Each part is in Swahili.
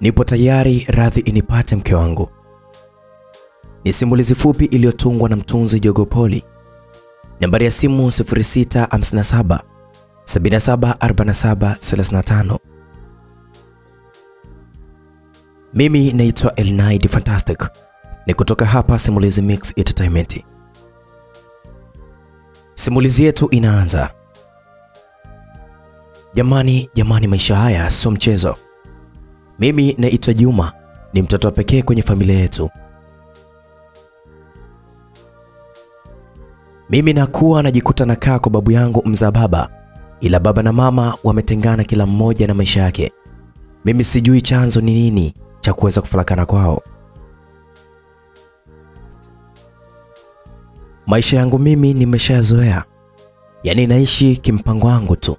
Nipo tayari, radhi inipate mke wangu. Ni simulizi fupi iliyotungwa na mtunzi Jogopoli. Nambari ya simu 0657 7747 35. Mimi naitwa Elnaid Fantastic. Ni kutoka hapa Simulizi Mix Entertainment. Simulizi yetu inaanza. Jamani, jamani, maisha haya sio mchezo. Mimi naitwa Juma, ni mtoto wa pekee kwenye familia yetu. Mimi nakuwa najikuta nakaa kwa babu yangu mzaa baba, ila baba na mama wametengana, kila mmoja na maisha yake. Mimi sijui chanzo ni nini cha kuweza kufarakana kwao. Maisha yangu mimi nimeshayazoea, yaani naishi kimpango wangu tu.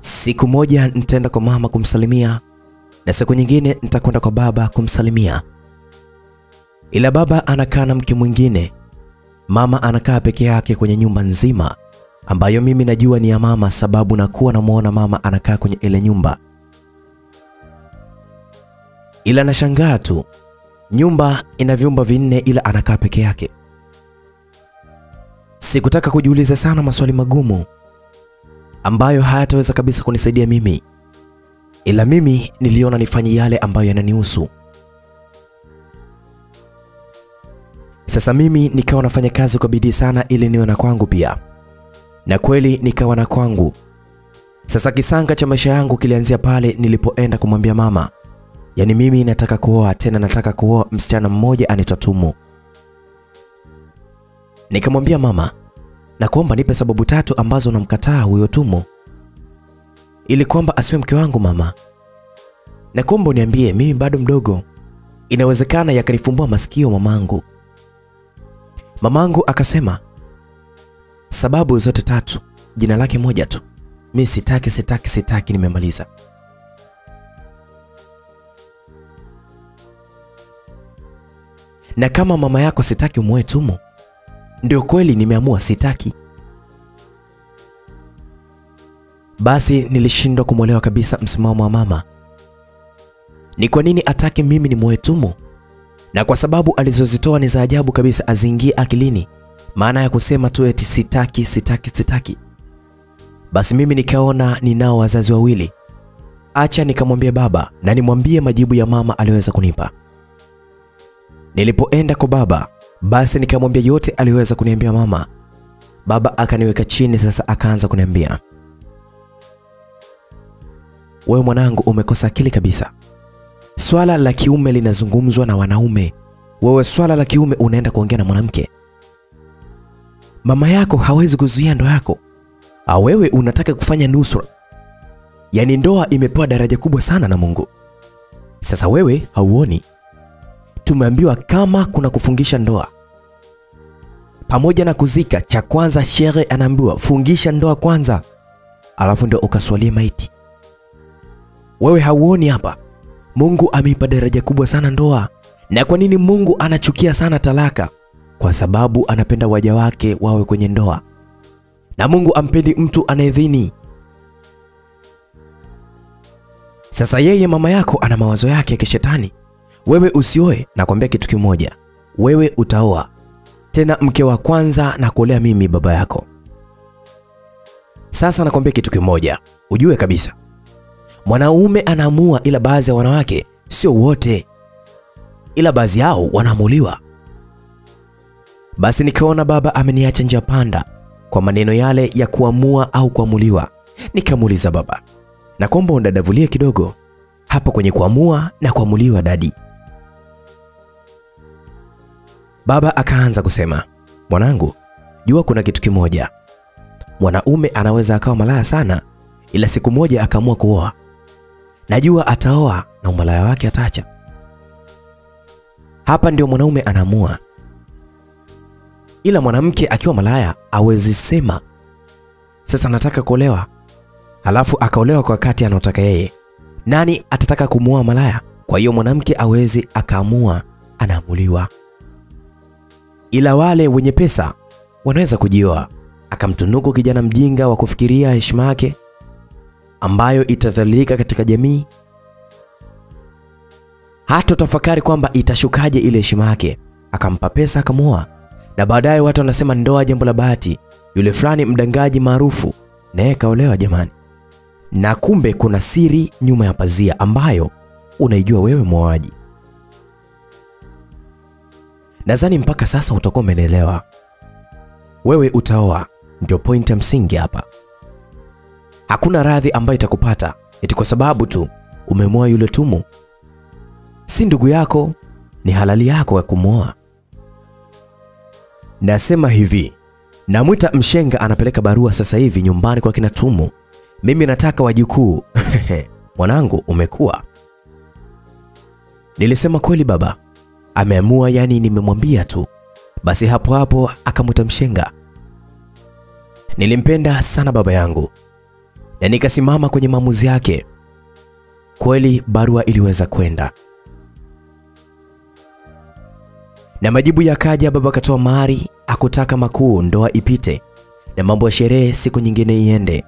Siku moja nitaenda kwa mama kumsalimia na siku nyingine nitakwenda kwa baba kumsalimia, ila baba anakaa na mke mwingine, mama anakaa peke yake kwenye nyumba nzima ambayo mimi najua ni ya mama, sababu nakuwa namwona mama anakaa kwenye ile nyumba. Ila nashangaa tu, nyumba ina vyumba vinne, ila anakaa peke yake. Sikutaka kujiuliza sana maswali magumu ambayo hayataweza kabisa kunisaidia mimi, ila mimi niliona nifanye yale ambayo yananihusu. Sasa mimi nikawa nafanya kazi kwa bidii sana ili niwe na kwangu pia, na kweli nikawa na kwangu. Sasa kisanga cha maisha yangu kilianzia pale nilipoenda kumwambia mama, yaani mimi nataka kuoa, tena nataka kuoa msichana mmoja anaitwa Tumu. Nikamwambia mama, na kuomba nipe sababu tatu ambazo namkataa huyo Tumu ili kwamba asiwe mke wangu mama. Na kuomba niambie mimi bado mdogo, inawezekana yakanifumbua masikio mamangu. Mamangu akasema sababu zote tatu, jina lake moja tu, mi sitaki, sitaki, sitaki, nimemaliza. Na kama mama yako sitaki umuoe Tumo, ndio kweli nimeamua sitaki. Basi nilishindwa kumwelewa kabisa msimamo wa mama. Ni kwa nini atake mimi ni Tumu? Na kwa sababu alizozitoa ni za ajabu kabisa, aziingie akilini, maana ya kusema tu eti sitaki, sitaki, sitaki. Basi mimi nikaona ninao wazazi wawili, acha nikamwambia baba na nimwambie majibu ya mama aliweza kunipa. Nilipoenda kwa baba, basi nikamwambia yote aliweza kuniambia mama. Baba akaniweka chini sasa, akaanza kuniambia, wewe mwanangu, umekosa akili kabisa. Swala la kiume linazungumzwa na wanaume, wewe swala la kiume unaenda kuongea na mwanamke. Mama yako hawezi kuzuia ndoa yako, awewe wewe unataka kufanya nusra? Yaani ndoa imepewa daraja kubwa sana na Mungu. Sasa wewe hauoni? Tumeambiwa kama kuna kufungisha ndoa pamoja na kuzika, cha kwanza shehe anaambiwa fungisha ndoa kwanza, alafu ndio ukaswalie maiti. Wewe hauoni hapa? Mungu ameipa daraja kubwa sana ndoa. Na kwa nini Mungu anachukia sana talaka? Kwa sababu anapenda waja wake wawe kwenye ndoa, na Mungu ampendi mtu anayedhini. Sasa yeye mama yako ana mawazo yake ya kishetani. Wewe usioe, nakwambia kitu kimoja, wewe utaoa tena mke wa kwanza na kuolea mimi baba yako. Sasa nakwambia kitu kimoja, ujue kabisa mwanaume anaamua, ila baadhi ya wanawake, sio wote, ila baadhi yao wanaamuliwa. Basi nikaona baba ameniacha njia panda kwa maneno yale ya kuamua au kuamuliwa. Nikamuuliza baba, na kwamba undadavulie kidogo hapa kwenye kuamua na kuamuliwa dadi. Baba akaanza kusema, mwanangu, jua kuna kitu kimoja, mwanaume anaweza akawa malaya sana, ila siku moja akaamua kuoa. Najua ataoa na umalaya wake ataacha. Hapa ndio mwanaume anaamua, ila mwanamke akiwa malaya awezi sema sasa nataka kuolewa, halafu akaolewa kwa wakati anaotaka yeye. Nani atataka kumuoa malaya? Kwa hiyo mwanamke awezi akaamua, anaamuliwa ila wale wenye pesa wanaweza kujioa, akamtunuku kijana mjinga wa kufikiria heshima yake ambayo itadhalilika katika jamii. hata tafakari kwamba itashukaje ile heshima yake. Akampa pesa akamwoa, na baadaye watu wanasema ndoa jambo la bahati. Yule fulani mdangaji maarufu naye kaolewa jamani, na kumbe kuna siri nyuma ya pazia ambayo unaijua wewe mwoaji. Nadhani mpaka sasa utakuwa umeelewa. Wewe utaoa, ndio point ya msingi hapa. Hakuna radhi ambayo itakupata eti kwa sababu tu umemwoa yule Tumu. Si ndugu yako, ni halali yako ya kumwoa. Nasema hivi, namwita mshenga anapeleka barua sasa hivi nyumbani kwa kina Tumu. Mimi nataka wajukuu. Mwanangu, umekuwa. Nilisema kweli baba, ameamua yani, nimemwambia tu. Basi hapo hapo akamwita mshenga. Nilimpenda sana baba yangu na nikasimama kwenye maamuzi yake. Kweli barua iliweza kwenda na majibu yakaja. Baba akatoa mahari, akutaka makuu, ndoa ipite na mambo ya sherehe siku nyingine iende.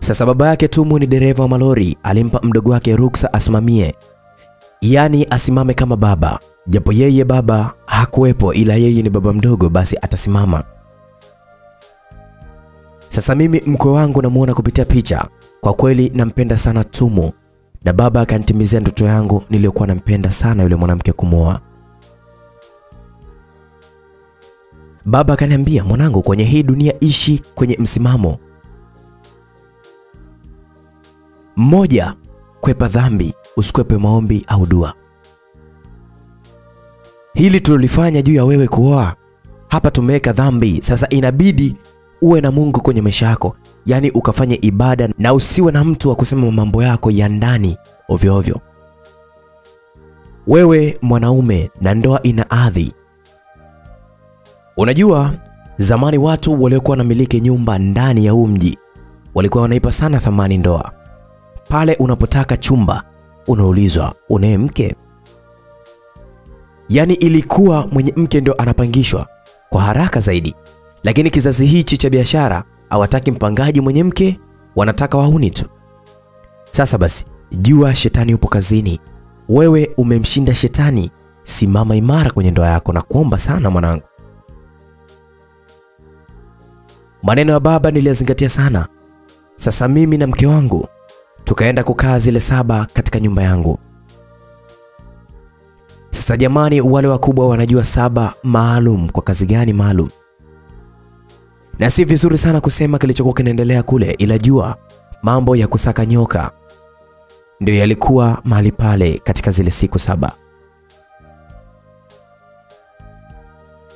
Sasa baba yake Tumu ni dereva wa malori, alimpa mdogo wake ruksa asimamie, yaani asimame kama baba, japo yeye baba hakuwepo, ila yeye ni baba mdogo, basi atasimama. Sasa mimi mkwe wangu namuona kupitia picha, kwa kweli nampenda sana Tumu, na baba akanitimizia ndoto yangu niliyokuwa nampenda sana yule mwanamke kumwoa. Baba akaniambia, mwanangu, kwenye hii dunia ishi kwenye msimamo mmoja, kwepa dhambi, usikwepe maombi au dua. Hili tulilofanya juu ya wewe kuoa hapa, tumeweka dhambi. Sasa inabidi uwe na Mungu kwenye maisha yako, yaani ukafanye ibada na usiwe na mtu wa kusema mambo yako ya ndani ovyo ovyo. Wewe mwanaume na ndoa ina adhi. Unajua zamani watu waliokuwa wanamiliki nyumba ndani ya huu mji walikuwa wanaipa sana thamani ndoa. Pale unapotaka chumba unaulizwa unaye mke, yaani ilikuwa mwenye mke ndio anapangishwa kwa haraka zaidi. Lakini kizazi hichi cha biashara hawataki mpangaji mwenye mke, wanataka wahuni tu. Sasa basi, jua shetani yupo kazini. Wewe umemshinda shetani, simama imara kwenye ndoa yako na kuomba sana mwanangu. Maneno ya baba niliyazingatia sana. Sasa mimi na mke wangu tukaenda kukaa zile saba katika nyumba yangu. Sasa jamani, wale wakubwa wanajua saba maalum kwa kazi gani maalum na si vizuri sana kusema kilichokuwa kinaendelea kule, ila jua mambo ya kusaka nyoka ndio yalikuwa mahali pale katika zile siku saba.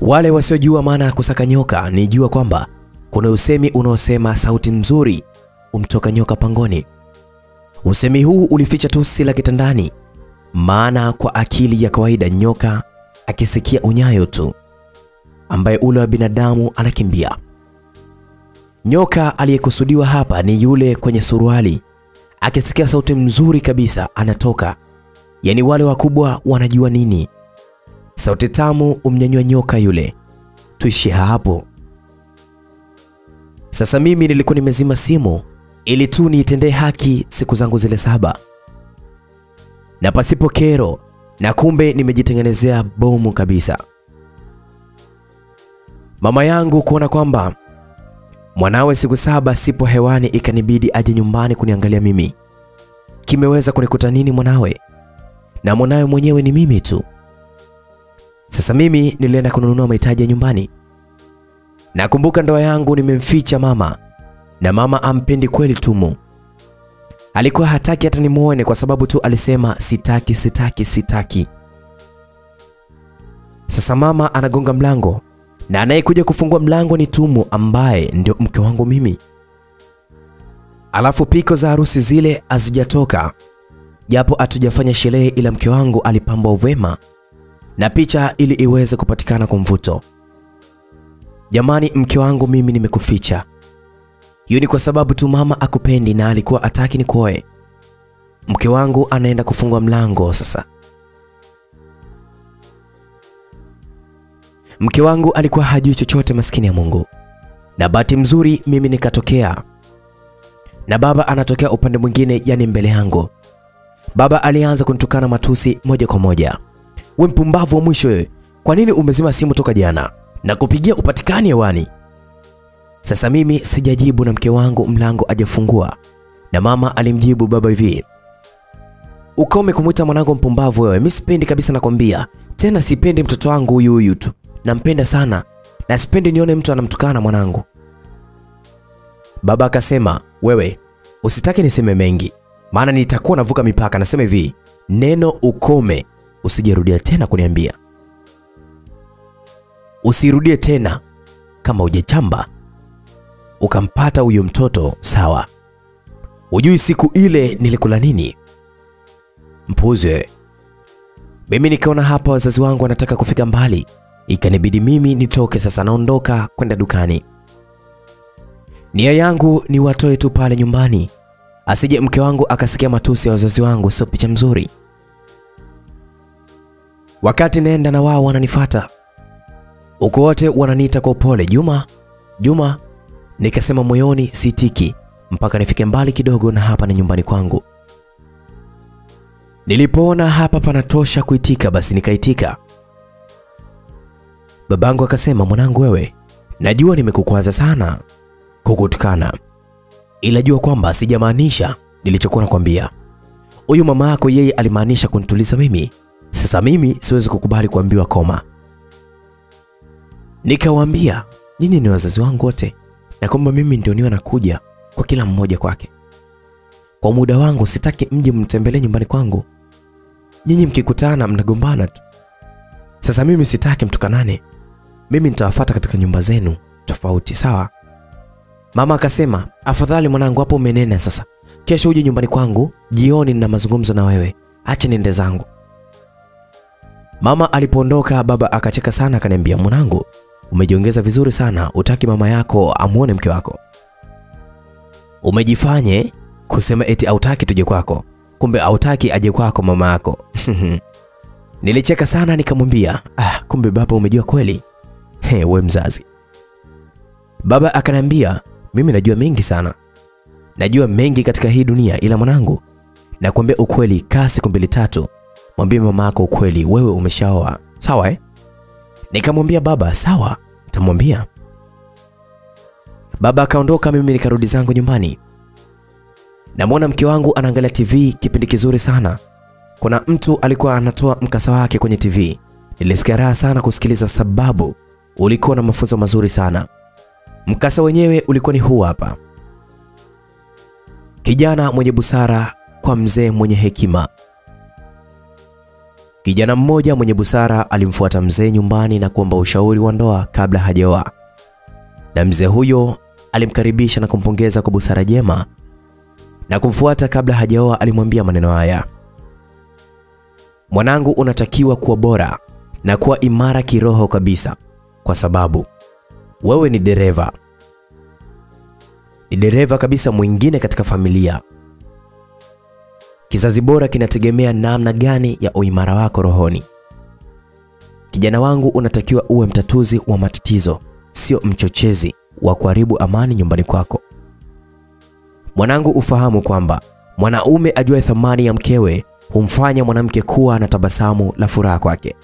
Wale wasiojua maana ya kusaka nyoka ni jua kwamba kuna usemi unaosema sauti nzuri umtoka nyoka pangoni. Usemi huu ulificha tusi la kitandani, maana kwa akili ya kawaida nyoka akisikia unyayo tu ambaye ule wa binadamu anakimbia. Nyoka aliyekusudiwa hapa ni yule kwenye suruali, akisikia sauti mzuri kabisa anatoka. Yaani wale wakubwa wanajua nini? Sauti tamu umnyanyua nyoka yule. tuishi hapo. Sasa mimi nilikuwa nimezima simu ili tu niitendee haki siku zangu zile saba, na pasipo kero, na kumbe nimejitengenezea bomu kabisa. Mama yangu kuona kwamba mwanawe siku saba sipo hewani, ikanibidi aje nyumbani kuniangalia mimi. Kimeweza kunikuta nini mwanawe? Na mwanawe mwenyewe ni mimi tu. Sasa mimi nilienda kununua mahitaji ya nyumbani. Nakumbuka ndoa yangu nimemficha mama, na mama ampendi kweli Tumu. Alikuwa hataki hata nimuone kwa sababu tu alisema sitaki, sitaki, sitaki. Sasa mama anagonga mlango na anayekuja kufungua mlango ni Tumu ambaye ndio mke wangu mimi. Alafu piko za harusi zile hazijatoka, japo hatujafanya sherehe, ila mke wangu alipambwa vema na picha ili iweze kupatikana kwa mvuto. Jamani, mke wangu mimi nimekuficha. Hiyo ni kwa sababu tu mama akupendi na alikuwa ataki nikuoe. Mke wangu anaenda kufungua mlango sasa. Mke wangu alikuwa hajui chochote, maskini ya Mungu, na bahati mzuri mimi nikatokea na baba anatokea upande mwingine, yani mbele yangu. Baba alianza kunitukana matusi moja kwa moja. We mpumbavu wa mwisho wewe, kwa nini umezima simu toka jana na kupigia upatikani hewani? Sasa mimi sijajibu na mke wangu mlango ajafungua, na mama alimjibu baba hivi, ukome kumwita mwanangu mpumbavu wewe, mimi sipendi kabisa, nakwambia tena, sipendi mtoto wangu huyu huyu tu, nampenda sana na sipendi nione mtu anamtukana mwanangu. Baba akasema, wewe usitake niseme mengi, maana nitakuwa navuka mipaka. Nasema hivi, neno ukome usijerudia tena kuniambia, usirudie tena. Kama ujechamba ukampata huyo mtoto sawa. Ujui siku ile nilikula nini? Mpuze. Mimi nikaona hapa wazazi wangu wanataka kufika mbali, ikanibidi mimi nitoke. Sasa naondoka kwenda dukani. Nia yangu ni watoe tu pale nyumbani, asije mke wangu akasikia matusi ya wazazi wangu, sio picha mzuri. Wakati naenda na wao wananifata huko, wote wananiita kwa upole, Juma, Juma. Nikasema moyoni sitiki mpaka nifike mbali kidogo, na hapa ni nyumbani kwangu. Nilipoona hapa panatosha kuitika, basi nikaitika. Babangu akasema, mwanangu, wewe najua nimekukwaza sana kukutukana, ila jua kwamba sijamaanisha nilichokuwa nakwambia. Huyu mama yako yeye alimaanisha kunituliza mimi. Sasa mimi siwezi kukubali kuambiwa koma. Nikawaambia nyinyi ni wazazi wangu wote, na kwamba mimi ndio niwe nakuja kwa kila mmoja kwake. Kwa muda wangu sitaki mje mtembelee nyumbani kwangu. Nyinyi mkikutana mnagombana tu. Sasa mimi sitaki mtukanane. Mimi nitawafuata katika nyumba zenu tofauti, sawa? Mama akasema, afadhali mwanangu, hapo umenena sasa. Kesho uje nyumbani kwangu jioni, nina mazungumzo na wewe, acha niende zangu. Mama alipoondoka, baba akacheka sana, akaniambia, mwanangu, umejiongeza vizuri sana, utaki mama yako amuone mke wako. Umejifanye kusema eti autaki tuje kwako, kumbe autaki aje kwako mama yako. Nilicheka sana nikamwambia, ah, kumbe baba umejua kweli. He, we mzazi. Baba akanambia mimi najua mengi sana, najua mengi katika hii dunia, ila mwanangu, nakwambia ukweli, kaa siku mbili tatu, mwambia mama yako ukweli, wewe umeshaoa, sawa eh? Nikamwambia baba, sawa, tamwambia. Baba akaondoka, mimi nikarudi zangu nyumbani. Namwona mke wangu anaangalia TV, kipindi kizuri sana. Kuna mtu alikuwa anatoa mkasa wake kwenye TV. Nilisikia raha sana kusikiliza, sababu ulikuwa na mafunzo mazuri sana. Mkasa wenyewe ulikuwa ni huu hapa: kijana mwenye busara kwa mzee mwenye hekima. Kijana mmoja mwenye busara alimfuata mzee nyumbani na kuomba ushauri wa ndoa kabla hajaoa, na mzee huyo alimkaribisha na kumpongeza kwa busara jema na kumfuata kabla hajaoa. Alimwambia maneno haya: mwanangu, unatakiwa kuwa bora na kuwa imara kiroho kabisa, kwa sababu wewe ni dereva, ni dereva kabisa mwingine katika familia. Kizazi bora kinategemea namna gani ya uimara wako rohoni. Kijana wangu, unatakiwa uwe mtatuzi wa matatizo, sio mchochezi wa kuharibu amani nyumbani kwako. Mwanangu, ufahamu kwamba mwanaume ajue thamani ya mkewe humfanya mwanamke kuwa na tabasamu la furaha kwake.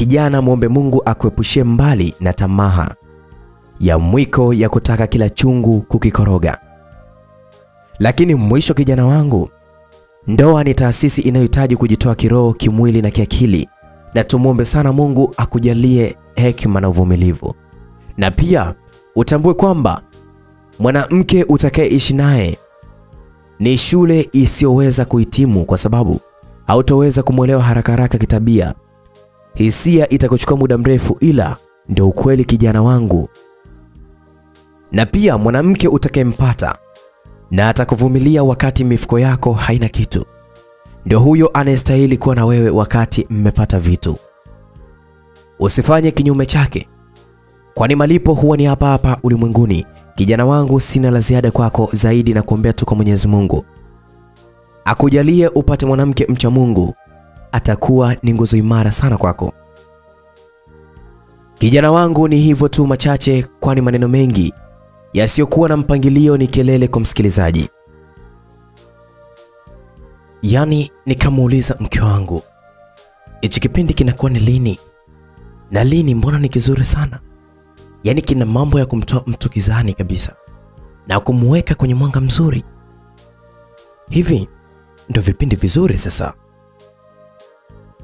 Kijana, mwombe Mungu akuepushie mbali na tamaha ya mwiko ya kutaka kila chungu kukikoroga. Lakini mwisho, kijana wangu, ndoa ni taasisi inayohitaji kujitoa kiroho, kimwili na kiakili, na tumwombe sana Mungu akujalie hekima na uvumilivu, na pia utambue kwamba mwanamke utakayeishi naye ni shule isiyoweza kuhitimu, kwa sababu hautoweza kumwelewa haraka haraka kitabia. Hisia itakuchukua muda mrefu, ila ndio ukweli kijana wangu. Na pia mwanamke utakayempata na atakuvumilia wakati mifuko yako haina kitu, ndio huyo anayestahili kuwa na wewe wakati mmepata vitu. Usifanye kinyume chake, kwani malipo huwa ni hapa hapa ulimwenguni. Kijana wangu, sina la ziada kwako zaidi na kuombea tu kwa Mwenyezi Mungu akujalie upate mwanamke mcha Mungu, atakuwa ni nguzo imara sana kwako. Kijana wangu, ni hivyo tu machache, kwani maneno mengi yasiyokuwa na mpangilio ni kelele kwa msikilizaji. Yaani nikamuuliza mke wangu, hichi kipindi kinakuwa ni lini? Na lini mbona ni kizuri sana? Yaani kina mambo ya kumtoa mtu kizani kabisa na kumweka kwenye mwanga mzuri. Hivi ndo vipindi vizuri sasa.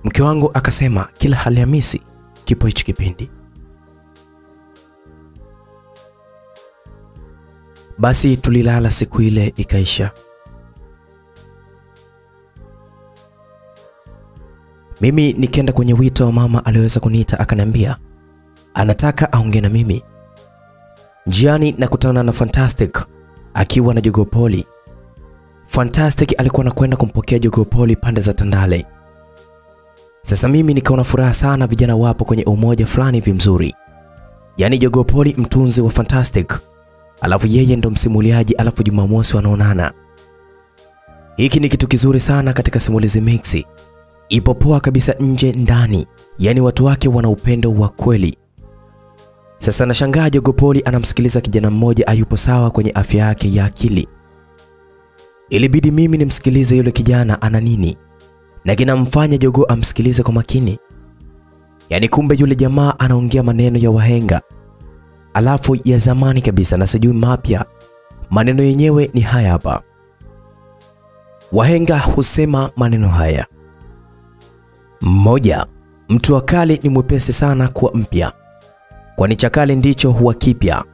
Mke wangu akasema kila Alhamisi kipo hichi kipindi. Basi tulilala siku ile ikaisha. Mimi nikenda kwenye wito wa mama aliweza kuniita akaniambia anataka aongee na mimi. Njiani nakutana na Fantastic akiwa na Jogopoli. Fantastic alikuwa anakwenda kumpokea Jogopoli pande za Tandale. Sasa mimi nikaona furaha sana, vijana wapo kwenye umoja fulani hivi mzuri, yaani Jogopoli mtunzi wa Fantastic, alafu yeye ndo msimuliaji, alafu Jumamosi wanaonana. Hiki ni kitu kizuri sana katika simulizi mixi, ipo poa kabisa nje ndani, yaani watu wake wana upendo wa kweli. Sasa nashangaa Jogopoli anamsikiliza kijana mmoja ayupo sawa kwenye afya yake ya akili. Ilibidi mimi nimsikilize yule kijana ana nini na kinamfanya Jogoo amsikilize kwa makini. Yaani kumbe yule jamaa anaongea maneno ya wahenga, alafu ya zamani kabisa na sijui mapya. Maneno yenyewe ni haya hapa. Wahenga husema maneno haya: mmoja, mtu wa kale ni mwepesi sana kuwa mpya, kwani cha kale ndicho huwa kipya,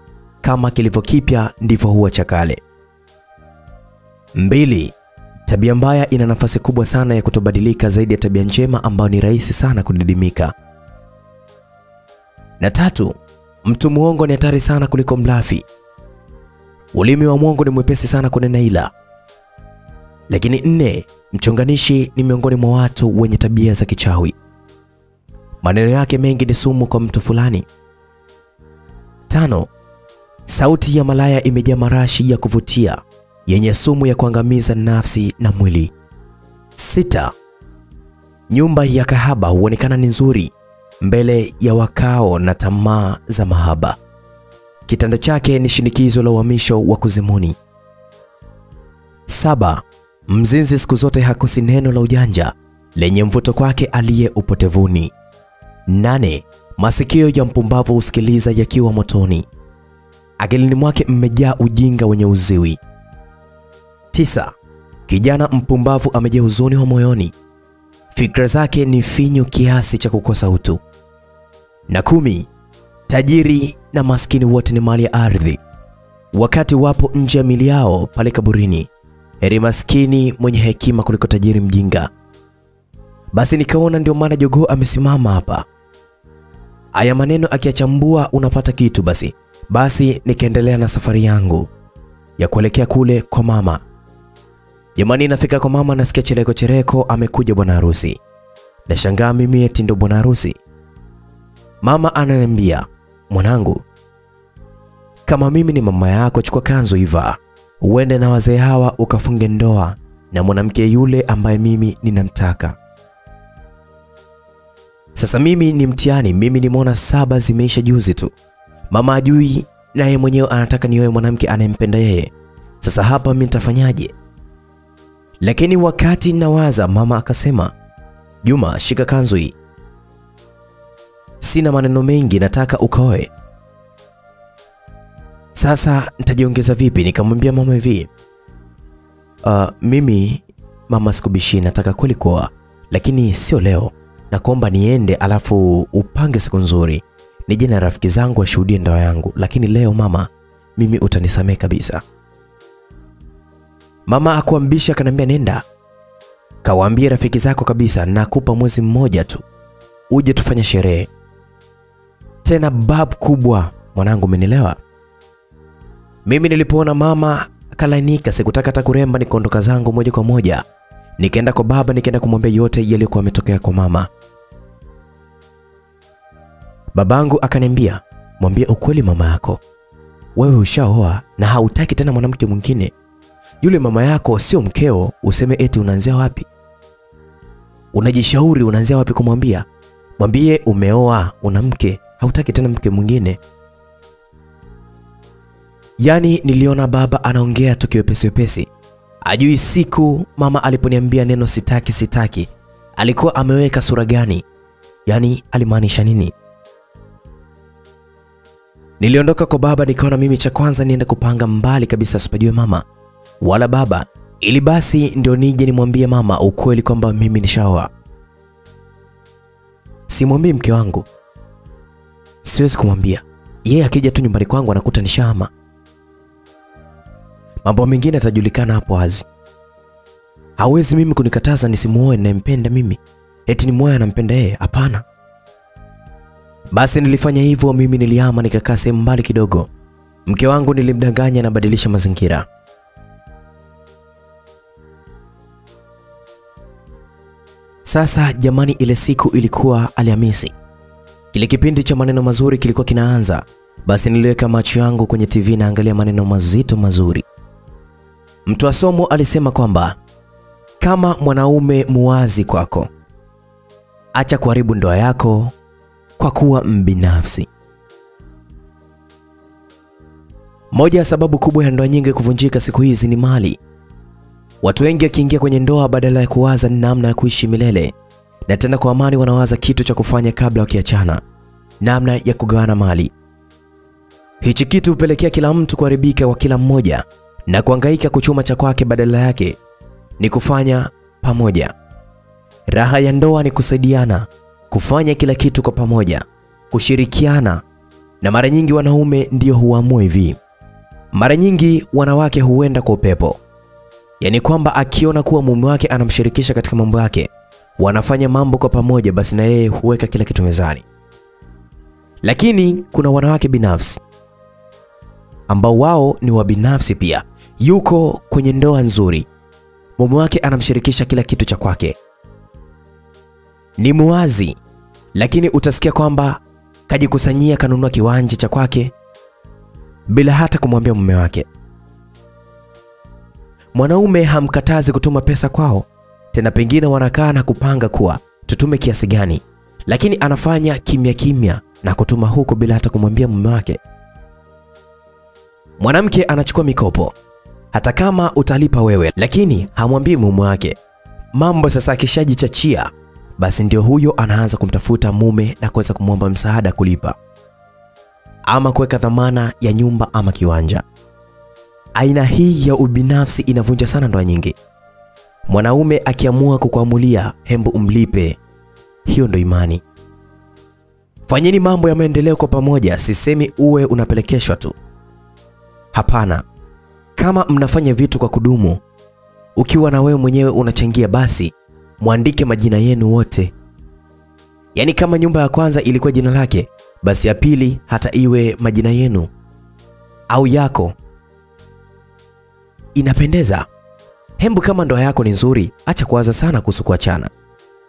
kama kilivyo kipya ndivyo huwa cha kale. Mbili, tabia mbaya ina nafasi kubwa sana ya kutobadilika zaidi ya tabia njema ambayo ni rahisi sana kudidimika. Na tatu, mtu mwongo ni hatari sana kuliko mlafi. Ulimi wa mwongo ni mwepesi sana kunena ila. Lakini nne, mchonganishi ni miongoni mwa watu wenye tabia za kichawi. Maneno yake mengi ni sumu kwa mtu fulani. Tano, sauti ya malaya imejaa marashi ya kuvutia yenye sumu ya kuangamiza nafsi na mwili. Sita, nyumba ya kahaba huonekana ni nzuri mbele ya wakao na tamaa za mahaba. Kitanda chake ni shinikizo la uhamisho wa kuzimuni. Saba, mzinzi siku zote hakosi neno la ujanja lenye mvuto kwake aliye upotevuni. Nane, masikio ya mpumbavu husikiliza yakiwa motoni. Akilini mwake mmejaa ujinga wenye uziwi. Tisa, kijana mpumbavu amejaa huzuni wa moyoni. Fikra zake ni finyu kiasi cha kukosa utu. Na kumi, tajiri na maskini wote ni mali ya ardhi. Wakati wapo nje ya mili yao pale kaburini, heri maskini mwenye hekima kuliko tajiri mjinga. Basi nikaona ndio maana jogoo amesimama hapa. Haya maneno akiachambua unapata kitu basi. Basi nikaendelea na safari yangu ya kuelekea kule kwa mama. Jamani, nafika kwa mama, nasikia chereko chereko, amekuja bwana harusi. Nashangaa mimi eti ndo bwana harusi. Mama ananiambia, mwanangu, kama mimi ni mama yako, chukua kanzu ivaa, uende na wazee hawa ukafunge ndoa na mwanamke yule ambaye mimi ninamtaka. Sasa mimi ni mtiani mimi nimeona saba zimeisha juzi tu. Mama ajui naye mwenyewe anataka nioe mwanamke anayempenda yeye. Sasa hapa mimi nitafanyaje? Lakini wakati nawaza, mama akasema, Juma, shika kanzu hii, sina maneno mengi, nataka ukaoe. Sasa nitajiongeza vipi? Nikamwambia mama hivi, uh, mimi mama, sikubishi, nataka kweli kuoa, lakini sio leo. Nakuomba niende, alafu upange siku nzuri, nije na rafiki zangu washuhudie ndoa yangu, lakini leo mama, mimi utanisamehe kabisa. Mama akuambisha, kanambia nenda kawaambie rafiki zako kabisa, nakupa mwezi mmoja tu uje tufanye sherehe tena bab kubwa. Mwanangu, umenielewa? Mimi nilipoona mama kalainika, sikutaka hata kuremba, nikaondoka zangu moja kwa moja, nikaenda kwa baba, nikaenda kumwambia yote yaliyokuwa yametokea kwa mama. Babangu akaniambia, mwambie ukweli mama yako, wewe ushaoa na hautaki tena mwanamke mwingine. Yule mama yako sio mkeo, useme eti unaanzia wapi? Unajishauri unaanzia wapi kumwambia? Mwambie umeoa, una mke, hautaki tena mke mwingine. Yaani niliona baba anaongea tukiwepesi wepesi. Ajui siku mama aliponiambia neno sitaki sitaki, alikuwa ameweka sura gani? Yaani alimaanisha nini? Niliondoka kwa baba nikaona mimi cha kwanza niende kupanga mbali kabisa asipajue mama wala baba, ili basi ndio nije nimwambie mama ukweli kwamba mimi nishaoa. Simwambii mke wangu, siwezi kumwambia yeye. Akija tu nyumbani kwangu anakuta nishahama. Mambo mengine yatajulikana hapo wazi. Hawezi mimi kunikataza nisimuoe ninayempenda mimi, eti ni moyo anampenda yeye. Hapana. Basi nilifanya hivyo, mimi nilihama nikakaa sehemu mbali kidogo. Mke wangu nilimdanganya nabadilisha mazingira. Sasa jamani, ile siku ilikuwa Alhamisi. Kile kipindi cha maneno mazuri kilikuwa kinaanza. Basi niliweka macho yangu kwenye TV naangalia maneno mazito mazuri. Mtu wa somo alisema kwamba kama mwanaume muwazi kwako, acha kuharibu ndoa yako kwa kuwa mbinafsi. Moja ya sababu kubwa ya ndoa nyingi kuvunjika siku hizi ni mali. Watu wengi wakiingia kwenye ndoa, badala ya kuwaza ni namna ya kuishi milele na tena kwa amani, wanawaza kitu cha kufanya kabla wakiachana, namna ya kugawana mali. Hichi kitu hupelekea kila mtu kuharibika kwa kila mmoja na kuangaika kuchuma cha kwake, badala yake ni kufanya pamoja. Raha ya ndoa ni kusaidiana, kufanya kila kitu kwa pamoja, kushirikiana. Na mara nyingi wanaume ndio huamua hivi. Mara nyingi wanawake huenda kwa upepo, yaani kwamba akiona kuwa mume wake anamshirikisha katika mambo yake, wanafanya mambo kwa pamoja, basi na yeye huweka kila kitu mezani. Lakini kuna wanawake binafsi ambao wao ni wa binafsi pia. Yuko kwenye ndoa nzuri, mume wake anamshirikisha kila kitu cha kwake, ni muwazi, lakini utasikia kwamba kajikusanyia, kanunua kiwanja cha kwake bila hata kumwambia mume wake. Mwanaume hamkatazi kutuma pesa kwao, tena pengine wanakaa na kupanga kuwa tutume kiasi gani, lakini anafanya kimya kimya na kutuma huko bila hata kumwambia mume wake. Mwanamke anachukua mikopo hata kama utalipa wewe, lakini hamwambii mume wake. Mambo sasa akishajichachia, basi ndio huyo anaanza kumtafuta mume na kuweza kumwomba msaada kulipa ama kuweka dhamana ya nyumba ama kiwanja. Aina hii ya ubinafsi inavunja sana ndoa nyingi. Mwanaume akiamua kukuamulia hembu umlipe, hiyo ndo imani. Fanyeni mambo ya maendeleo kwa pamoja, sisemi uwe unapelekeshwa tu. Hapana, kama mnafanya vitu kwa kudumu, ukiwa na wewe mwenyewe unachangia, basi mwandike majina yenu wote. Yaani kama nyumba ya kwanza ilikuwa jina lake, basi ya pili hata iwe majina yenu au yako. Inapendeza. Hembu kama ndoa yako ni nzuri, acha kuwaza sana kuhusu kuachana.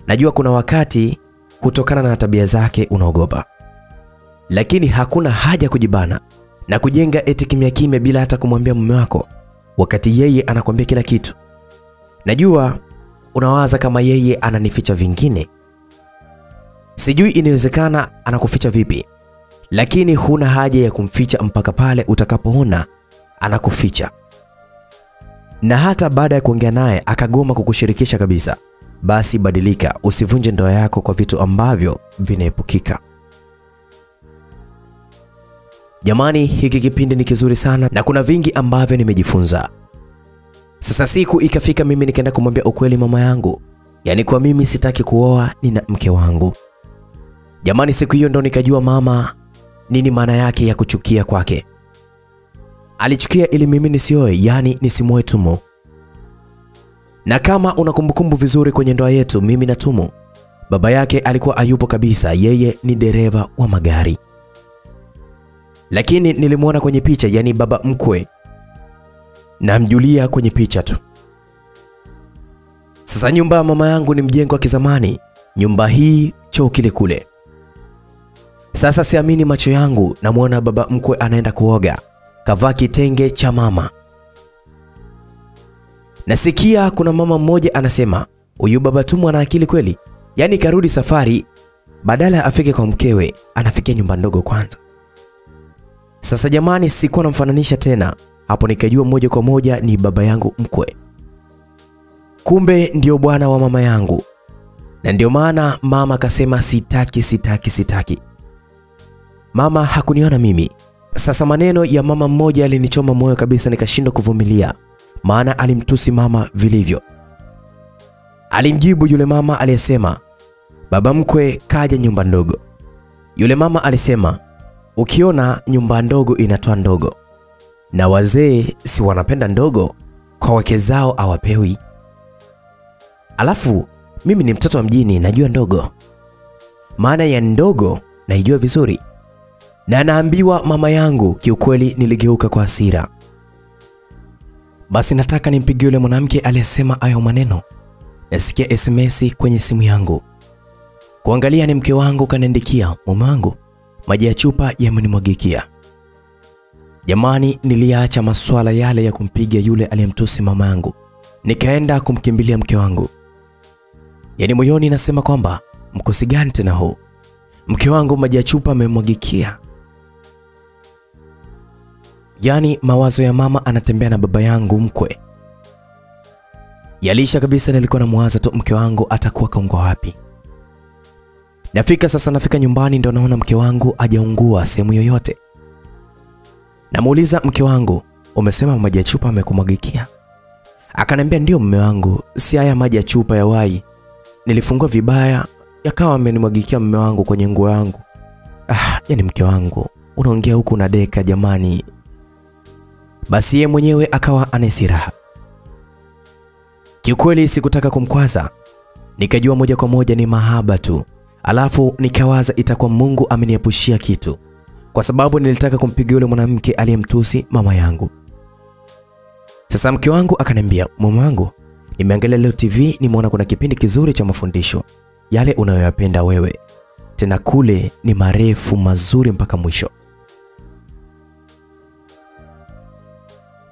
Najua kuna wakati kutokana na tabia zake unaogopa, lakini hakuna haja kujibana na kujenga eti kimya kimya bila hata kumwambia mume wako, wakati yeye anakwambia kila kitu. Najua unawaza kama yeye ananificha vingine. Sijui inawezekana anakuficha vipi, lakini huna haja ya kumficha mpaka pale utakapoona anakuficha. Na hata baada ya kuongea naye akagoma kukushirikisha kabisa, basi badilika, usivunje ndoa yako kwa vitu ambavyo vinaepukika. Jamani, hiki kipindi ni kizuri sana na kuna vingi ambavyo nimejifunza. Sasa siku ikafika, mimi nikaenda kumwambia ukweli mama yangu, yaani kwa mimi sitaki kuoa, nina mke wangu. Jamani, siku hiyo ndo nikajua mama nini maana yake ya kuchukia kwake. Alichukia ili mimi nisioe, yani nisimwoe Tumo. Na kama una kumbukumbu vizuri kwenye ndoa yetu, mimi na Tumo, baba yake alikuwa ayupo kabisa, yeye ni dereva wa magari lakini nilimwona kwenye picha, yani baba mkwe, namjulia kwenye picha tu. Sasa nyumba ya mama yangu ni mjengo wa kizamani, nyumba hii choo kile kule. Sasa siamini macho yangu, namwona baba mkwe anaenda kuoga, kavaa kitenge cha mama. Nasikia kuna mama mmoja anasema huyu baba Tumu ana akili kweli, yaani karudi safari, badala ya afike kwa mkewe, anafikia nyumba ndogo kwanza. Sasa jamani, sikuwa namfananisha tena hapo, nikajua moja kwa moja ni baba yangu mkwe, kumbe ndio bwana wa mama yangu, na ndio maana mama akasema sitaki, sitaki, sitaki. Mama hakuniona mimi. Sasa maneno ya mama mmoja alinichoma moyo kabisa, nikashindwa kuvumilia, maana alimtusi mama vilivyo. Alimjibu yule mama aliyesema, baba mkwe kaja nyumba ndogo. Yule mama alisema, ukiona nyumba ndogo inatoa ndogo, na wazee si wanapenda ndogo, kwa wake zao awapewi. Alafu mimi ni mtoto wa mjini, najua ndogo, maana ya ndogo naijua vizuri na naambiwa mama yangu. Kiukweli niligeuka kwa hasira. Basi nataka nimpigie yule mwanamke aliyesema hayo maneno. Nasikia SMS kwenye simu yangu, kuangalia ni mke wangu kaniandikia, mume wangu, maji ya chupa yamenimwagikia. Jamani, niliacha masuala yale ya kumpiga yule aliyemtusi mama yangu, nikaenda kumkimbilia mke wangu. Yaani moyoni nasema kwamba mkosi gani tena huu? Mke wangu maji ya chupa amemwagikia. Yaani mawazo ya mama anatembea na baba yangu mkwe. Yalisha kabisa, nilikuwa namwaza tu mke wangu atakuwa kaungwa wapi. Nafika sasa, nafika nyumbani ndo naona mke wangu ajaungua sehemu yoyote. Namuuliza mke wangu, umesema maji ya chupa amekumwagikia? Akaniambia ndio mme wangu, si haya maji ya chupa ya wai, nilifungua vibaya yakawa amenimwagikia mme wangu kwenye nguo yangu. Ah, yani mke wangu unaongea huku na deka jamani. Basi yeye mwenyewe akawa anesiraha. Kiukweli sikutaka kumkwaza, nikajua moja kwa moja ni mahaba tu, alafu nikawaza itakuwa Mungu ameniepushia kitu, kwa sababu nilitaka kumpiga yule mwanamke aliyemtusi mama yangu. Sasa mke wangu akaniambia, mume wangu, nimeangalia leo TV, nimeona kuna kipindi kizuri cha mafundisho yale unayoyapenda wewe, tena kule ni marefu mazuri mpaka mwisho.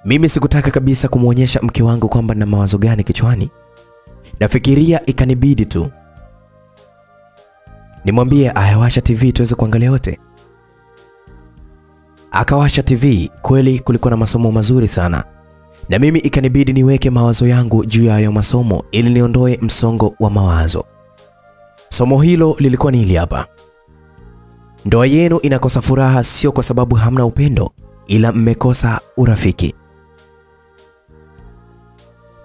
Mimi sikutaka kabisa kumwonyesha mke wangu kwamba na mawazo gani kichwani. Nafikiria ikanibidi tu nimwambie ayawasha TV tuweze kuangalia wote. Akawasha TV. Kweli kulikuwa na masomo mazuri sana, na mimi ikanibidi niweke mawazo yangu juu ya hayo masomo ili niondoe msongo wa mawazo. Somo hilo lilikuwa ni hili hapa: ndoa yenu inakosa furaha sio kwa sababu hamna upendo, ila mmekosa urafiki.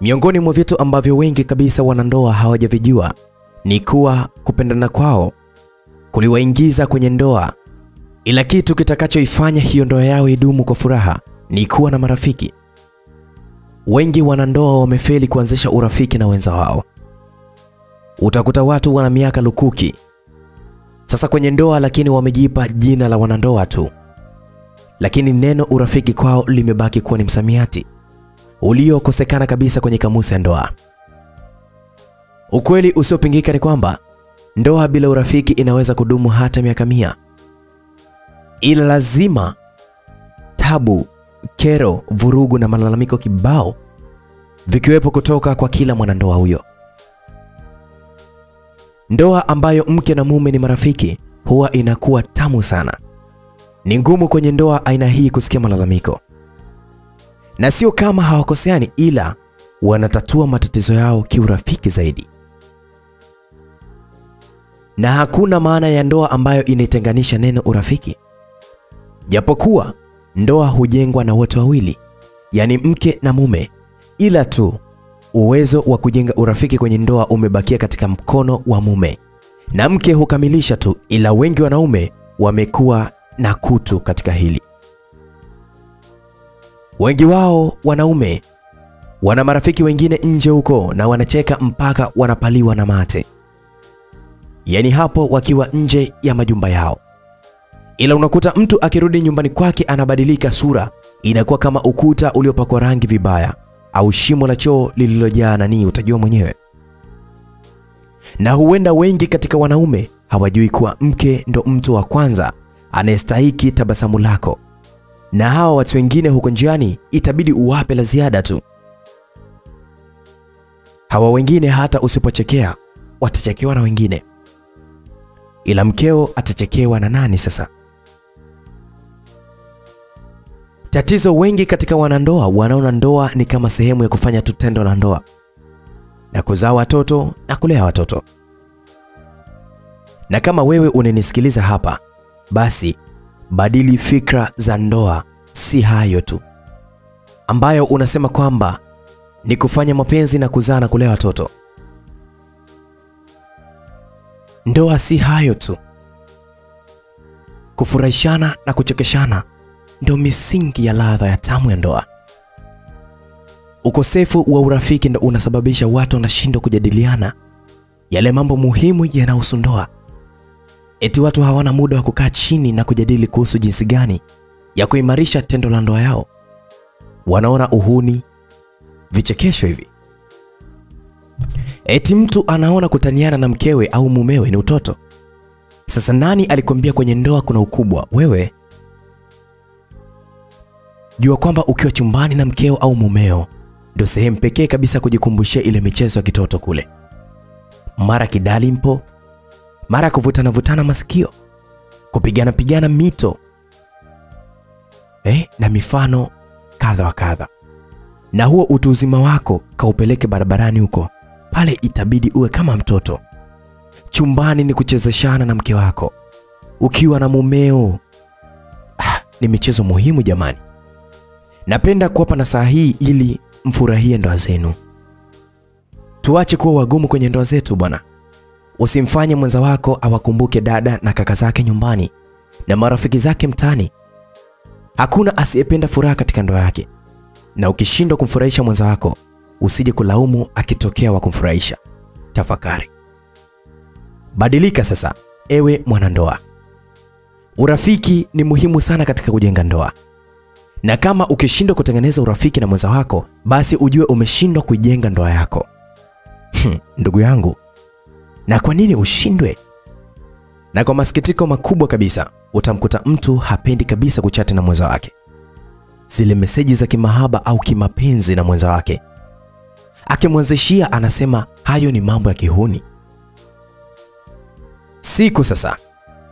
Miongoni mwa vitu ambavyo wengi kabisa wanandoa hawajavijua ni kuwa kupendana kwao kuliwaingiza kwenye ndoa, ila kitu kitakachoifanya hiyo ndoa yao idumu kwa furaha ni kuwa na marafiki. Wengi wanandoa wamefeli kuanzisha urafiki na wenza wao. Utakuta watu wana miaka lukuki sasa kwenye ndoa, lakini wamejipa jina la wanandoa tu, lakini neno urafiki kwao limebaki kuwa ni msamiati uliokosekana kabisa kwenye kamusi ya ndoa. Ukweli usiopingika ni kwamba ndoa bila urafiki inaweza kudumu hata miaka mia, ila lazima tabu, kero, vurugu na malalamiko kibao vikiwepo kutoka kwa kila mwanandoa huyo. Ndoa ambayo mke na mume ni marafiki huwa inakuwa tamu sana. Ni ngumu kwenye ndoa aina hii kusikia malalamiko, na sio kama hawakoseani, ila wanatatua matatizo yao kiurafiki zaidi. Na hakuna maana ya ndoa ambayo inaitenganisha neno urafiki, japokuwa ndoa hujengwa na wote wawili, yaani mke na mume, ila tu uwezo wa kujenga urafiki kwenye ndoa umebakia katika mkono wa mume, na mke hukamilisha tu, ila wengi wanaume wamekuwa na kutu katika hili. Wengi wao wanaume. Wana marafiki wengine nje huko na wanacheka mpaka wanapaliwa na mate, yaani hapo wakiwa nje ya majumba yao, ila unakuta mtu akirudi nyumbani kwake anabadilika sura, inakuwa kama ukuta uliopakwa rangi vibaya au shimo la choo lililojaa nani, utajua mwenyewe. Na huenda wengi katika wanaume hawajui kuwa mke ndo mtu wa kwanza anayestahiki tabasamu lako, na hawa watu wengine huko njiani itabidi uwape la ziada tu. Hawa wengine hata usipochekea watachekewa na wengine, ila mkeo atachekewa na nani sasa? Tatizo, wengi katika wanandoa wanaona ndoa ni kama sehemu ya kufanya tu tendo la ndoa na kuzaa watoto na kulea watoto. Na kama wewe unanisikiliza hapa, basi badili fikra za ndoa. Si hayo tu ambayo unasema kwamba ni kufanya mapenzi na kuzaa na kulea watoto. Ndoa si hayo tu. Kufurahishana na kuchekeshana ndio misingi ya ladha ya tamu ya ndoa. Ukosefu wa urafiki ndio unasababisha watu wanashindwa kujadiliana yale mambo muhimu yanayohusu ndoa. Eti watu hawana muda wa kukaa chini na kujadili kuhusu jinsi gani ya kuimarisha tendo la ndoa yao. Wanaona uhuni, vichekesho hivi. Eti mtu anaona kutaniana na mkewe au mumewe ni utoto. Sasa nani alikwambia kwenye ndoa kuna ukubwa? Wewe jua kwamba ukiwa chumbani na mkeo au mumeo ndio sehemu pekee kabisa kujikumbushia ile michezo ya kitoto kule, mara kidali mpo, mara kuvutana vutana masikio, kupigana pigana mito eh, na mifano kadha wa kadha. Na huo utu uzima wako kaupeleke barabarani huko, pale itabidi uwe kama mtoto. Chumbani ni kuchezeshana na mke wako, ukiwa na mumeo. Ah, ni michezo muhimu jamani. Napenda kuwapa nasaha hii ili mfurahie ndoa zenu. Tuache kuwa wagumu kwenye ndoa zetu bwana. Usimfanye mwenza wako awakumbuke dada na kaka zake nyumbani na marafiki zake mtani Hakuna asiyependa furaha katika ndoa yake, na ukishindwa kumfurahisha mwenza wako usije kulaumu akitokea wa kumfurahisha. Tafakari, badilika sasa, ewe mwanandoa. Urafiki ni muhimu sana katika kujenga ndoa, na kama ukishindwa kutengeneza urafiki na mwenza wako, basi ujue umeshindwa kuijenga ndoa yako. Ndugu yangu, na kwa nini ushindwe? Na kwa masikitiko makubwa kabisa, utamkuta mtu hapendi kabisa kuchati na mwenza wake, zile meseji za kimahaba au kimapenzi na mwenza wake. Akimwanzishia anasema hayo ni mambo ya kihuni. Siku sasa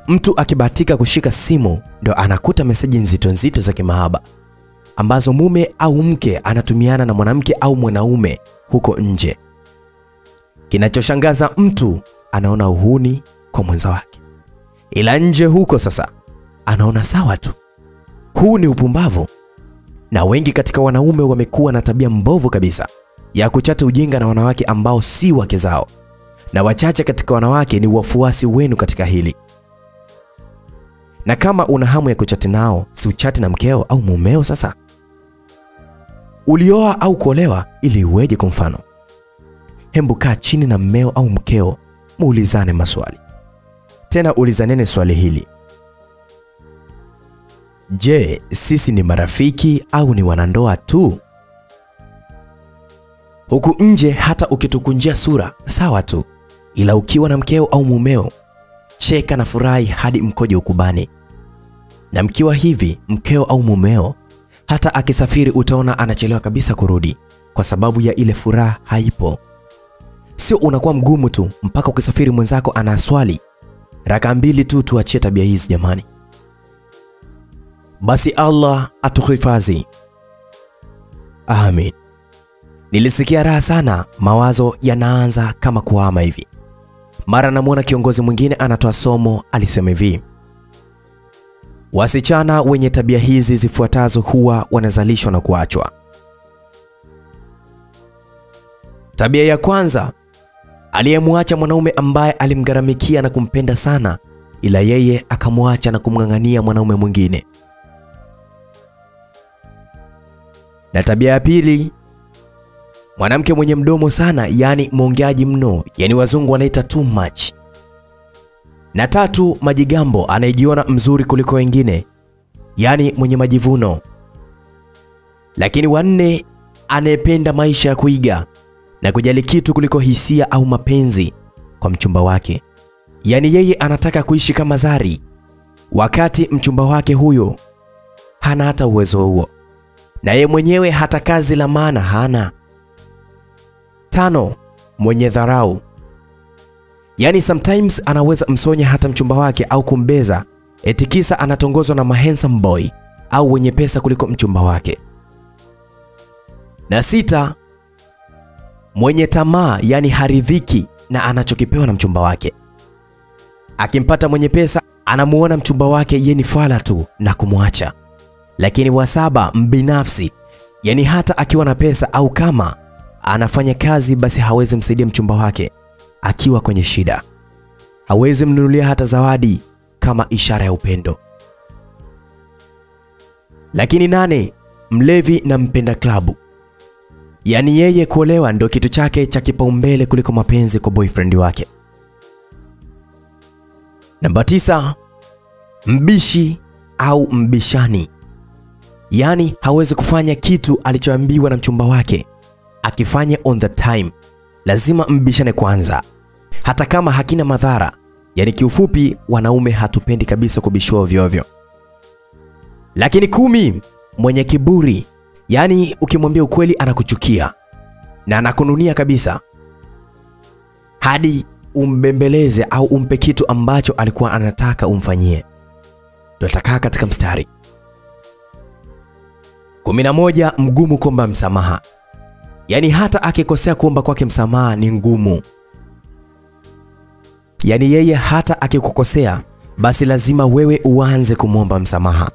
mtu akibahatika kushika simu ndo anakuta meseji nzito nzito za kimahaba ambazo mume au mke anatumiana na mwanamke au mwanaume huko nje. Kinachoshangaza, mtu anaona uhuni kwa mwenza wake, ila nje huko sasa anaona sawa tu. Huu ni upumbavu, na wengi katika wanaume wamekuwa na tabia mbovu kabisa ya kuchata ujinga na wanawake ambao si wake zao, na wachache katika wanawake ni wafuasi wenu katika hili. Na kama una hamu ya kuchati nao, si uchati na mkeo au mumeo? Sasa ulioa au kuolewa ili uweje? Kwa mfano, hembu kaa chini na mmeo au mkeo, muulizane maswali. Tena ulizanene swali hili: Je, sisi ni marafiki au ni wanandoa tu? Huku nje hata ukitukunjia sura sawa tu, ila ukiwa na mkeo au mumeo, cheka na furahi hadi mkojo ukubani. Na mkiwa hivi, mkeo au mumeo hata akisafiri utaona anachelewa kabisa kurudi, kwa sababu ya ile furaha haipo. Sio unakuwa mgumu tu mpaka ukisafiri mwenzako ana swali raka mbili tu. Tuachie tabia hizi jamani. Basi Allah atuhifadhi, amin. Nilisikia raha sana, mawazo yanaanza kama kuhama hivi. Mara namwona kiongozi mwingine anatoa somo, alisema hivi: wasichana wenye tabia hizi zifuatazo huwa wanazalishwa na kuachwa. Tabia ya kwanza, aliyemwacha mwanaume ambaye alimgharamikia na kumpenda sana, ila yeye akamwacha na kumng'ang'ania mwanaume mwingine. Na tabia ya pili, mwanamke mwenye mdomo sana, yaani mwongeaji mno, yaani wazungu wanaita too much. Na tatu, majigambo, anayejiona mzuri kuliko wengine, yaani mwenye majivuno. Lakini wanne, anayependa maisha ya kuiga na kujali kitu kuliko hisia au mapenzi kwa mchumba wake, yaani yeye anataka kuishi kama Zari, wakati mchumba wake huyo hana hata uwezo huo, na yeye mwenyewe hata kazi la maana hana. Tano, mwenye dharau, yaani sometimes anaweza msonya hata mchumba wake au kumbeza eti kisa anatongozwa na mahandsome boy au wenye pesa kuliko mchumba wake. Na sita, mwenye tamaa, yani haridhiki na anachokipewa na mchumba wake. Akimpata mwenye pesa, anamuona mchumba wake yeye ni fala tu na kumwacha. Lakini wa saba, mbinafsi, yani hata akiwa na pesa au kama anafanya kazi, basi hawezi msaidia mchumba wake akiwa kwenye shida, hawezi mnunulia hata zawadi kama ishara ya upendo. Lakini nane, mlevi na mpenda klabu, yaani yeye kuolewa ndo kitu chake cha kipaumbele kuliko mapenzi kwa boyfriend wake. Namba tisa, mbishi au mbishani, yaani hawezi kufanya kitu alichoambiwa na mchumba wake, akifanya on the time, lazima mbishane kwanza, hata kama hakina madhara. Yaani kiufupi, wanaume hatupendi kabisa kubishwa ovyo ovyo. Lakini kumi, mwenye kiburi, yaani ukimwambia ukweli anakuchukia na anakununia kabisa hadi umbembeleze au umpe kitu ambacho alikuwa anataka umfanyie, Ndio atakaa katika mstari. kumi na moja, mgumu kuomba msamaha, yaani hata akikosea kuomba kwake msamaha ni ngumu. Yaani yeye hata akikukosea basi lazima wewe uanze kumwomba msamaha.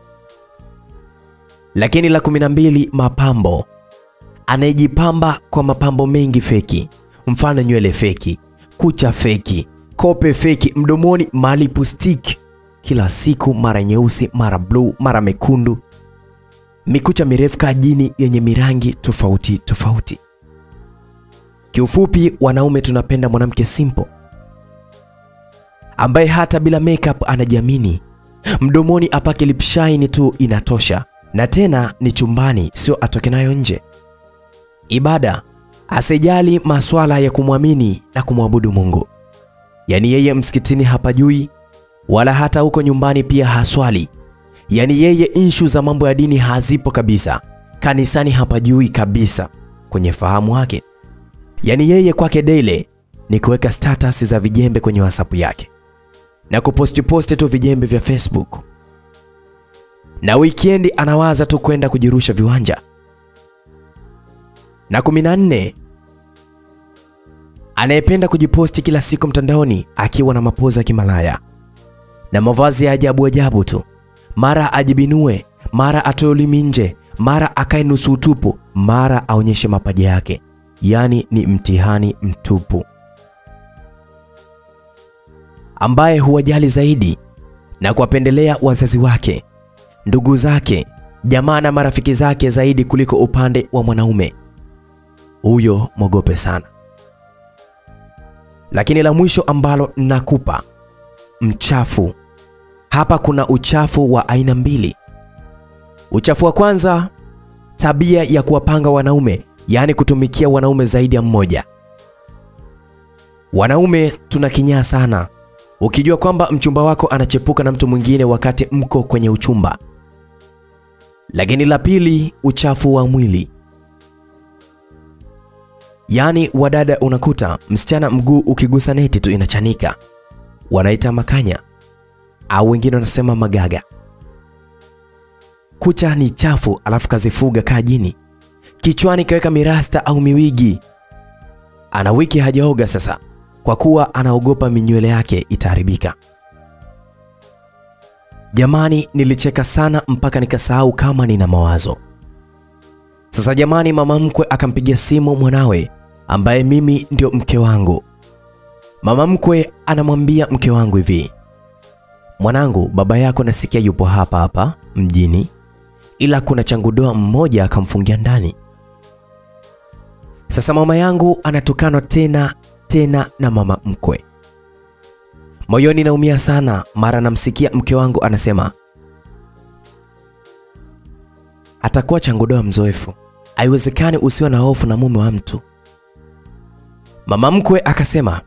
Lakini la kumi na mbili, mapambo, anayejipamba kwa mapambo mengi feki, mfano nywele feki, kucha feki, kope feki, mdomoni malipstick kila siku, mara nyeusi, mara bluu, mara mekundu, mikucha mirefu kajini yenye mirangi tofauti tofauti. Kiufupi, wanaume tunapenda mwanamke simple. Ambaye hata bila makeup anajiamini, mdomoni apake lip shine tu inatosha, na tena ni chumbani, sio atoke nayo nje. Ibada, asijali maswala ya kumwamini na kumwabudu Mungu, yaani yeye msikitini hapajui, wala hata huko nyumbani pia haswali, yaani yeye inshu za mambo ya dini hazipo kabisa, kanisani hapajui kabisa kwenye fahamu wake, yaani yeye kwake daily ni kuweka status za vijembe kwenye WhatsApp yake. Na kuposti posti tu vijembe vya Facebook, na wikendi anawaza tu kwenda kujirusha viwanja. Na kumi na nne, anayependa kujiposti kila siku mtandaoni akiwa na mapoza ya kimalaya. Na mavazi ya ajabu ajabu tu, mara ajibinue, mara atoe ulimi nje, mara akae nusu utupu, mara aonyeshe mapaja yake, yaani ni mtihani mtupu. Ambaye huwajali zaidi na kuwapendelea wazazi wake, ndugu zake, jamaa na marafiki zake zaidi kuliko upande wa mwanaume. Huyo mwogope sana. Lakini la mwisho ambalo nakupa, mchafu. Hapa kuna uchafu wa aina mbili. Uchafu wa kwanza, tabia ya kuwapanga wanaume, yaani kutumikia wanaume zaidi ya mmoja. Wanaume tuna kinyaa sana ukijua kwamba mchumba wako anachepuka na mtu mwingine wakati mko kwenye uchumba. Lakini la pili, uchafu wa mwili, yaani wadada, unakuta msichana mguu ukigusa neti tu inachanika, wanaita makanya au wengine wanasema magaga. Kucha ni chafu, alafu kazifuga kaa jini. kichwani kaweka mirasta au miwigi, ana wiki hajaoga sasa kwa kuwa anaogopa minywele yake itaharibika. Jamani, nilicheka sana mpaka nikasahau kama nina mawazo. Sasa jamani, mama mkwe akampigia simu mwanawe ambaye mimi ndio mke wangu. Mama mkwe anamwambia mke wangu hivi, mwanangu, baba yako nasikia yupo hapa hapa mjini, ila kuna changudoa mmoja akamfungia ndani. Sasa mama yangu anatukanwa tena tena na mama mkwe. Moyoni naumia sana, mara namsikia mke wangu anasema atakuwa changudoa mzoefu, haiwezekani usiwe na hofu na mume wa mtu. Mama mkwe akasema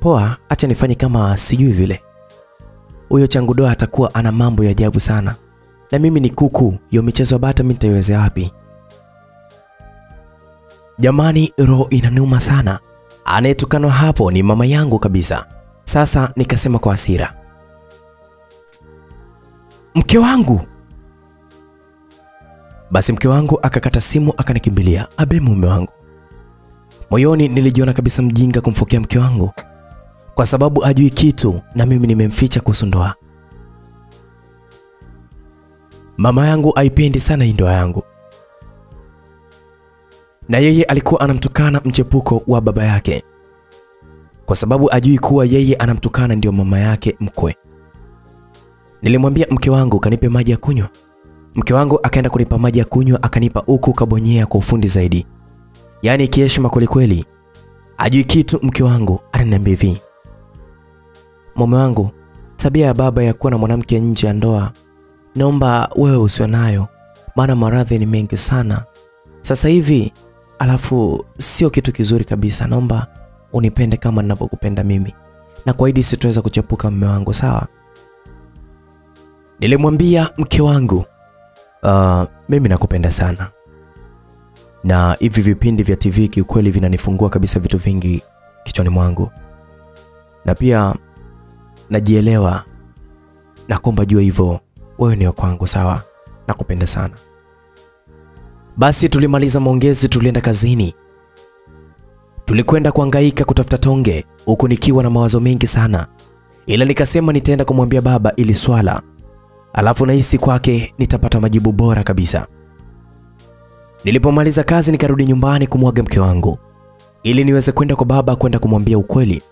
poa, acha nifanye kama sijui vile. Huyo changudoa atakuwa ana mambo ya ajabu sana, na mimi ni kuku, hiyo michezo bata mimi nitaiwezea wapi? Jamani, roho inanuma sana. Anayetukanwa hapo ni mama yangu kabisa. Sasa nikasema kwa hasira, mke wangu, Basi mke wangu akakata simu akanikimbilia, abe mume wangu. Moyoni nilijiona kabisa mjinga kumfokea mke wangu kwa sababu ajui kitu na mimi nimemficha kuhusu ndoa. Mama yangu aipendi sana hii ndoa yangu, na yeye alikuwa anamtukana mchepuko wa baba yake kwa sababu ajui kuwa yeye anamtukana ndio mama yake mkwe. Nilimwambia mke wangu kanipe maji ya kunywa. Mke wangu akaenda kunipa maji ya kunywa, akanipa huku kabonyea kwa ufundi zaidi, yaani kiheshima kwelikweli. Ajui kitu mke wangu ananiambia hivi, mume wangu, tabia ya baba ya kuwa na mwanamke nje ya ndoa naomba wewe usiwe nayo, maana maradhi ni mengi sana sasa hivi, alafu sio kitu kizuri kabisa. Naomba unipende kama ninavyokupenda mimi, na kuahidi sitoweza kuchepuka mume wangu, sawa? Nilimwambia mke wangu, uh, mimi nakupenda sana, na hivi vipindi vya TV kiukweli vinanifungua kabisa vitu vingi kichwani mwangu, na pia najielewa na kwamba jua hivyo wewe ni wa kwangu, sawa? Nakupenda sana. Basi tulimaliza maongezi, tulienda kazini. Tulikwenda kuangaika kutafuta tonge, huku nikiwa na mawazo mengi sana, ila nikasema nitaenda kumwambia baba ili swala, alafu nahisi kwake nitapata majibu bora kabisa. Nilipomaliza kazi, nikarudi nyumbani kumwaga mke wangu ili niweze kwenda kwa baba kwenda kumwambia ukweli.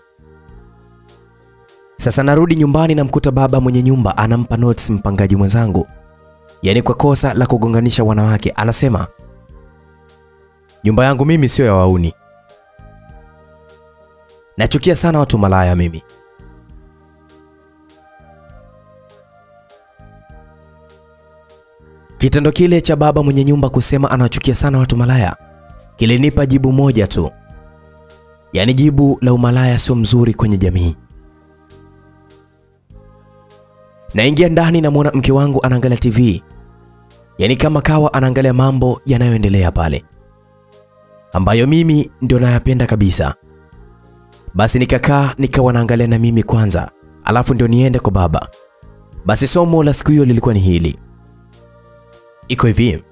Sasa narudi nyumbani namkuta baba mwenye nyumba anampa notes mpangaji mwenzangu, yaani kwa kosa la kugonganisha wanawake. Anasema nyumba yangu mimi sio ya wauni, nachukia sana watu malaya mimi. Kitendo kile cha baba mwenye nyumba kusema anawachukia sana watu malaya kilinipa jibu moja tu, yaani jibu la umalaya sio mzuri kwenye jamii. Naingia ndani namwona mke wangu anaangalia TV, yaani kama kawa anaangalia mambo yanayoendelea pale ambayo mimi ndio nayapenda kabisa. Basi nikakaa nikawa naangalia na mimi kwanza, alafu ndio niende kwa baba. Basi somo la siku hiyo lilikuwa ni hili, iko hivi: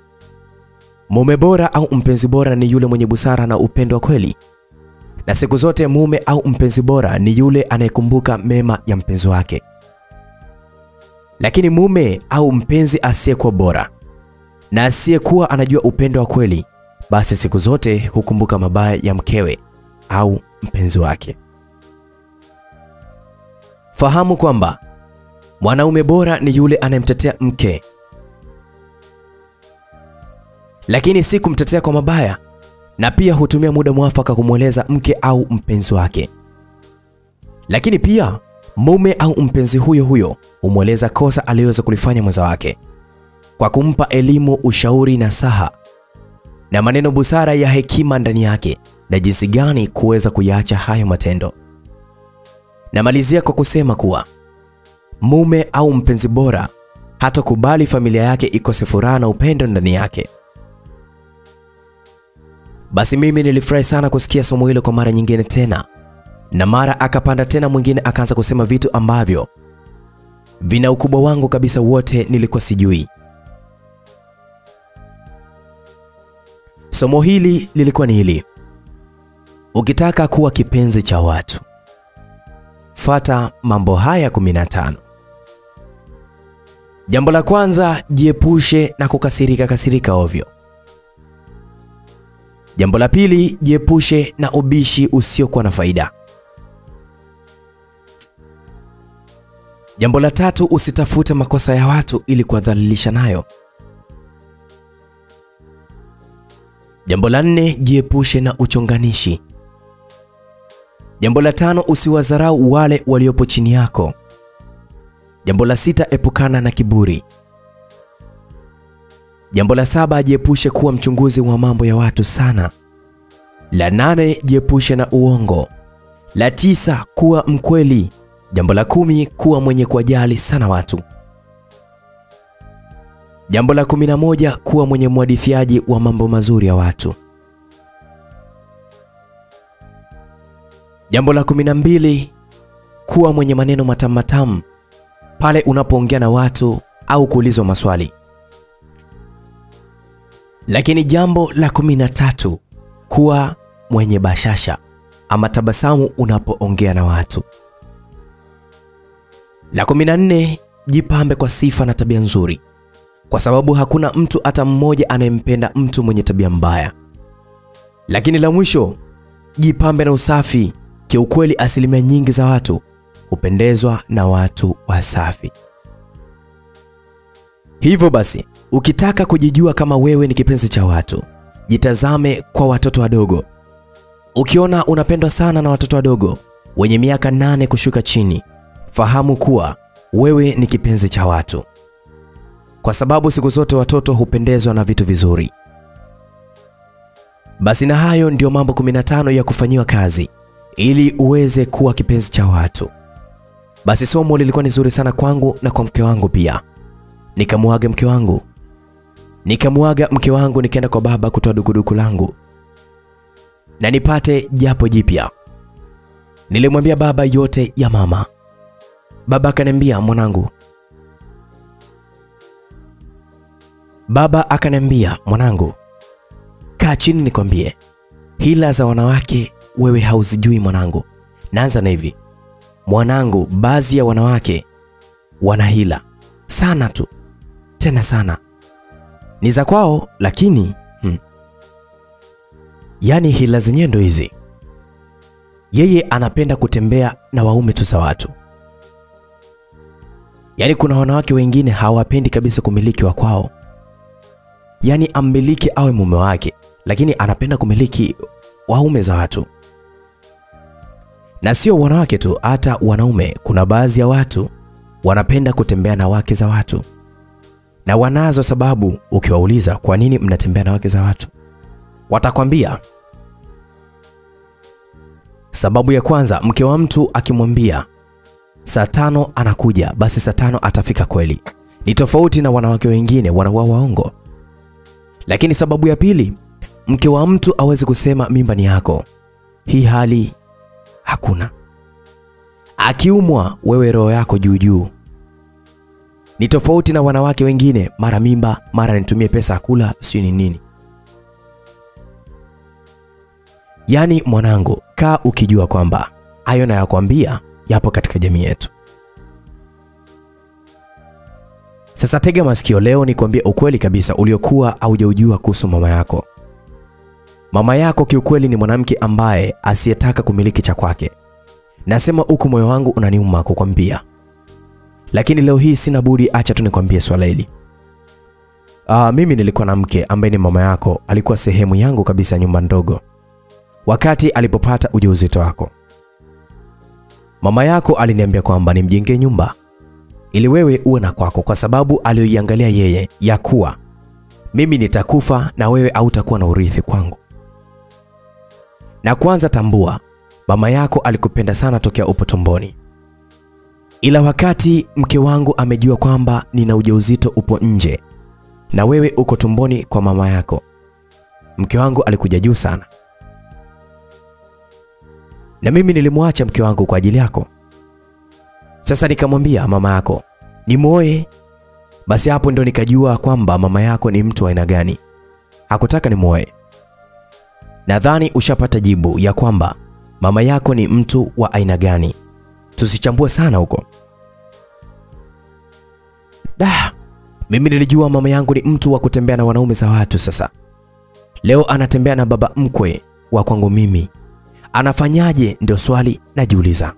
mume bora au mpenzi bora ni yule mwenye busara na upendo wa kweli, na siku zote mume au mpenzi bora ni yule anayekumbuka mema ya mpenzi wake. Lakini mume au mpenzi asiyekuwa bora na asiyekuwa anajua upendo wa kweli, basi siku zote hukumbuka mabaya ya mkewe au mpenzi wake. Fahamu kwamba mwanaume bora ni yule anayemtetea mke, lakini si kumtetea kwa mabaya, na pia hutumia muda mwafaka kumweleza mke au mpenzi wake. Lakini pia mume au mpenzi huyo huyo humweleza kosa aliyoweza kulifanya mwenza wake kwa kumpa elimu, ushauri na saha na maneno busara ya hekima ndani yake na jinsi gani kuweza kuyaacha hayo matendo. Namalizia kwa kusema kuwa mume au mpenzi bora hatakubali familia yake ikose furaha na upendo ndani yake. Basi mimi nilifurahi sana kusikia somo hilo kwa mara nyingine tena na mara akapanda tena mwingine akaanza kusema vitu ambavyo vina ukubwa wangu kabisa, wote nilikuwa sijui. Somo hili lilikuwa ni hili: ukitaka kuwa kipenzi cha watu, fata mambo haya 15. Jambo la kwanza, jiepushe na kukasirika kasirika ovyo. Jambo la pili, jiepushe na ubishi usiokuwa na faida. Jambo la tatu, usitafute makosa ya watu ili kuwadhalilisha nayo. Jambo la nne, jiepushe na uchonganishi. Jambo la tano, usiwadharau wale waliopo chini yako. Jambo la sita, epukana na kiburi. Jambo la saba, jiepushe kuwa mchunguzi wa mambo ya watu sana. La nane, jiepushe na uongo. La tisa, kuwa mkweli. Jambo la kumi, kuwa mwenye kuwajali sana watu. Jambo la kumi na moja, kuwa mwenye mwadithiaji wa mambo mazuri ya watu. Jambo la kumi na mbili, kuwa mwenye maneno matamu matamu pale unapoongea na watu au kuulizwa maswali. Lakini jambo la kumi na tatu, kuwa mwenye bashasha ama tabasamu unapoongea na watu. La kumi na nne, jipambe kwa sifa na tabia nzuri, kwa sababu hakuna mtu hata mmoja anayempenda mtu mwenye tabia mbaya. Lakini la mwisho, jipambe na usafi. Kiukweli, asilimia nyingi za watu hupendezwa na watu wasafi. Hivyo basi, ukitaka kujijua kama wewe ni kipenzi cha watu, jitazame kwa watoto wadogo. Ukiona unapendwa sana na watoto wadogo wenye miaka nane kushuka chini, fahamu kuwa wewe ni kipenzi cha watu, kwa sababu siku zote watoto hupendezwa na vitu vizuri. Basi na hayo ndiyo mambo 15 ya kufanyiwa kazi ili uweze kuwa kipenzi cha watu. Basi somo lilikuwa ni zuri sana kwangu na kwa mke wangu pia. Nikamuaga mke wangu, nikamuaga mke wangu, nikaenda kwa baba kutoa dukuduku langu na nipate japo jipya. Nilimwambia baba yote ya mama. Baba akaniambia, mwanangu, baba akaniambia, mwanangu, kaa chini nikwambie, hila za wanawake wewe hauzijui mwanangu. Naanza na hivi mwanangu, baadhi ya wanawake wana hila sana tu, tena sana, ni za kwao, lakini hmm, yaani hila zenyewe ndo hizi. Yeye anapenda kutembea na waume tu za watu. Yaani kuna wanawake wengine hawapendi kabisa kumiliki wa kwao, yaani ammiliki awe mume wake, lakini anapenda kumiliki waume za watu. Na sio wanawake tu, hata wanaume. Kuna baadhi ya watu wanapenda kutembea na wake za watu, na wanazo sababu. Ukiwauliza kwa nini mnatembea na wake za watu, watakwambia sababu ya kwanza, mke wa mtu akimwambia saa tano anakuja, basi saa tano atafika kweli. Ni tofauti na wanawake wengine wanakuwa waongo. Lakini sababu ya pili, mke wa mtu awezi kusema mimba ni yako. Hii hali hakuna. Akiumwa wewe roho yako juu juu. Ni tofauti na wanawake wengine, mara mimba, mara nitumie pesa akula, sio ni nini. Yaani mwanangu, kaa ukijua kwamba hayo nayakwambia yapo katika jamii yetu. Sasa tega masikio, leo nikwambie ukweli kabisa uliokuwa haujaujua kuhusu mama yako. Mama yako kiukweli ni mwanamke ambaye asiyetaka kumiliki cha kwake. Nasema huku moyo wangu unaniuma kukwambia, lakini leo hii sina budi, acha tu nikwambie swala hili. Ah, mimi nilikuwa na mke ambaye ni mama yako, alikuwa sehemu yangu kabisa nyumba ndogo wakati alipopata ujauzito wako. Mama yako aliniambia kwamba nimjengee nyumba ili wewe uwe na kwako, kwa sababu aliyoiangalia yeye ya kuwa mimi nitakufa na wewe hautakuwa na urithi kwangu. Na kwanza tambua, mama yako alikupenda sana tokea upo tumboni, ila wakati mke wangu amejua kwamba nina ujauzito upo nje na wewe uko tumboni kwa mama yako, mke wangu alikuja juu sana na mimi nilimwacha mke wangu kwa ajili yako. Sasa nikamwambia mama yako nimwoe. Basi hapo ndo nikajua kwamba mama yako ni mtu wa aina gani, hakutaka nimwoe. Nadhani ushapata jibu ya kwamba mama yako ni mtu wa aina gani. Tusichambue sana huko. Da, mimi nilijua mama yangu ni mtu wa kutembea na wanaume za watu. Sasa leo anatembea na baba mkwe wa kwangu mimi anafanyaje? Ndio swali najiuliza.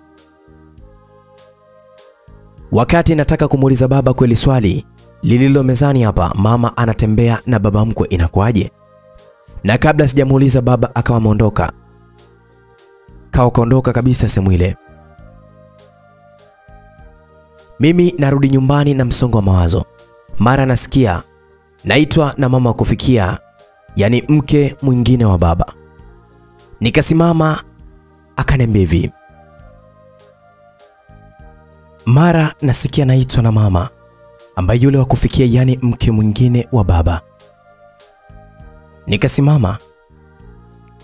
Wakati nataka kumuuliza baba kweli swali lililo mezani hapa, mama anatembea na baba mkwe, inakuwaje? Na kabla sijamuuliza baba akawa ameondoka, kawa kaondoka kabisa sehemu ile. Mimi narudi nyumbani na msongo wa mawazo, mara nasikia naitwa na mama wa kufikia, yani mke mwingine wa baba. Nikasimama, akaniambia hivi, mara nasikia naitwa na mama ambaye yule wa kufikia, yani mke mwingine wa baba. Nikasimama,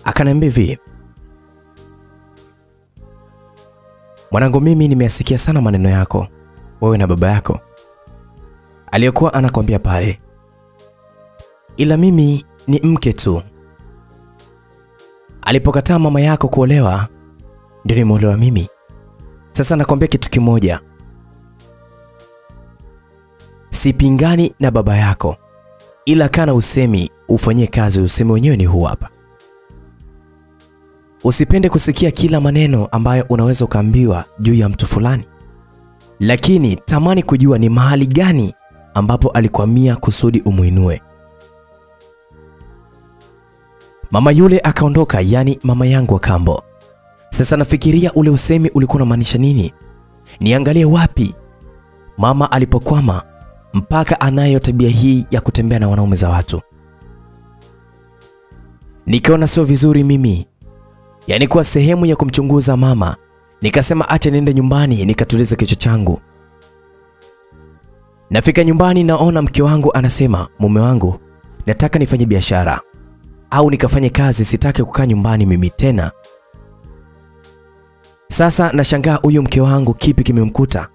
akaniambia hivi, mwanangu, mimi nimeyasikia sana maneno yako wewe na baba yako aliyokuwa anakwambia pale, ila mimi ni mke tu. Alipokataa mama yako kuolewa, ndio nimeolewa mimi. Sasa nakwambia kitu kimoja, sipingani na baba yako, ila kana usemi ufanyie kazi. Usemi wenyewe ni huu hapa. Usipende kusikia kila maneno ambayo unaweza ukaambiwa juu ya mtu fulani, lakini tamani kujua ni mahali gani ambapo alikwamia kusudi umuinue. Mama yule akaondoka, yani mama yangu wa kambo. Sasa nafikiria ule usemi ulikuwa unamaanisha nini? Niangalie wapi mama alipokwama mpaka anayo tabia hii ya kutembea na wanaume za watu. Nikaona sio vizuri mimi, yaani kuwa sehemu ya kumchunguza mama. Nikasema acha niende nyumbani nikatuliza kichwa changu. Nafika nyumbani, naona mke wangu anasema, mume wangu, nataka nifanye biashara au nikafanye kazi, sitaki kukaa nyumbani mimi tena. Sasa nashangaa huyu mke wangu kipi kimemkuta?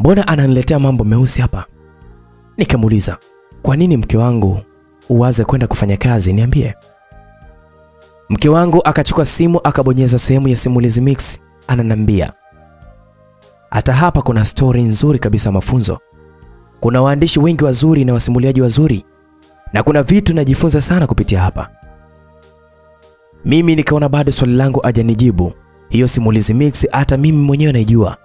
Mbona ananiletea mambo meusi hapa? Nikamuuliza, kwa nini mke wangu uwaze kwenda kufanya kazi? Niambie. Mke wangu akachukua simu akabonyeza sehemu ya simulizi mix, ananambia hata hapa kuna stori nzuri kabisa, mafunzo. Kuna waandishi wengi wazuri na wasimuliaji wazuri, na kuna vitu najifunza sana kupitia hapa. Mimi nikaona bado swali langu ajanijibu hiyo simulizi mix, hata mimi mwenyewe naijua,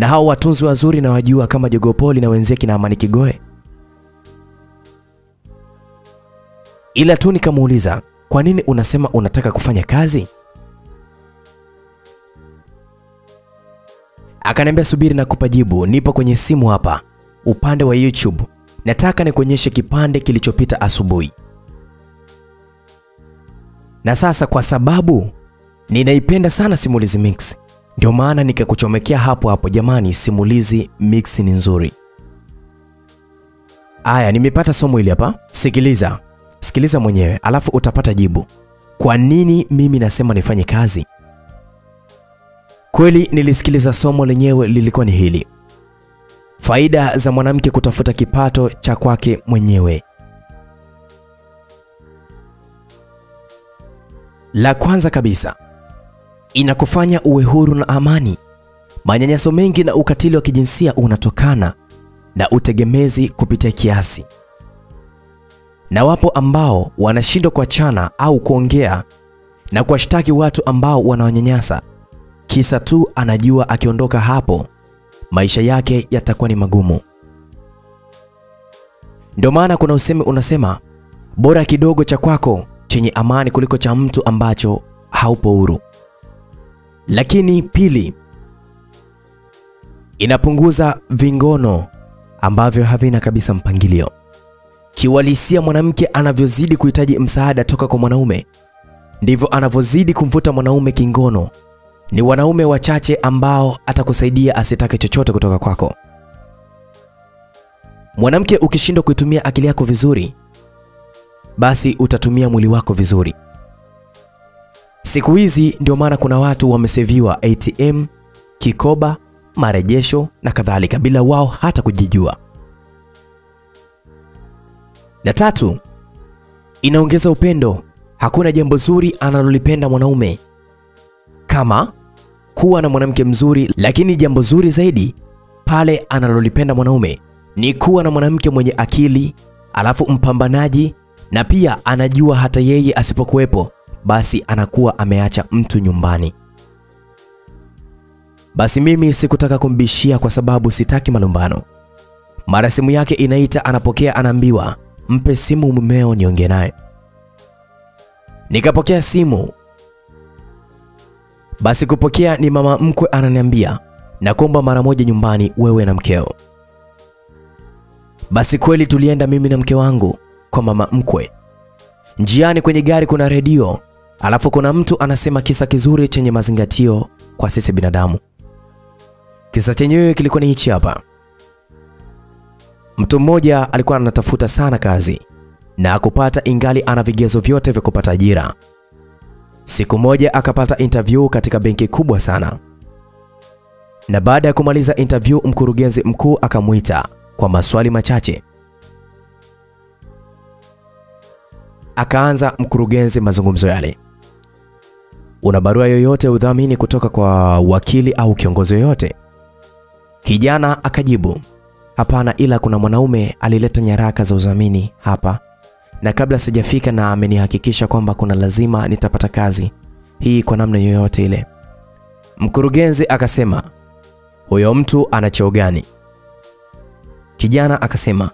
na hao watunzi wazuri na wajua kama Jogopoli na wenzake kina Amani Kigoe, ila tu nikamuuliza, kwa nini unasema unataka kufanya kazi? Akaniambia subiri na kupa jibu, nipo kwenye simu hapa upande wa YouTube, nataka nikuonyeshe kipande kilichopita asubuhi. Na sasa kwa sababu ninaipenda sana simulizi mix, ndio maana nikakuchomekea hapo hapo. Jamani, simulizi mix ni nzuri. Aya, nimepata somo hili hapa, sikiliza, sikiliza mwenyewe, alafu utapata jibu kwa nini mimi nasema nifanye kazi. Kweli nilisikiliza somo lenyewe lilikuwa ni hili: faida za mwanamke kutafuta kipato cha kwake mwenyewe. La kwanza kabisa, inakufanya uwe huru na amani. Manyanyaso mengi na ukatili wa kijinsia unatokana na utegemezi kupitia kiasi, na wapo ambao wanashindwa kuachana au kuongea na kuwashtaki watu ambao wanawanyanyasa kisa tu anajua akiondoka hapo maisha yake yatakuwa ni magumu. Ndio maana kuna usemi unasema, bora kidogo cha kwako chenye amani kuliko cha mtu ambacho haupo huru. Lakini pili, inapunguza vingono ambavyo havina kabisa mpangilio. kiwalisia mwanamke anavyozidi kuhitaji msaada toka kwa mwanaume ndivyo anavyozidi kumvuta mwanaume kingono. Ni wanaume wachache ambao atakusaidia asitake chochote kutoka kwako. Mwanamke, ukishindwa kuitumia akili yako vizuri, basi utatumia mwili wako vizuri. Siku hizi ndio maana kuna watu wameseviwa ATM, kikoba, marejesho na kadhalika bila wao hata kujijua. Na tatu, inaongeza upendo. Hakuna jambo zuri analolipenda mwanaume kama kuwa na mwanamke mzuri, lakini jambo zuri zaidi pale analolipenda mwanaume ni kuwa na mwanamke mwenye akili, alafu mpambanaji, na pia anajua hata yeye asipokuwepo basi anakuwa ameacha mtu nyumbani. Basi mimi sikutaka kumbishia kwa sababu sitaki malumbano. Mara simu yake inaita, anapokea, anaambiwa mpe simu mumeo niongee naye. Nikapokea simu. Basi kupokea ni mama mkwe ananiambia, nakuomba mara moja nyumbani wewe na mkeo. Basi kweli tulienda mimi na mke wangu kwa mama mkwe. Njiani kwenye gari kuna redio, alafu kuna mtu anasema kisa kizuri chenye mazingatio kwa sisi binadamu. Kisa chenyewe kilikuwa ni hichi hapa. Mtu mmoja alikuwa anatafuta sana kazi na akupata, ingali ana vigezo vyote vya kupata ajira. Siku moja akapata interview katika benki kubwa sana, na baada ya kumaliza interview, mkurugenzi mkuu akamwita kwa maswali machache. akaanza mkurugenzi mazungumzo yale. Una barua yoyote udhamini kutoka kwa wakili au kiongozi yoyote? Kijana akajibu, hapana, ila kuna mwanaume alileta nyaraka za udhamini hapa, na kabla sijafika na amenihakikisha kwamba kuna lazima nitapata kazi hii kwa namna yoyote ile. Mkurugenzi akasema, huyo mtu ana cheo gani? Kijana akasema,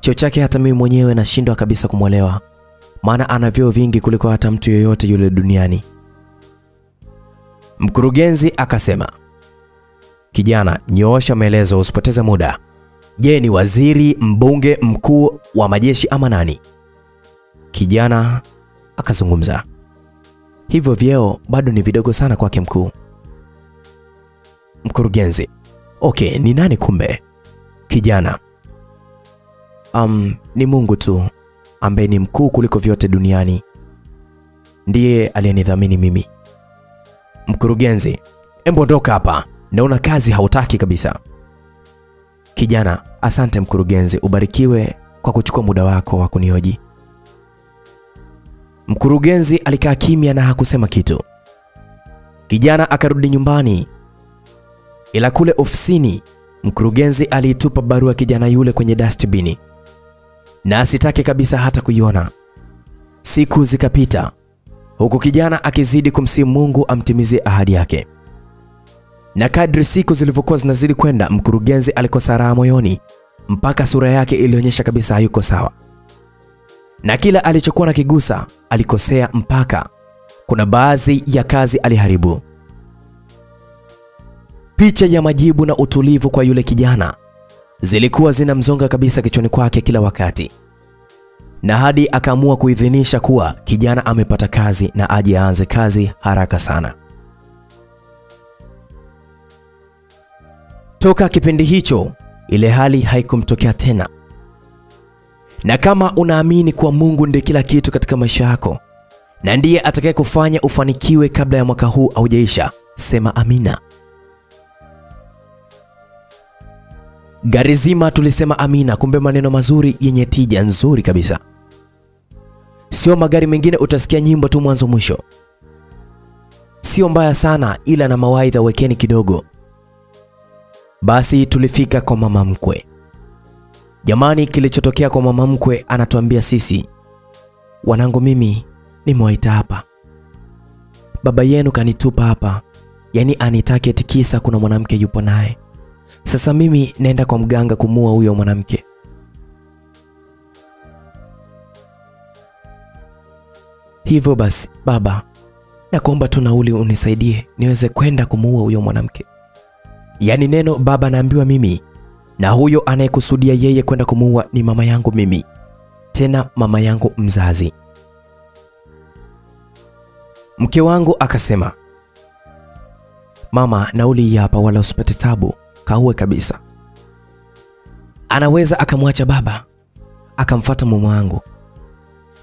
cheo chake hata mimi mwenyewe nashindwa kabisa kumwelewa, maana ana vyeo vingi kuliko hata mtu yoyote yule duniani. Mkurugenzi akasema, kijana, nyoosha maelezo, usipoteze muda. Je, ni waziri, mbunge, mkuu wa majeshi ama nani? Kijana akazungumza, hivyo vyeo bado ni vidogo sana kwake mkuu. Mkurugenzi, okay, ni nani kumbe? Kijana, um, ni Mungu tu ambaye ni mkuu kuliko vyote duniani, ndiye aliyenidhamini mimi. Mkurugenzi, embo ondoka hapa, naona kazi hautaki kabisa. Kijana, asante mkurugenzi, ubarikiwe kwa kuchukua muda wako wa kunioji. Mkurugenzi alikaa kimya na hakusema kitu. Kijana akarudi nyumbani, ila kule ofisini mkurugenzi aliitupa barua kijana yule kwenye dustbini na asitake kabisa hata kuiona. Siku zikapita huku kijana akizidi kumsihi Mungu amtimizie ahadi yake, na kadri siku zilivyokuwa zinazidi kwenda, mkurugenzi alikosa raha moyoni, mpaka sura yake ilionyesha kabisa hayuko sawa, na kila alichokuwa na kigusa alikosea, mpaka kuna baadhi ya kazi aliharibu. Picha ya majibu na utulivu kwa yule kijana zilikuwa zinamzonga kabisa kichwani kwake kila wakati, na hadi akaamua kuidhinisha kuwa kijana amepata kazi na aje aanze kazi haraka sana. Toka kipindi hicho ile hali haikumtokea tena. Na kama unaamini kuwa Mungu ndiye kila kitu katika maisha yako na ndiye atakaye kufanya ufanikiwe kabla ya mwaka huu haujaisha, sema amina. Gari zima tulisema amina, kumbe maneno mazuri yenye tija nzuri kabisa. Sio magari mengine utasikia nyimbo tu mwanzo mwisho. Sio mbaya sana, ila na mawaidha wekeni kidogo. Basi tulifika kwa mama mkwe. Jamani, kilichotokea kwa mama mkwe anatuambia sisi, wanangu, mimi nimewaita hapa, baba yenu kanitupa hapa, yaani anitake tikisa, kuna mwanamke yupo naye sasa mimi naenda kwa mganga kumua huyo mwanamke. Hivyo basi baba, nakuomba tu nauli unisaidie niweze kwenda kumuua huyo mwanamke. Yaani neno baba naambiwa mimi, na huyo anayekusudia yeye kwenda kumuua ni mama yangu mimi, tena mama yangu mzazi. Mke wangu akasema, mama, nauli hapa, wala usipate tabu kauwe kabisa. Anaweza akamwacha baba akamfata mume wangu,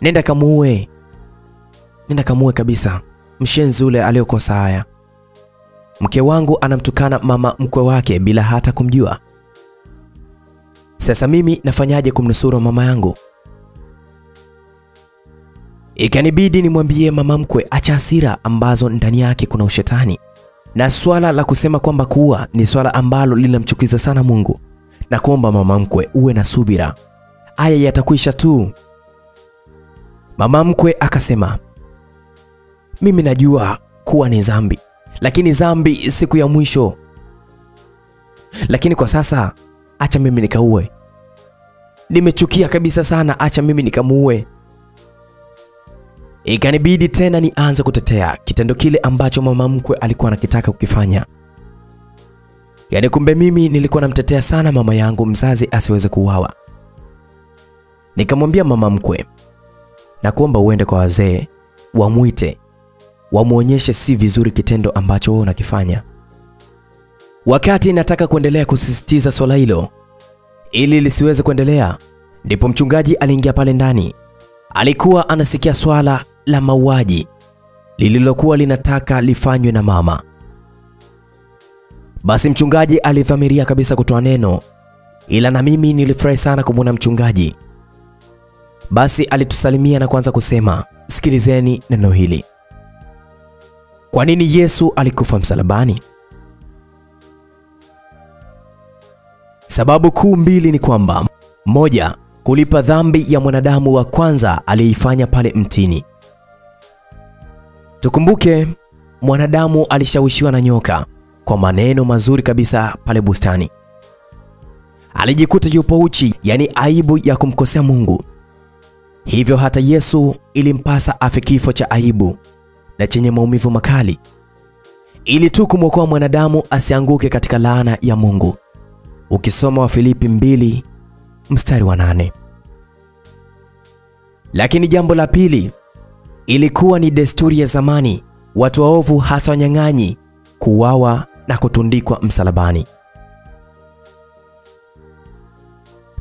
nenda kamuue, nenda kamuue kabisa, mshenzi ule aliyokosa haya. Mke wangu anamtukana mama mkwe wake bila hata kumjua. Sasa mimi nafanyaje kumnusuru mama yangu? Ikanibidi nimwambie mama mkwe acha hasira ambazo ndani yake kuna ushetani na swala la kusema kwamba kuwa ni swala ambalo linamchukiza sana Mungu, na kuomba mama mkwe uwe na subira, aya yatakwisha tu. Mama mkwe akasema, mimi najua kuwa ni dhambi, lakini dhambi siku ya mwisho, lakini kwa sasa acha mimi nikaue. Nimechukia kabisa sana, acha mimi nikamuue. Ikanibidi tena nianze kutetea kitendo kile ambacho mama mkwe alikuwa anakitaka kukifanya. Yaani kumbe mimi nilikuwa namtetea sana mama yangu mzazi asiweze kuuawa. Nikamwambia mama mkwe, na kuomba uende kwa wazee, wamwite, wamwonyeshe si vizuri kitendo ambacho wewe unakifanya. Wakati nataka kuendelea kusisitiza swala hilo ili lisiweze kuendelea, ndipo mchungaji aliingia pale ndani. Alikuwa anasikia swala la mauaji lililokuwa linataka lifanywe na mama. Basi mchungaji alidhamiria kabisa kutoa neno, ila na mimi nilifurahi sana kumwona mchungaji. Basi alitusalimia na kuanza kusema, sikilizeni neno hili. Kwa nini Yesu alikufa msalabani? Sababu kuu mbili ni kwamba moja, kulipa dhambi ya mwanadamu wa kwanza aliyeifanya pale mtini. Tukumbuke mwanadamu alishawishiwa na nyoka kwa maneno mazuri kabisa pale bustani. Alijikuta yupo uchi, yani aibu ya kumkosea Mungu. Hivyo hata Yesu ilimpasa afe kifo cha aibu na chenye maumivu makali, ili tu kumwokoa mwanadamu asianguke katika laana ya Mungu. Ukisoma wa Filipi mbili mstari wa nane. Lakini jambo la pili, ilikuwa ni desturi ya zamani watu waovu hasa wanyang'anyi kuuawa na kutundikwa msalabani.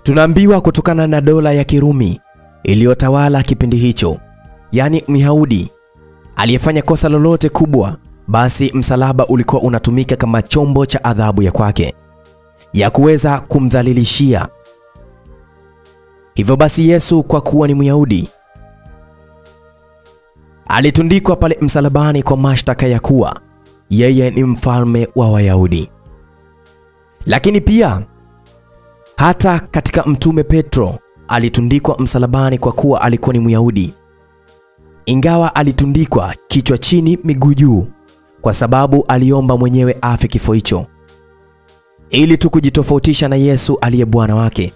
Tunaambiwa kutokana na dola ya Kirumi iliyotawala kipindi hicho, yaani Myahudi aliyefanya kosa lolote kubwa, basi msalaba ulikuwa unatumika kama chombo cha adhabu ya kwake ya kuweza kumdhalilishia. Hivyo basi Yesu kwa kuwa ni Myahudi alitundikwa pale msalabani kwa mashtaka ya kuwa yeye ni mfalme wa Wayahudi. Lakini pia hata katika mtume Petro alitundikwa msalabani kwa kuwa alikuwa ni Myahudi, ingawa alitundikwa kichwa chini miguu juu, kwa sababu aliomba mwenyewe afe kifo hicho ili tu kujitofautisha na Yesu aliye Bwana wake.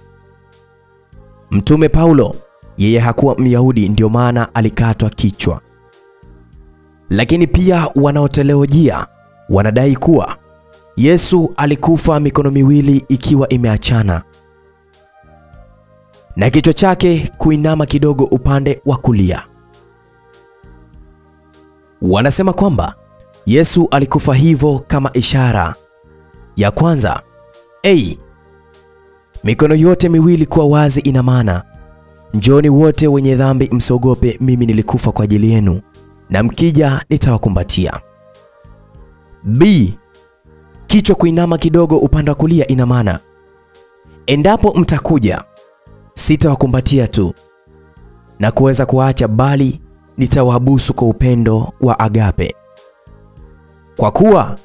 Mtume Paulo yeye hakuwa Myahudi, ndio maana alikatwa kichwa. Lakini pia wanaoteleojia wanadai kuwa Yesu alikufa mikono miwili ikiwa imeachana. Na kichwa chake kuinama kidogo upande wa kulia. Wanasema kwamba Yesu alikufa hivyo kama ishara ya kwanza, A, mikono yote miwili kuwa wazi ina maana. Njoni wote wenye dhambi msogope, mimi nilikufa kwa ajili yenu, na mkija nitawakumbatia. B, kichwa kuinama kidogo upande wa kulia ina maana endapo mtakuja, sitawakumbatia tu na kuweza kuacha, bali nitawabusu kwa upendo wa agape, kwa kuwa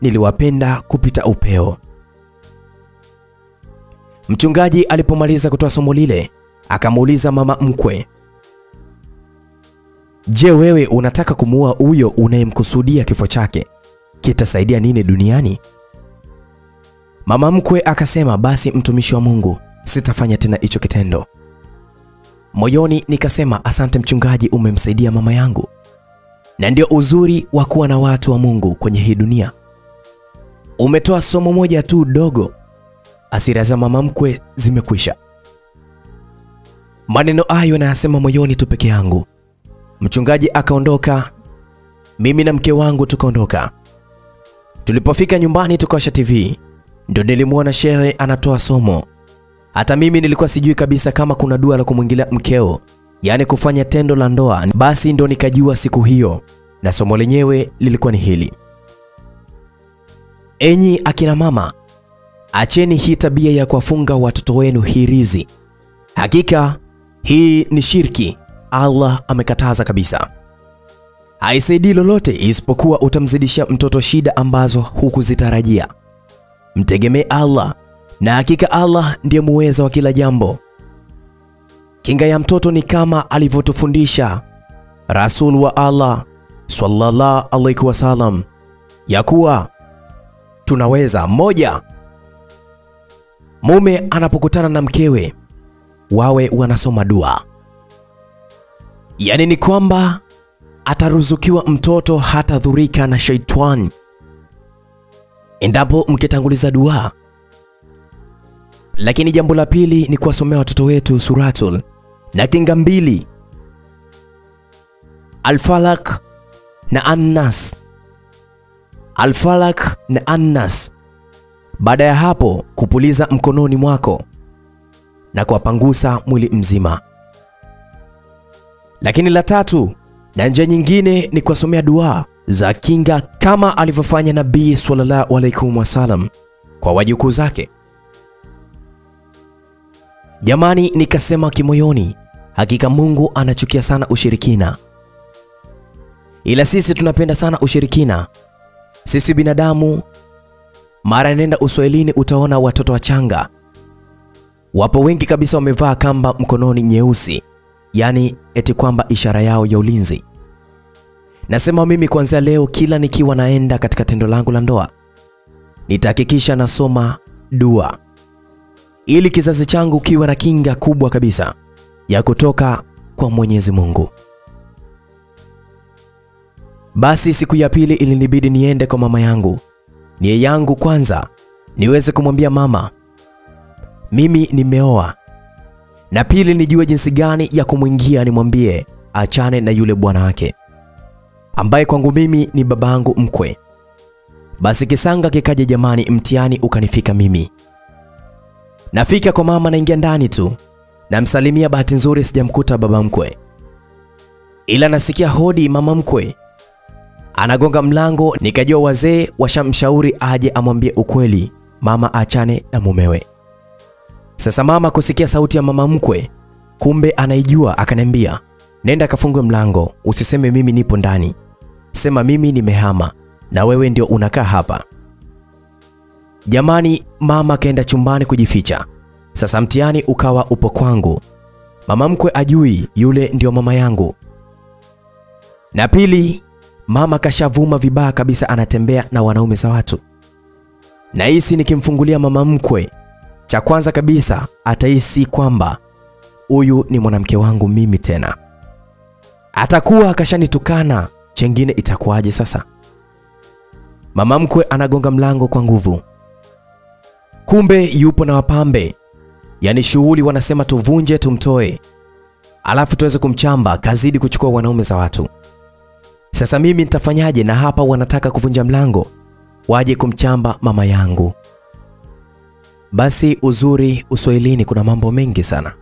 niliwapenda kupita upeo. Mchungaji alipomaliza kutoa somo lile akamuuliza mama mkwe, je, wewe unataka kumuua huyo unayemkusudia kifo chake? Kitasaidia nini duniani? Mama mkwe akasema, basi mtumishi wa Mungu, sitafanya tena hicho kitendo. Moyoni nikasema, asante mchungaji, umemsaidia mama yangu. Na ndio uzuri wa kuwa na watu wa Mungu kwenye hii dunia. Umetoa somo moja tu dogo, hasira za mama mkwe zimekwisha. Maneno hayo nayasema moyoni tu peke yangu. Mchungaji akaondoka, mimi na mke wangu tukaondoka. Tulipofika nyumbani tukawasha TV, ndio nilimwona shehe anatoa somo. Hata mimi nilikuwa sijui kabisa kama kuna dua la kumwingilia mkeo, yaani kufanya tendo la ndoa. Basi ndo nikajua siku hiyo, na somo lenyewe lilikuwa ni hili: enyi akina mama, acheni hii tabia ya kuwafunga watoto wenu hirizi. Hakika hii ni shirki, Allah amekataza kabisa. Haisaidii lolote isipokuwa utamzidishia mtoto shida ambazo hukuzitarajia. Mtegemee Allah, na hakika Allah ndiye muweza wa kila jambo. Kinga ya mtoto ni kama alivyotufundisha Rasul wa Allah sallallahu alaihi wasallam, ya kuwa tunaweza moja, mume anapokutana na mkewe wawe wanasoma dua, yaani ni kwamba ataruzukiwa mtoto hatadhurika na shaitani endapo mkitanguliza dua. Lakini jambo la pili ni kuwasomea watoto wetu suratul na kinga mbili, Alfalak na Annas, Alfalak na Annas. Baada ya hapo kupuliza mkononi mwako na kuwapangusa mwili mzima. Lakini la tatu na njia nyingine ni kuwasomea dua za kinga kama alivyofanya Nabii sallallahu alaihi wasallam kwa wajukuu zake. Jamani, nikasema kimoyoni, Hakika Mungu anachukia sana ushirikina, ila sisi tunapenda sana ushirikina. Sisi binadamu, mara nenda Uswahilini utaona watoto wachanga wapo wengi kabisa wamevaa kamba mkononi nyeusi, yaani eti kwamba ishara yao ya ulinzi. Nasema mimi kuanzia leo, kila nikiwa naenda katika tendo langu la ndoa, nitahakikisha nasoma dua ili kizazi changu kiwe na kinga kubwa kabisa ya kutoka kwa Mwenyezi Mungu. Basi siku ya pili ilinibidi niende kwa mama yangu. niye yangu kwanza niweze kumwambia mama mimi nimeoa, na pili nijue jinsi gani ya kumwingia nimwambie achane na yule bwana wake ambaye kwangu mimi ni babangu mkwe. Basi kisanga kikaja jamani, mtihani ukanifika mimi. Nafika kwa mama, naingia ndani tu, namsalimia. Bahati nzuri sijamkuta baba mkwe, ila nasikia hodi mama mkwe anagonga mlango, nikajua wazee washamshauri aje amwambie ukweli mama achane na mumewe. Sasa mama kusikia sauti ya mama mkwe, kumbe anaijua, akaniambia nenda kafungue mlango, usiseme mimi nipo ndani, sema mimi nimehama na wewe ndio unakaa hapa. Jamani, mama kaenda chumbani kujificha. Sasa mtihani ukawa upo kwangu. Mama mkwe ajui yule ndio mama yangu, na pili mama kashavuma vibaya kabisa, anatembea na wanaume za watu. na hisi nikimfungulia mama mkwe, cha kwanza kabisa atahisi kwamba huyu ni mwanamke wangu mimi tena, atakuwa akashanitukana. Chengine itakuwaje sasa? Mama mkwe anagonga mlango kwa nguvu, kumbe yupo na wapambe, yaani shughuli wanasema tuvunje tumtoe, alafu tuweze kumchamba, kazidi kuchukua wanaume za watu. Sasa mimi nitafanyaje? Na hapa wanataka kuvunja mlango waje kumchamba mama yangu. Basi uzuri Uswahilini kuna mambo mengi sana.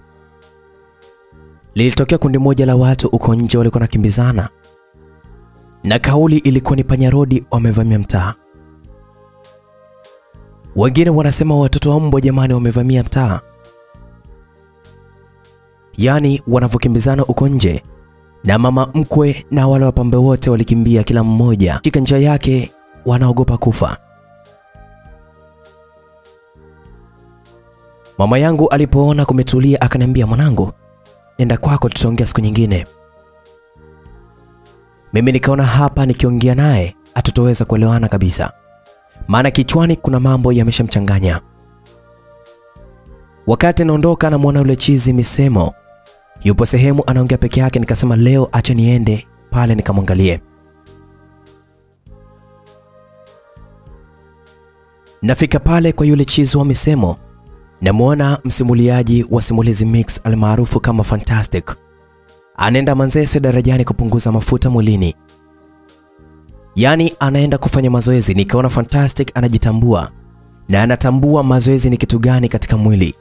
Lilitokea kundi moja la watu uko nje walikuwa nakimbizana, na kauli ilikuwa ni panyarodi wamevamia mtaa. Wengine wanasema watoto wa mbwa jamani, wamevamia mtaa. Yaani wanavyokimbizana uko nje, na mama mkwe na wale wapambe wote walikimbia, kila mmoja shika njia yake, wanaogopa kufa. Mama yangu alipoona kumetulia, akaniambia mwanangu, nenda kwako, tutaongea siku nyingine. Mimi nikaona hapa nikiongea naye hatutoweza kuelewana kabisa, maana kichwani kuna mambo yameshamchanganya. Wakati naondoka, namwona yule chizi misemo yupo sehemu anaongea peke yake, nikasema leo acha niende pale nikamwangalie. Nafika pale kwa yule chizi wa misemo, namwona msimuliaji wa Simulizi Mix almaarufu kama Fantastic anaenda Manzese darajani kupunguza mafuta mwilini, yaani anaenda kufanya mazoezi. Nikaona Fantastic anajitambua na anatambua mazoezi ni kitu gani katika mwili.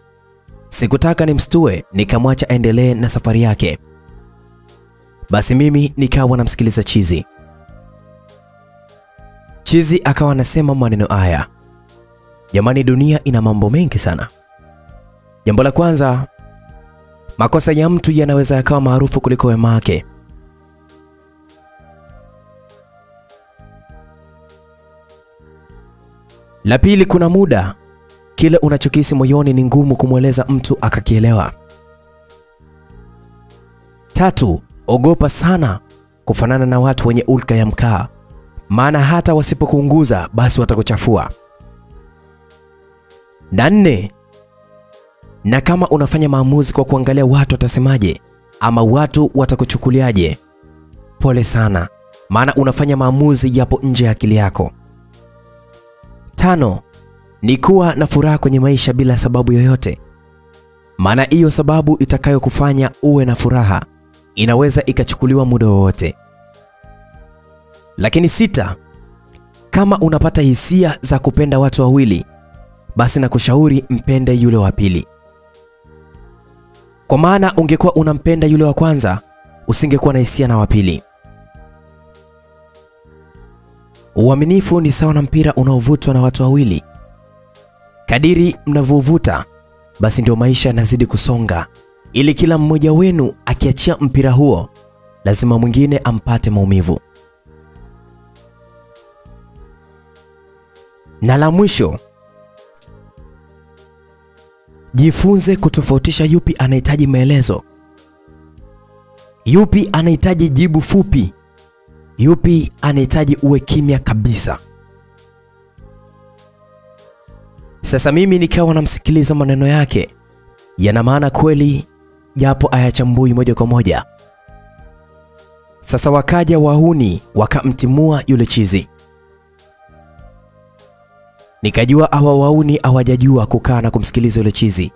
Sikutaka nimstue, nikamwacha aendelee na safari yake. Basi mimi nikawa namsikiliza chizi. Chizi akawa anasema maneno haya, jamani, dunia ina mambo mengi sana. Jambo la kwanza, makosa ya mtu yanaweza yakawa maarufu kuliko wema wake. La pili, kuna muda kile unachokisi moyoni ni ngumu kumweleza mtu akakielewa. Tatu, ogopa sana kufanana na watu wenye ulka ya mkaa, maana hata wasipokuunguza basi watakuchafua. Na nne, na kama unafanya maamuzi kwa kuangalia watu watasemaje ama watu watakuchukuliaje, pole sana, maana unafanya maamuzi yapo nje ya akili yako. Tano, ni kuwa na furaha kwenye maisha bila sababu yoyote, maana hiyo sababu itakayokufanya uwe na furaha inaweza ikachukuliwa muda wowote. Lakini sita, kama unapata hisia za kupenda watu wawili, basi na kushauri mpende yule wa pili, kwa maana ungekuwa unampenda yule wa kwanza usingekuwa na hisia na wa pili. Uaminifu ni sawa na mpira unaovutwa na watu wawili. Kadiri mnavyovuta basi ndio maisha yanazidi kusonga ili kila mmoja wenu akiachia mpira huo lazima mwingine ampate maumivu. Na la mwisho, jifunze kutofautisha yupi anahitaji maelezo, yupi anahitaji jibu fupi, yupi anahitaji uwe kimya kabisa. Sasa mimi nikawa namsikiliza maneno yake, yana maana kweli, japo ayachambui moja kwa moja. Sasa wakaja wahuni wakamtimua yule chizi. Nikajua awa wauni hawajajua kukaa na kumsikiliza yule chizi,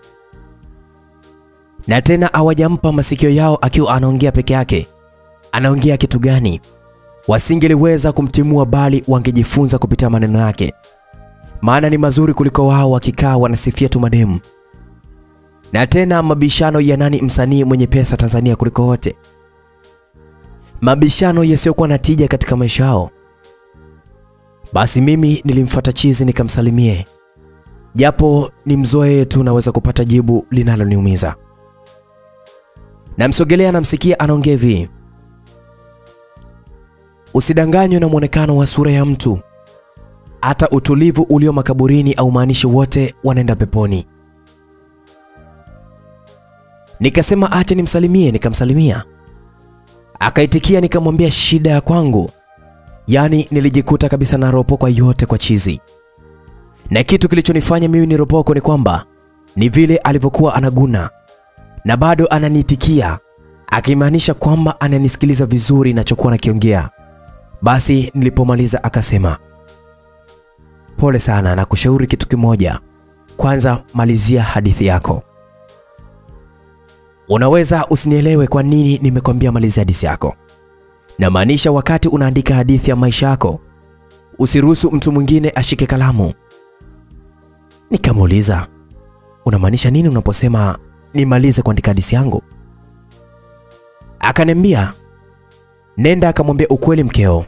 na tena hawajampa masikio yao akiwa anaongea peke yake. Anaongea kitu gani? Wasingeliweza kumtimua, bali wangejifunza kupitia maneno yake, maana ni mazuri kuliko wao wakikaa wanasifia tu mademu. Na tena mabishano ya nani msanii mwenye pesa Tanzania kuliko wote, mabishano yasiyokuwa na tija katika maisha yao. Basi mimi nilimfuata chizi nikamsalimie, japo ni mzoee tu, naweza kupata jibu linaloniumiza. Namsogelea, namsikia anaongea hivi: usidanganywe na mwonekano wa sura ya mtu, hata utulivu ulio makaburini au maanishi wote wanaenda peponi. Nikasema acha nimsalimie, nikamsalimia. Akaitikia, nikamwambia shida ya kwangu Yaani nilijikuta kabisa na ropo kwa yote kwa chizi, na kitu kilichonifanya mimi ni ropoko ni kwamba ni vile alivyokuwa anaguna na bado ananiitikia, akimaanisha kwamba ananisikiliza vizuri ninachokuwa nakiongea. Basi nilipomaliza akasema, pole sana, na kushauri kitu kimoja. Kwanza malizia hadithi yako. Unaweza usinielewe kwa nini nimekwambia malizia hadithi yako Namaanisha wakati unaandika hadithi ya maisha yako, usiruhusu mtu mwingine ashike kalamu. Nikamuuliza, unamaanisha nini unaposema nimalize kuandika hadithi yangu? Akaniambia, nenda akamwambia ukweli mkeo,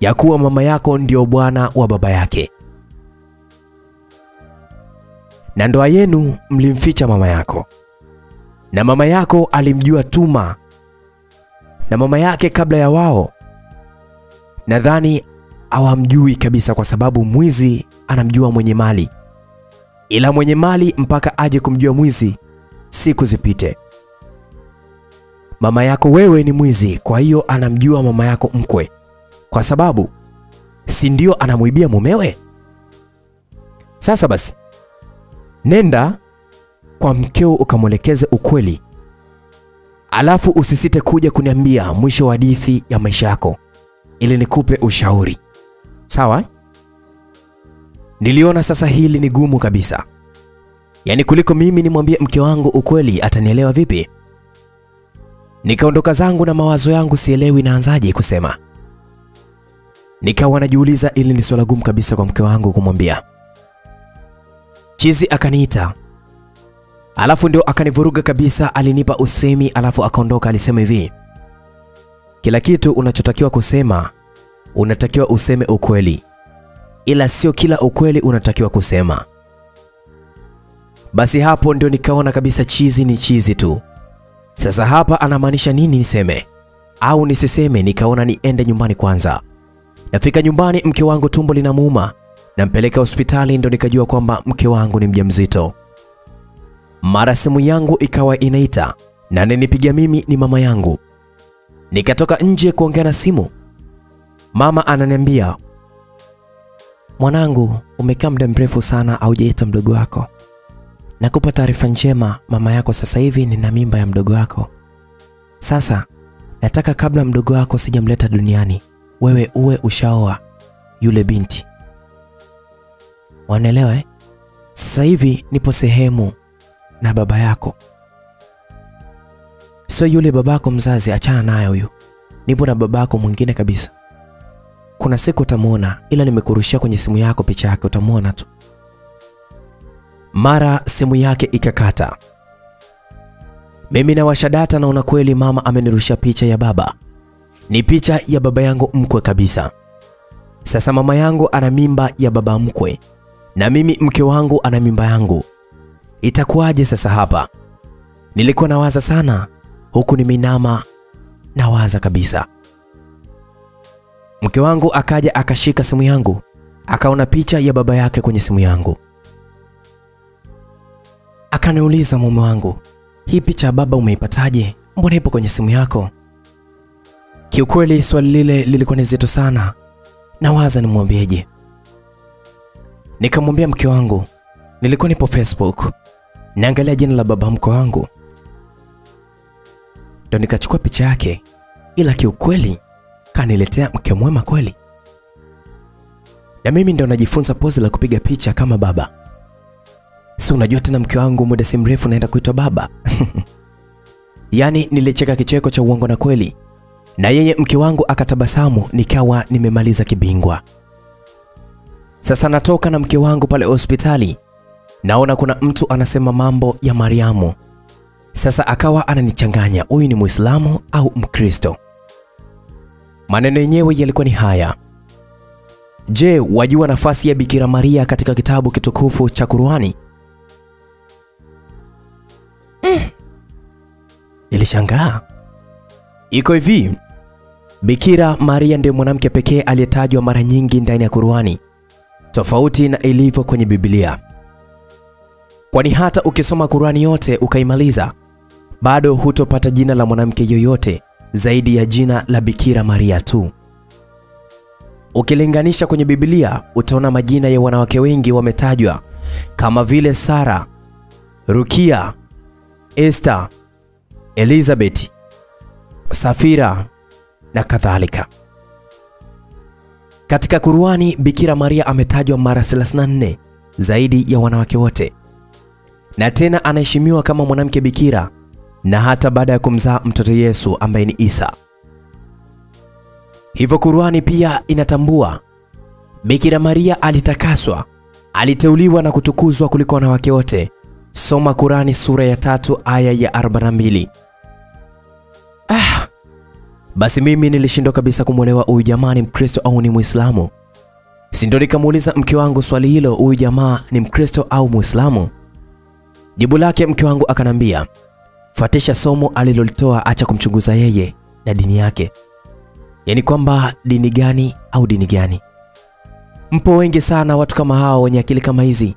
ya kuwa mama yako ndio bwana wa baba yake, na ndoa yenu mlimficha mama yako, na mama yako alimjua Tuma na mama yake kabla ya wao. Nadhani hawamjui kabisa, kwa sababu mwizi anamjua mwenye mali, ila mwenye mali mpaka aje kumjua mwizi siku zipite. Mama yako wewe ni mwizi, kwa hiyo anamjua mama yako mkwe, kwa sababu si ndio anamwibia mumewe? Sasa basi, nenda kwa mkeo ukamwelekeze ukweli alafu usisite kuja kuniambia mwisho wa hadithi ya maisha yako ili nikupe ushauri, sawa? Niliona sasa hili ni gumu kabisa, yaani kuliko mimi nimwambie mke wangu ukweli, atanielewa vipi? Nikaondoka zangu na mawazo yangu, sielewi naanzaje kusema. Nikawa najiuliza, ili ni swala gumu kabisa kwa mke wangu kumwambia. Chizi akaniita Alafu ndio akanivuruga kabisa, alinipa usemi alafu akaondoka. Alisema hivi, kila kitu unachotakiwa kusema unatakiwa useme ukweli, ila sio kila ukweli unatakiwa kusema. Basi hapo ndio nikaona kabisa chizi ni chizi tu. Sasa hapa anamaanisha nini? Niseme au nisiseme? Nikaona niende nyumbani kwanza. Nafika nyumbani, mke wangu tumbo linamuuma, nampeleka hospitali, ndo nikajua kwamba mke wangu ni mjamzito. Mara simu yangu ikawa inaita na ninipiga mimi ni mama yangu. Nikatoka nje kuongea na simu, mama ananiambia, mwanangu, umekaa muda mrefu sana haujaita mdogo wako. Nakupa taarifa njema, mama yako sasa hivi nina mimba ya mdogo wako. Sasa nataka kabla mdogo wako sijamleta duniani, wewe uwe ushaoa yule binti. Wanaelewa eh? Sasa hivi nipo sehemu na baba yako, sio yule babako mzazi, achana naye huyo. Nipo na babako mwingine kabisa. Kuna siku utamwona, ila nimekurushia kwenye simu yako picha yake, utamwona tu. Mara simu yake ikakata. Mimi nawasha data, naona kweli mama amenirushia picha ya baba, ni picha ya baba yangu mkwe kabisa. Sasa mama yangu ana mimba ya baba mkwe na mimi mke wangu ana mimba yangu. Itakuwaje sasa hapa? Nilikuwa nawaza sana huku ni nimeinama nawaza kabisa. Mke wangu akaja akashika simu yangu, akaona picha ya baba yake kwenye simu yangu. Akaniuliza mume wangu, hii picha ya baba umeipataje? Mbona ipo kwenye simu yako? Kiukweli swali lile lilikuwa ni zito sana, nawaza nimwambieje. Nikamwambia mke wangu, nilikuwa nipo Facebook naangalia jina la baba mko wangu, ndo nikachukua picha yake, ila kiukweli kaniletea mke mwema kweli, na mimi ndo najifunza pozi la kupiga picha kama baba. Si unajua tena mke wangu muda si mrefu naenda kuitwa baba. Yaani nilicheka kicheko cha uongo na kweli, na yeye mke wangu akatabasamu, nikawa nimemaliza kibingwa. Sasa natoka na mke wangu pale hospitali, naona kuna mtu anasema mambo ya Mariamu. Sasa akawa ananichanganya, huyu ni Muislamu au Mkristo? Maneno yenyewe yalikuwa ni haya: Je, wajua nafasi ya Bikira Maria katika kitabu kitukufu cha Qur'ani? Mm. Nilishangaa. Iko hivi, Bikira Maria ndiye mwanamke pekee aliyetajwa mara nyingi ndani ya Qur'ani, tofauti na ilivyo kwenye Biblia. Kwani hata ukisoma Qur'ani yote ukaimaliza, bado hutopata jina la mwanamke yoyote zaidi ya jina la Bikira Maria tu. Ukilinganisha kwenye Biblia utaona majina ya wanawake wengi wametajwa kama vile Sara, Rukia, Esther, Elizabeth, Safira na kadhalika. Katika Qur'ani Bikira Maria ametajwa mara 34 zaidi ya wanawake wote, na tena anaheshimiwa kama mwanamke bikira na hata baada ya kumzaa mtoto Yesu ambaye ni Isa. Hivyo Qur'ani pia inatambua Bikira Maria alitakaswa, aliteuliwa na kutukuzwa kuliko wanawake wote. Soma Qur'ani sura ya tatu aya ya 42. Ah, basi mimi nilishindwa kabisa kumwelewa huyu jamaa ni Mkristo au ni Muislamu. Si ndio nikamuuliza mke wangu swali hilo, huyu jamaa ni Mkristo au Muislamu? Jibu lake mke wangu akanambia, fuatisha somo alilolitoa, acha kumchunguza yeye na dini yake. Yaani kwamba dini gani au dini gani? Mpo wengi sana watu kama hao wenye akili kama hizi,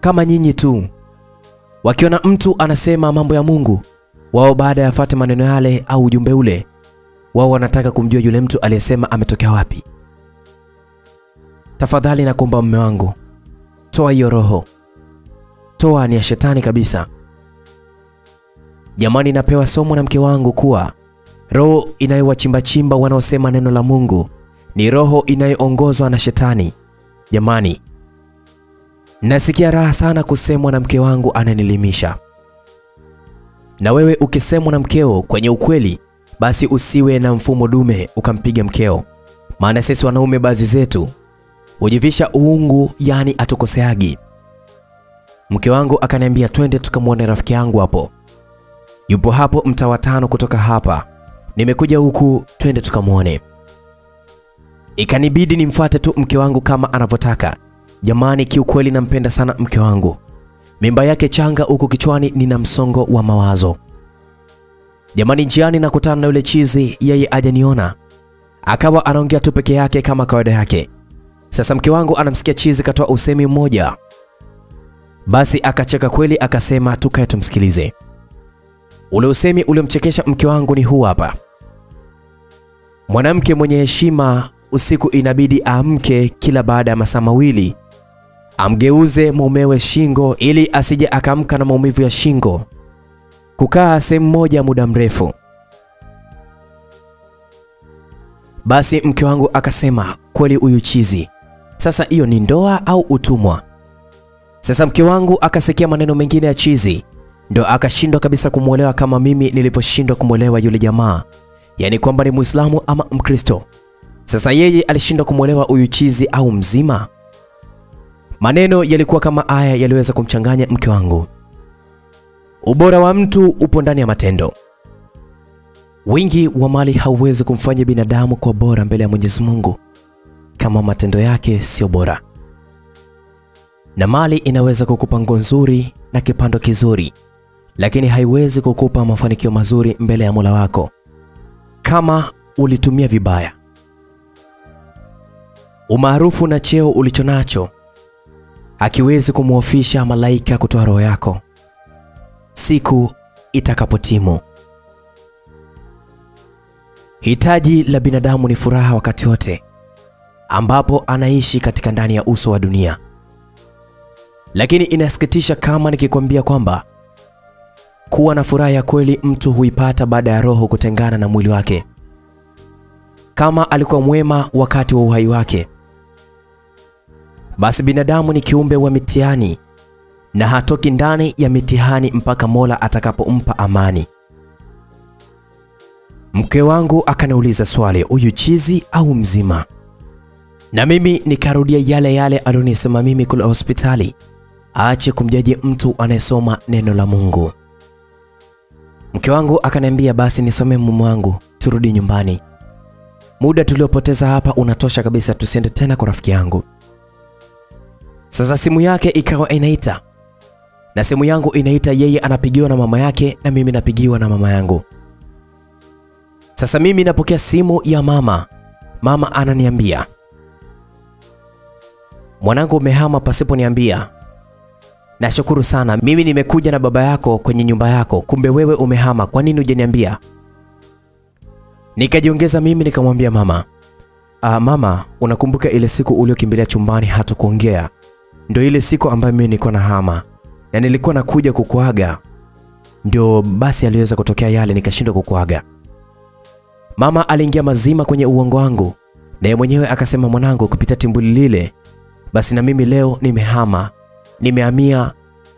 kama nyinyi tu. Wakiona mtu anasema mambo ya Mungu, wao baada ya fate maneno yale au ujumbe ule, wao wanataka kumjua yule mtu aliyesema ametokea wapi. Tafadhali nakuomba mume wangu, toa hiyo roho, toa, ni ya shetani kabisa. Jamani, napewa somo na mke wangu kuwa roho inayowachimbachimba wanaosema neno la Mungu ni roho inayoongozwa na shetani. Jamani, nasikia raha sana kusemwa na mke wangu ananilimisha. Na wewe ukisemwa na mkeo kwenye ukweli, basi usiwe na mfumo dume ukampiga mkeo, maana sisi wanaume baadhi zetu hujivisha uungu, yani atukoseagi. Mke wangu akaniambia twende tukamwone rafiki yangu hapo, yupo hapo mtaa wa tano kutoka hapa, nimekuja huku, twende tukamwone. Ikanibidi nimfuate tu mke wangu kama anavyotaka. Jamani, kiukweli nampenda sana mke wangu, mimba yake changa huku kichwani nina msongo wa mawazo. Jamani, njiani nakutana na yule chizi, yeye ajaniona, akawa anaongea tu peke yake kama kawaida yake. Sasa mke wangu anamsikia chizi katoa usemi mmoja, basi akacheka kweli, akasema tukae tumsikilize. Ule usemi uliomchekesha mke wangu ni huu hapa: mwanamke mwenye heshima usiku inabidi amke kila baada ya masaa mawili amgeuze mumewe shingo ili asije akamka na maumivu ya shingo, kukaa sehemu moja muda mrefu. Basi mke wangu akasema kweli, huyu chizi, sasa hiyo ni ndoa au utumwa? Sasa mke wangu akasikia maneno mengine ya chizi, ndo akashindwa kabisa kumwelewa kama mimi nilivyoshindwa kumwelewa yule jamaa, yaani kwamba ni Muislamu ama Mkristo. Sasa yeye alishindwa kumwelewa huyu chizi au mzima. Maneno yalikuwa kama aya yaliweza kumchanganya mke wangu. Ubora wa mtu upo ndani ya matendo. Wingi wa mali hauwezi kumfanya binadamu kwa bora mbele ya Mwenyezi Mungu kama matendo yake sio bora. Na mali inaweza kukupa nguo nzuri na kipando kizuri, lakini haiwezi kukupa mafanikio mazuri mbele ya Mola wako kama ulitumia vibaya. Umaarufu na cheo ulichonacho hakiwezi kumwofisha malaika kutoa roho yako siku itakapotimu. Hitaji la binadamu ni furaha wakati wote ambapo anaishi katika ndani ya uso wa dunia. Lakini inasikitisha kama nikikwambia kwamba kuwa na furaha ya kweli mtu huipata baada ya roho kutengana na mwili wake. Kama alikuwa mwema wakati wa uhai wake, basi binadamu ni kiumbe wa mitihani na hatoki ndani ya mitihani mpaka Mola atakapompa amani. Mke wangu akaniuliza swali, huyu chizi au mzima? Na mimi nikarudia yale yale alionisema mimi kule hospitali, aache kumjaji mtu anayesoma neno la Mungu. Mke wangu akaniambia basi nisome mume wangu, turudi nyumbani. Muda tuliopoteza hapa unatosha kabisa, tusiende tena kwa rafiki yangu. Sasa simu yake ikawa inaita na simu yangu inaita, yeye anapigiwa na mama yake na mimi napigiwa na mama yangu. Sasa mimi napokea simu ya mama. Mama ananiambia, mwanangu, umehama pasiponiambia. Nashukuru sana, mimi nimekuja na baba yako kwenye nyumba yako, kumbe wewe umehama. Kwa nini hujaniambia? Nikajiongeza mimi nikamwambia mama, ah, mama, unakumbuka ile siku uliokimbilia chumbani hatukuongea? Ndio ile siku ambayo mimi nilikuwa na hama na nilikuwa nakuja kukuaga, ndio basi aliweza kutokea yale, nikashindwa kukuaga. Mama aliingia mazima kwenye uongo wangu, naye mwenyewe akasema, mwanangu, kupita timbuli lile, basi na mimi leo nimehama, nimehamia.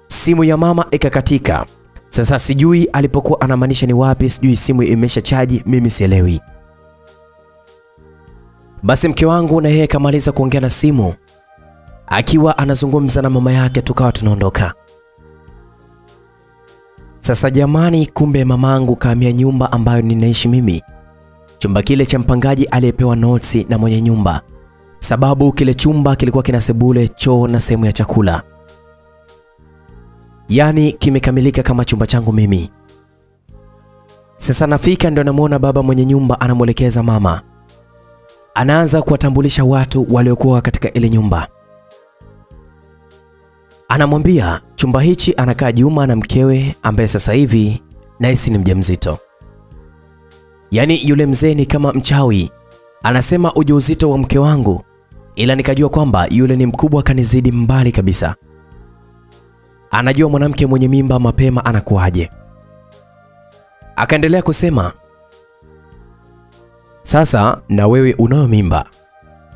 Simu ya mama ikakatika. Sasa sijui alipokuwa anamaanisha ni wapi, sijui simu imesha chaji, mimi sielewi. Basi mke wangu na yeye kamaliza kuongea na simu, akiwa anazungumza na mama yake, tukawa tunaondoka. Sasa jamani, kumbe mamangu kaamia nyumba ambayo ninaishi mimi, chumba kile cha mpangaji aliyepewa notisi na mwenye nyumba, sababu kile chumba kilikuwa kina sebule, choo na sehemu ya chakula, yaani kimekamilika kama chumba changu mimi. Sasa nafika ndio namuona baba mwenye nyumba anamwelekeza mama, anaanza kuwatambulisha watu waliokuwa katika ile nyumba. Anamwambia chumba hichi anakaa Juma na mkewe ambaye sasa hivi Naisi ni mjamzito. Yaani yule mzee ni kama mchawi, anasema ujauzito wa mke wangu, ila nikajua kwamba yule ni mkubwa kanizidi mbali kabisa. Anajua mwanamke mwenye mimba mapema anakuwaje. Akaendelea kusema, sasa na wewe unayo mimba,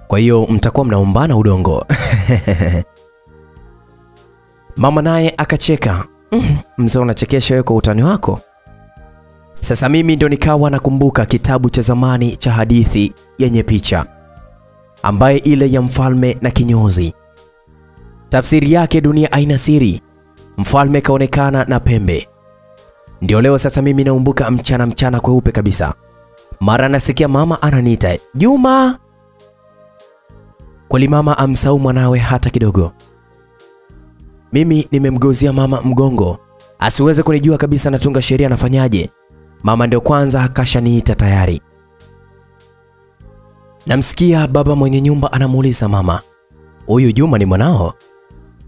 kwa hiyo mtakuwa mnaombana udongo. Mama naye akacheka. Mm, mzee unachekesha wewe kwa utani wako. Sasa mimi ndio nikawa nakumbuka kitabu cha zamani cha hadithi yenye picha ambaye ile ya mfalme na kinyozi. Tafsiri yake dunia aina siri, mfalme kaonekana na pembe. Ndio leo sasa mimi naumbuka mchana mchana kweupe kabisa, mara nasikia mama ananiita Juma. Kweli mama amsau mwanawe hata kidogo. Mimi nimemgozia mama mgongo asiweze kunijua kabisa natunga sheria nafanyaje. Mama ndio kwanza akashaniita tayari. Namsikia baba mwenye nyumba anamuuliza mama, huyu Juma ni mwanao?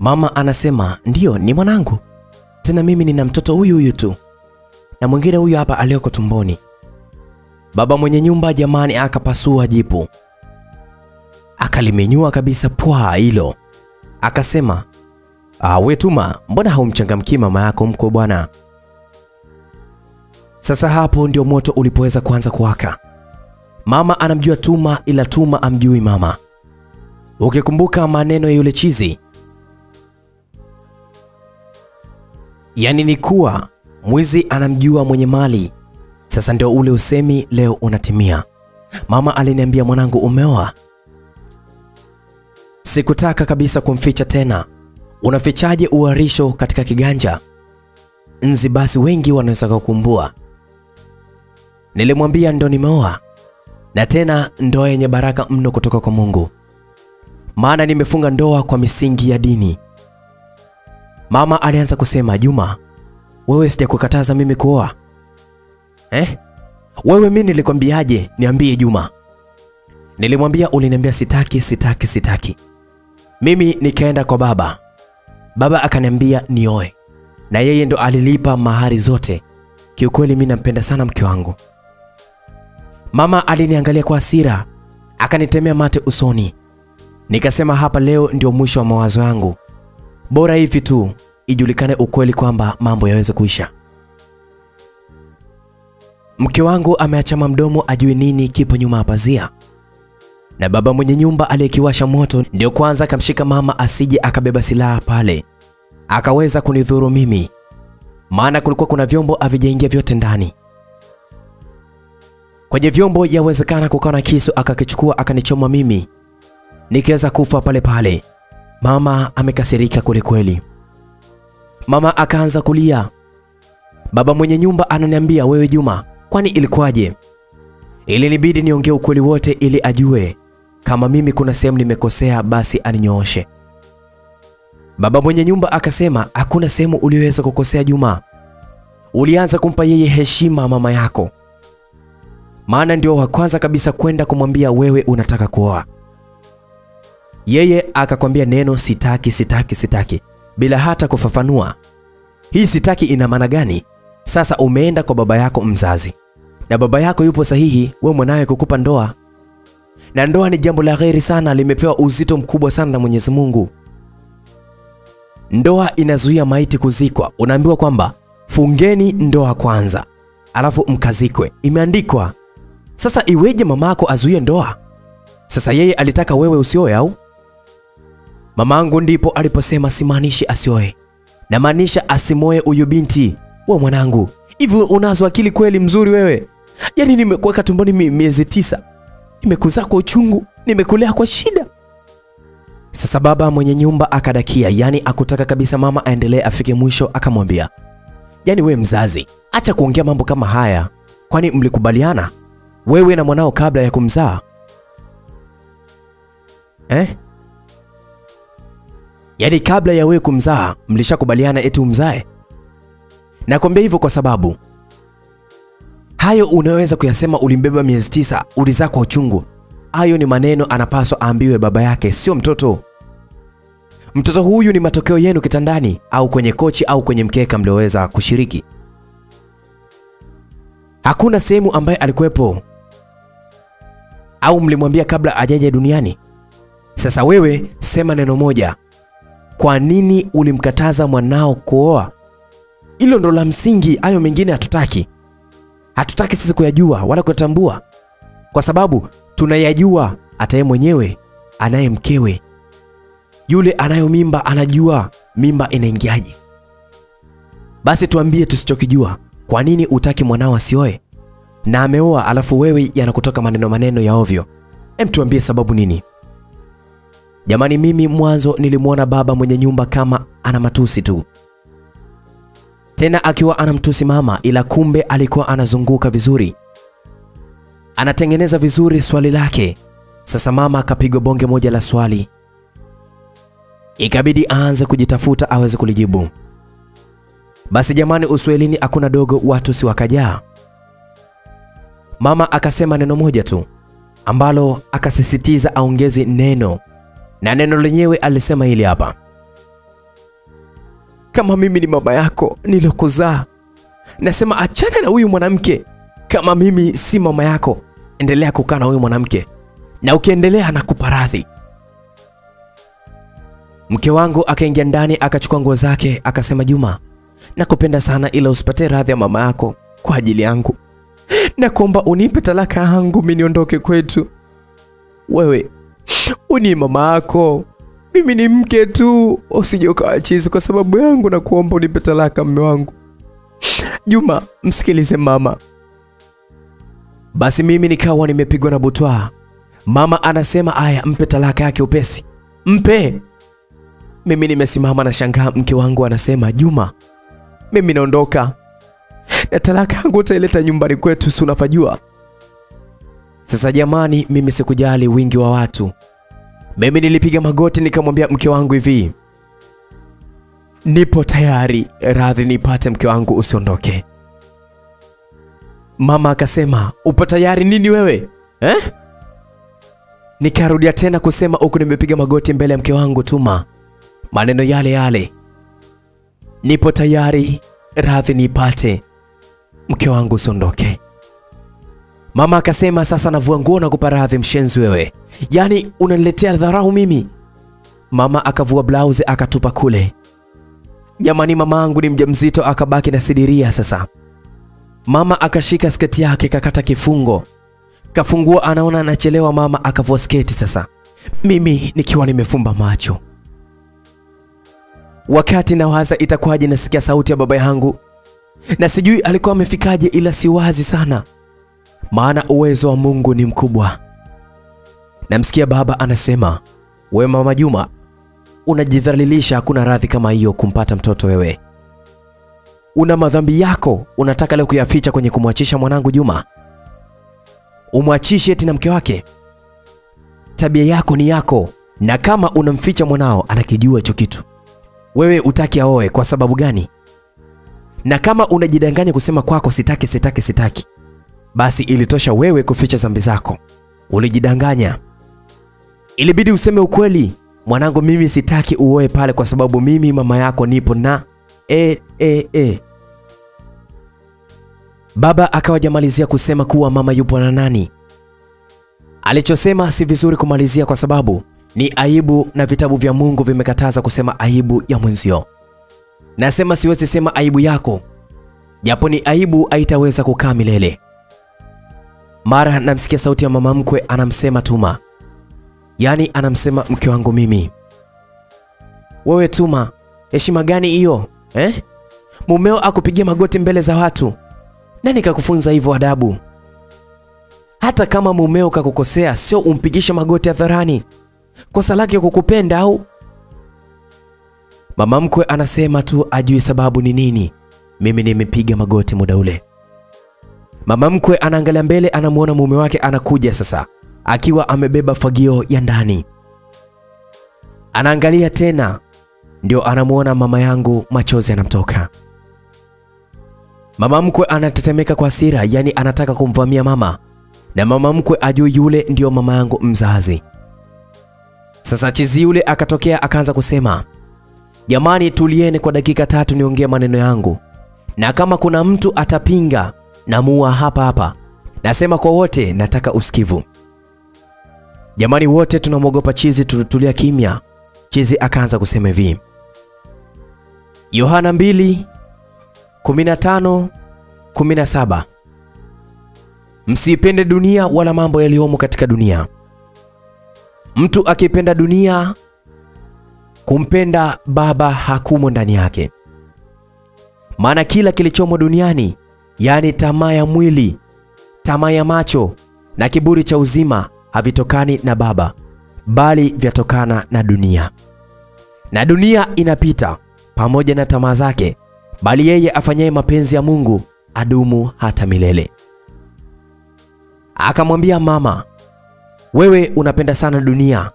Mama anasema ndiyo, ni mwanangu, tena mimi nina mtoto huyu huyu tu na mwingine huyu hapa aliyoko tumboni. Baba mwenye nyumba jamani, akapasua jipu akalimenyua kabisa pwa hilo, akasema Ah, we Tuma, mbona haumchangamkii mama yako mko bwana? Sasa hapo ndio moto ulipoweza kuanza kuwaka. Mama anamjua Tuma ila Tuma amjui mama. Ukikumbuka maneno ya yule chizi, yaani ni kuwa mwizi anamjua mwenye mali. Sasa ndio ule usemi leo unatimia. Mama aliniambia, mwanangu, umeoa? Sikutaka kabisa kumficha tena. Unafichaje uharisho katika kiganja? Nzi basi wengi wanaweza kukumbua. Nilimwambia ndo nimeoa, na tena ndoa yenye baraka mno kutoka kwa Mungu, maana nimefunga ndoa kwa misingi ya dini. Mama alianza kusema, Juma, wewe sijakukataza mimi kuoa eh? Wewe mimi nilikwambiaje? Niambie Juma. Nilimwambia uliniambia sitaki, sitaki, sitaki. Mimi nikaenda kwa baba, baba akaniambia nioe, na yeye ndo alilipa mahari zote. Kiukweli mimi nampenda sana mke wangu. Mama aliniangalia kwa hasira, akanitemea mate usoni. Nikasema hapa leo ndio mwisho wa mawazo yangu, bora hivi tu ijulikane ukweli kwamba mambo yaweze kuisha. Mke wangu ameachama mdomo, ajui nini kipo nyuma ya pazia, na baba mwenye nyumba aliyekiwasha moto ndio kwanza akamshika mama asije akabeba silaha pale akaweza kunidhuru mimi, maana kulikuwa kuna vyombo havijaingia vyote ndani. Kwenye vyombo yawezekana kukawa na kisu, akakichukua akanichoma mimi, nikiweza kufa pale pale. Mama amekasirika kwelikweli. kweli. Mama akaanza kulia. Baba mwenye nyumba ananiambia, wewe Juma, kwani ilikuwaje? Ilinibidi niongee ukweli wote ili ajue kama mimi kuna sehemu nimekosea, basi aninyooshe. Baba mwenye nyumba akasema, hakuna sehemu ulioweza kukosea Juma, ulianza kumpa yeye heshima mama yako, maana ndio wa kwanza kabisa kwenda kumwambia wewe unataka kuoa. Yeye akakwambia neno sitaki, sitaki, sitaki bila hata kufafanua hii sitaki ina maana gani. Sasa umeenda kwa baba yako mzazi, na baba yako yupo sahihi, we mwanawe kukupa ndoa, na ndoa ni jambo la kheri sana, limepewa uzito mkubwa sana na Mwenyezi Mungu. Ndoa inazuia maiti kuzikwa. Unaambiwa kwamba fungeni ndoa kwanza, alafu mkazikwe, imeandikwa. Sasa iweje mamako azuie ndoa? Sasa yeye alitaka wewe usioe au? Mamangu ndipo aliposema simaanishi asioe, namaanisha asimoe huyu binti. We mwanangu, hivi unazo akili kweli mzuri wewe? Yaani nimekuweka tumboni miezi tisa, nimekuzaa kwa uchungu, nimekulea kwa shida. Sasa baba mwenye nyumba akadakia, yani akutaka kabisa mama aendelee afike mwisho, akamwambia yani, we mzazi, acha kuongea mambo kama haya, kwani mlikubaliana wewe na mwanao kabla ya kumzaa eh? Yaani kabla ya wewe kumzaa mlishakubaliana eti umzae? Nakwambia hivyo kwa sababu hayo unaweza kuyasema, ulimbeba miezi tisa, ulizaa kwa uchungu. Hayo ni maneno anapaswa aambiwe baba yake, sio mtoto. Mtoto huyu ni matokeo yenu kitandani, au kwenye kochi, au kwenye mkeka mlioweza kushiriki. Hakuna sehemu ambaye alikuwepo au mlimwambia kabla ajaje duniani. Sasa wewe sema neno moja, kwa nini ulimkataza mwanao kuoa? Hilo ndo la msingi, hayo mengine hatutaki. Hatutaki sisi kuyajua wala kuyatambua, kwa sababu tunayajua. Hata yeye mwenyewe anaye mkewe, yule anayo mimba anajua mimba inaingiaje. Basi tuambie tusichokijua. Kwa nini utaki mwanao asioe na ameoa, alafu wewe yanakutoka maneno maneno ya ovyo? Hem, tuambie sababu nini? Jamani, mimi mwanzo nilimwona baba mwenye nyumba kama ana matusi tu, tena akiwa anamtusi mama, ila kumbe alikuwa anazunguka vizuri, anatengeneza vizuri swali lake. Sasa mama akapigwa bonge moja la swali, ikabidi aanze kujitafuta aweze kulijibu. Basi jamani, uswelini hakuna dogo, watu si wakajaa. Mama akasema neno moja tu ambalo akasisitiza aongezi neno na neno lenyewe alisema hili hapa: kama mimi ni mama yako nilokuzaa, nasema achana na huyu mwanamke. Kama mimi si mama yako, endelea kukaa na huyu mwanamke, na ukiendelea nakupa radhi. Mke wangu akaingia ndani akachukua nguo zake akasema, Juma, nakupenda sana, ila usipate radhi ya mama yako kwa ajili yangu. na Nakuomba unipe talaka yangu mimi niondoke kwetu. Wewe uni mama yako, mimi ni mke tu, usije ukawa kwa sababu yangu. na kuomba unipe talaka mme wangu. Juma, msikilize mama. Basi mimi nikawa nimepigwa na butwaa. Mama anasema aya, mpe talaka yake upesi, mpe. Mimi nimesimama na shangaa, mke wangu anasema Juma, mimi naondoka na talaka yangu utaileta nyumbani kwetu, si unapajua. Sasa jamani, mimi sikujali wingi wa watu. Mimi nilipiga magoti nikamwambia mke wangu hivi, nipo tayari, radhi nipate mke wangu, usiondoke. Mama akasema, upo tayari nini wewe eh? Nikarudia tena kusema huku nimepiga magoti mbele ya mke wangu Tuma, maneno yale yale, nipo tayari, radhi nipate mke wangu, usiondoke. Mama akasema, sasa navua nguo na kupa radhi, mshenzi wewe, yaani unaniletea dharau mimi. Mama akavua blauzi akatupa kule. Jamani, mama angu ni mjamzito, akabaki na sidiria sasa. Mama akashika sketi yake kakata kifungo, kafungua, anaona anachelewa. Mama akavua sketi sasa, mimi nikiwa nimefumba macho. Wakati nawaza itakuwaje, nasikia sauti ya baba yangu, na sijui alikuwa amefikaje, ila si wazi sana, maana uwezo wa Mungu ni mkubwa. Namsikia baba anasema, we mama Juma, unajidhalilisha. Hakuna radhi kama hiyo kumpata mtoto wewe una madhambi yako unataka leo kuyaficha kwenye kumwachisha mwanangu Juma, umwachishe eti na mke wake? Tabia yako ni yako, na kama unamficha mwanao anakijua hicho kitu, wewe utaki aoe kwa sababu gani? Na kama unajidanganya kusema kwako sitaki, sitaki, sitaki, basi ilitosha wewe kuficha zambi zako. Ulijidanganya, ilibidi useme ukweli, mwanangu, mimi sitaki uoe pale kwa sababu mimi mama yako nipo na E, e, e. Baba akawajamalizia kusema kuwa mama yupo na nani. Alichosema si vizuri kumalizia kwa sababu ni aibu na vitabu vya Mungu vimekataza kusema aibu ya mwenzio. Nasema siwezi sema aibu yako, japo ni aibu haitaweza kukaa milele. Mara namsikia sauti ya mama mkwe anamsema Tuma, yaani anamsema mke wangu mimi. Wewe Tuma, heshima gani hiyo? Eh? Mumeo akupigia magoti mbele za watu. Nani kakufunza hivyo adabu? Hata kama mumeo kakukosea, sio umpigishe magoti hadharani. Kosa lake kukupenda au? Mama mkwe anasema tu ajui sababu ni nini. Mimi nimepiga magoti muda ule. Mama mkwe anaangalia mbele, anamwona mume wake anakuja sasa, akiwa amebeba fagio ya ndani. Anaangalia tena ndio anamuona mama yangu, machozi yanamtoka. Mama mkwe anatetemeka kwa hasira, yani anataka kumvamia mama, na mama mkwe ajui yule ndio mama yangu mzazi. Sasa chizi yule akatokea akaanza kusema, jamani, tulieni kwa dakika tatu niongee maneno yangu, na kama kuna mtu atapinga namuua hapa hapa. Nasema kwa wote, nataka usikivu. Jamani, wote tunamwogopa chizi, tulitulia kimya. Chizi akaanza kusema hivi Yohana 2 15 17, msiipende dunia wala mambo yaliyomo katika dunia. Mtu akipenda dunia, kumpenda Baba hakumo ndani yake. Maana kila kilichomo duniani, yaani tamaa ya mwili, tamaa ya macho na kiburi cha uzima, havitokani na Baba, bali vyatokana na dunia. Na dunia inapita pamoja na tamaa zake, bali yeye afanyaye mapenzi ya Mungu adumu hata milele. Akamwambia mama, wewe unapenda sana dunia,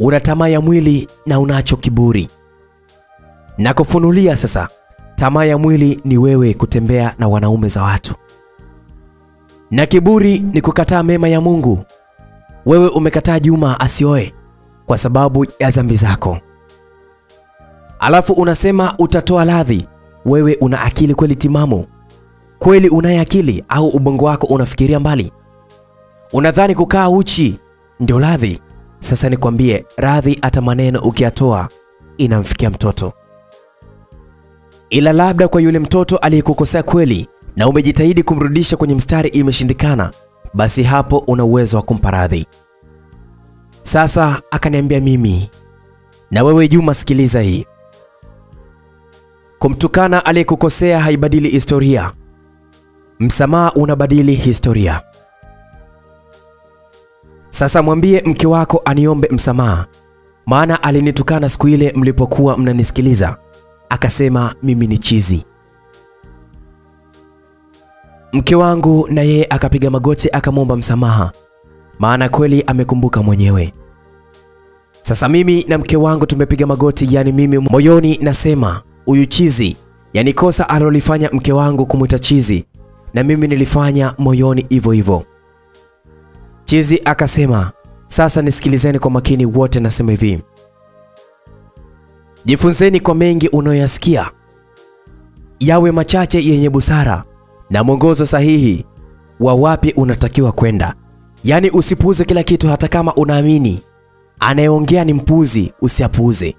una tamaa ya mwili na unacho kiburi. Nakufunulia sasa, tamaa ya mwili ni wewe kutembea na wanaume za watu, na kiburi ni kukataa mema ya Mungu. Wewe umekataa Juma asioe kwa sababu ya dhambi zako. Alafu unasema utatoa radhi. Wewe una akili kweli timamu? Kweli unaye akili au ubongo wako unafikiria mbali? Unadhani kukaa uchi ndio radhi? Sasa nikwambie, radhi hata maneno ukiyatoa inamfikia mtoto, ila labda kwa yule mtoto aliyekukosea kweli na umejitahidi kumrudisha kwenye mstari imeshindikana, basi hapo una uwezo wa kumpa radhi. Sasa akaniambia mimi, na wewe Juma, sikiliza hii Kumtukana aliyekukosea haibadili historia. Msamaha unabadili historia. Sasa mwambie mke wako aniombe msamaha, maana alinitukana siku ile mlipokuwa mnanisikiliza, akasema mimi ni chizi. Mke wangu na yeye akapiga magoti akamwomba msamaha, maana kweli amekumbuka mwenyewe. Sasa mimi na mke wangu tumepiga magoti, yani mimi moyoni nasema huyu chizi, yani kosa alolifanya mke wangu kumwita chizi, na mimi nilifanya moyoni hivyo hivyo. Chizi akasema, sasa nisikilizeni kwa makini wote, nasema hivi, jifunzeni kwa mengi unayoyasikia, yawe machache yenye busara na mwongozo sahihi wa wapi unatakiwa kwenda. Yaani usipuuze kila kitu, hata kama unaamini anayeongea ni mpuzi, usiapuuze.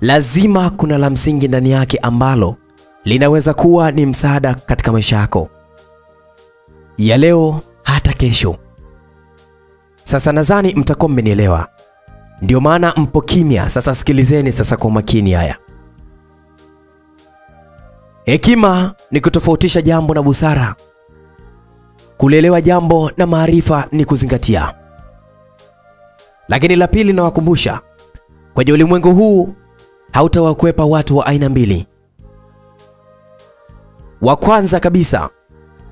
Lazima kuna la msingi ndani yake ambalo linaweza kuwa ni msaada katika maisha yako ya leo hata kesho. Sasa nadhani mtakuwa mmenielewa, ndio maana mpo kimya. Sasa sikilizeni sasa kwa makini haya. Hekima ni kutofautisha jambo na busara. Kulielewa jambo na maarifa ni kuzingatia. Lakini la pili, nawakumbusha kwenye ulimwengu huu hautawakwepa watu wa aina mbili. Wa kwanza kabisa,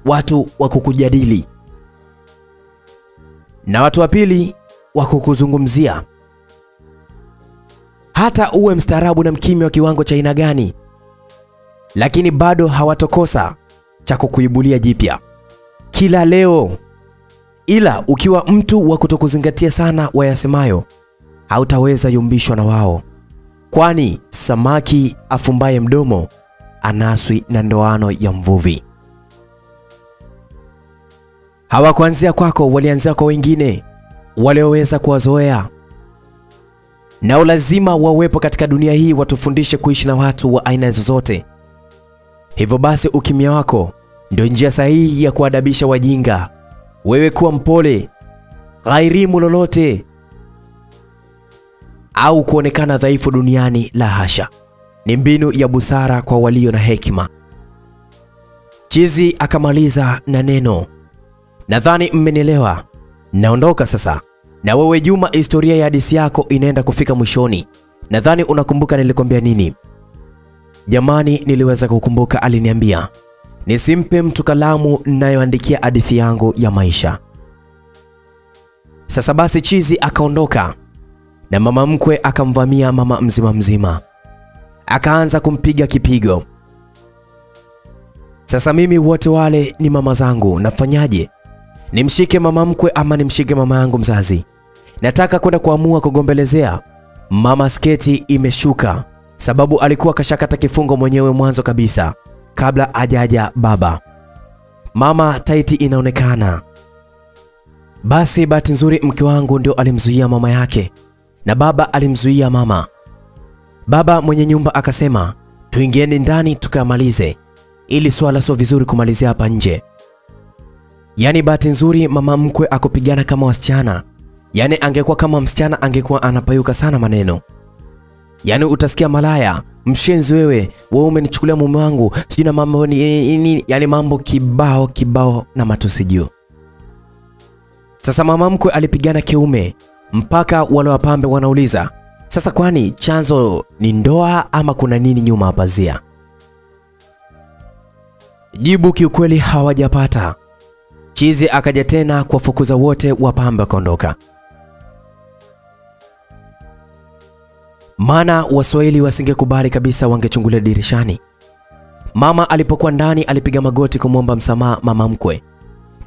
watu wa kukujadili, na watu wa pili wa kukuzungumzia. Hata uwe mstaarabu na mkimi wa kiwango cha aina gani, lakini bado hawatokosa cha kukuibulia jipya kila leo. Ila ukiwa mtu wa kutokuzingatia sana wayasemayo, hautaweza yumbishwa na wao, kwani samaki afumbaye mdomo anaswi na ndoano ya mvuvi. Hawakuanzia kwako, walianzia kwa wengine walioweza kuwazoea. Nao lazima wawepo katika dunia hii, watufundishe kuishi na watu wa aina zozote. Hivyo basi, ukimya wako ndio njia sahihi ya kuadabisha wajinga. Wewe kuwa mpole, ghairimu lolote au kuonekana dhaifu duniani, la hasha. Ni mbinu ya busara kwa walio na hekima. Chizi akamaliza na neno, nadhani mmenielewa. Naondoka sasa. Na wewe Juma, historia ya hadithi yako inaenda kufika mwishoni. Nadhani unakumbuka nilikwambia nini? Jamani, niliweza kukumbuka. Aliniambia nisimpe mtu kalamu ninayoandikia hadithi yangu ya maisha. Sasa basi, chizi akaondoka na mama mkwe akamvamia mama mzima mzima, akaanza kumpiga kipigo. Sasa mimi wote wale ni mama zangu, nafanyaje? Nimshike mama mkwe ama nimshike mama yangu mzazi? Nataka kwenda kuamua kugombelezea. Mama sketi imeshuka, sababu alikuwa kashakata kifungo mwenyewe mwanzo kabisa kabla ajaja baba. Mama taiti inaonekana. Basi bahati nzuri mke wangu ndio alimzuia mama yake na baba alimzuia mama. Baba mwenye nyumba akasema tuingieni ndani tukamalize, ili swala sio vizuri kumalizia hapa nje. Yaani bahati nzuri mama mkwe akupigana kama wasichana, yaani angekuwa kama msichana angekuwa anapayuka sana maneno. Yaani utasikia malaya, mshenzi wewe, wewe umenichukulia mume wangu, sijui na mambo ni nini, yaani mambo kibao kibao na matusi juu. Sasa mama mkwe alipigana kiume mpaka wale wapambe wanauliza sasa, kwani chanzo ni ndoa ama kuna nini nyuma ya pazia? Jibu kiukweli hawajapata. Chizi akaja tena kuwafukuza wote, wapambe wakaondoka. Maana Waswahili wasingekubali kabisa, wangechungulia dirishani. Mama alipokuwa ndani alipiga magoti kumwomba msamaha mama mkwe,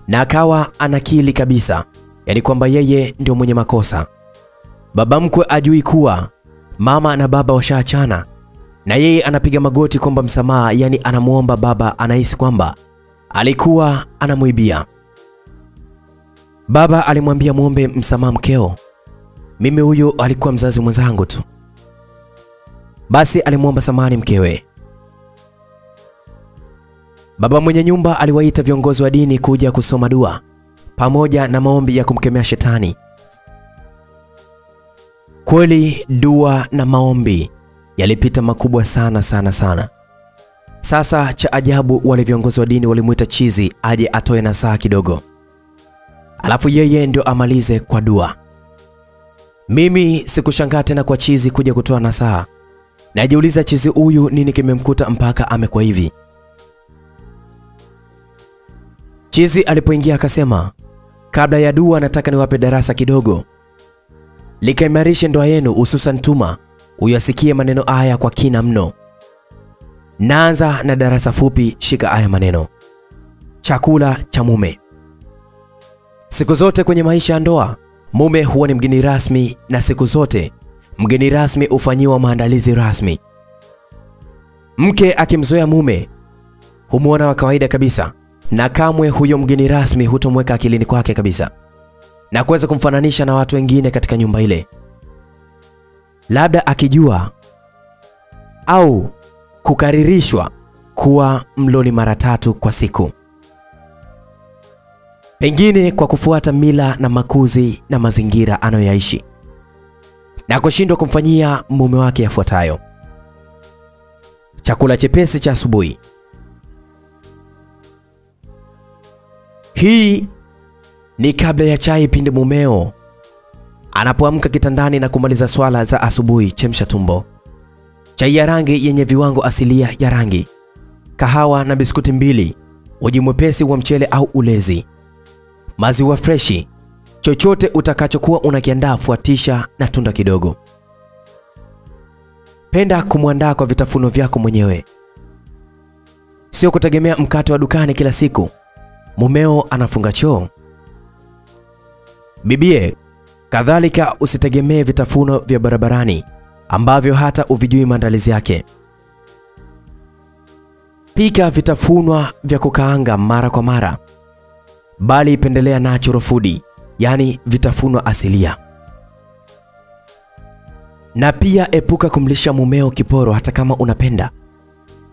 na akawa anakili kabisa, yaani kwamba yeye ndio mwenye makosa. Baba mkwe ajui kuwa mama na baba washaachana, na yeye anapiga magoti kuomba msamaha, yaani anamwomba baba, anahisi kwamba alikuwa anamwibia. Baba alimwambia muombe msamaha mkeo, mimi huyu alikuwa mzazi mwenzangu tu. Basi alimwomba samahani mkewe. Baba mwenye nyumba aliwaita viongozi wa dini kuja kusoma dua pamoja na maombi ya kumkemea shetani. Kweli dua na maombi yalipita makubwa sana sana sana. Sasa cha ajabu, wale viongozi wa dini walimwita chizi aje atoe nasaha kidogo, alafu yeye ndio amalize kwa dua. Mimi sikushangaa tena kwa chizi kuja kutoa nasaha. Najiuliza chizi huyu nini kimemkuta mpaka amekuwa hivi. Chizi alipoingia akasema, kabla ya dua nataka niwape darasa kidogo. likaimarishe ndoa yenu, hususan Tuma uyasikie maneno haya kwa kina mno. Naanza na darasa fupi, shika haya maneno. Chakula cha mume. Siku zote kwenye maisha ya ndoa, mume huwa ni mgeni rasmi, na siku zote mgeni rasmi hufanyiwa maandalizi rasmi. Mke akimzoea mume humwona wa kawaida kabisa, na kamwe huyo mgeni rasmi hutomweka akilini kwake kabisa na kuweza kumfananisha na watu wengine katika nyumba ile, labda akijua au kukaririshwa kuwa mloni mara tatu kwa siku, pengine kwa kufuata mila na makuzi na mazingira anayoyaishi na kushindwa kumfanyia mume wake yafuatayo: chakula chepesi cha asubuhi. Hii ni kabla ya chai pindi mumeo anapoamka kitandani na kumaliza swala za asubuhi. Chemsha tumbo. Chai ya rangi yenye viwango asilia ya rangi, kahawa na biskuti mbili, uji mwepesi wa mchele au ulezi, maziwa freshi, chochote utakachokuwa unakiandaa, fuatisha na tunda kidogo. Penda kumwandaa kwa vitafuno vyako mwenyewe, sio kutegemea mkate wa dukani kila siku. Mumeo anafunga choo. Bibie, kadhalika usitegemee vitafuno vya barabarani ambavyo hata uvijui maandalizi yake. Pika vitafunwa vya kukaanga mara kwa mara, bali pendelea natural food, yani vitafunwa asilia. Na pia epuka kumlisha mumeo kiporo, hata kama unapenda.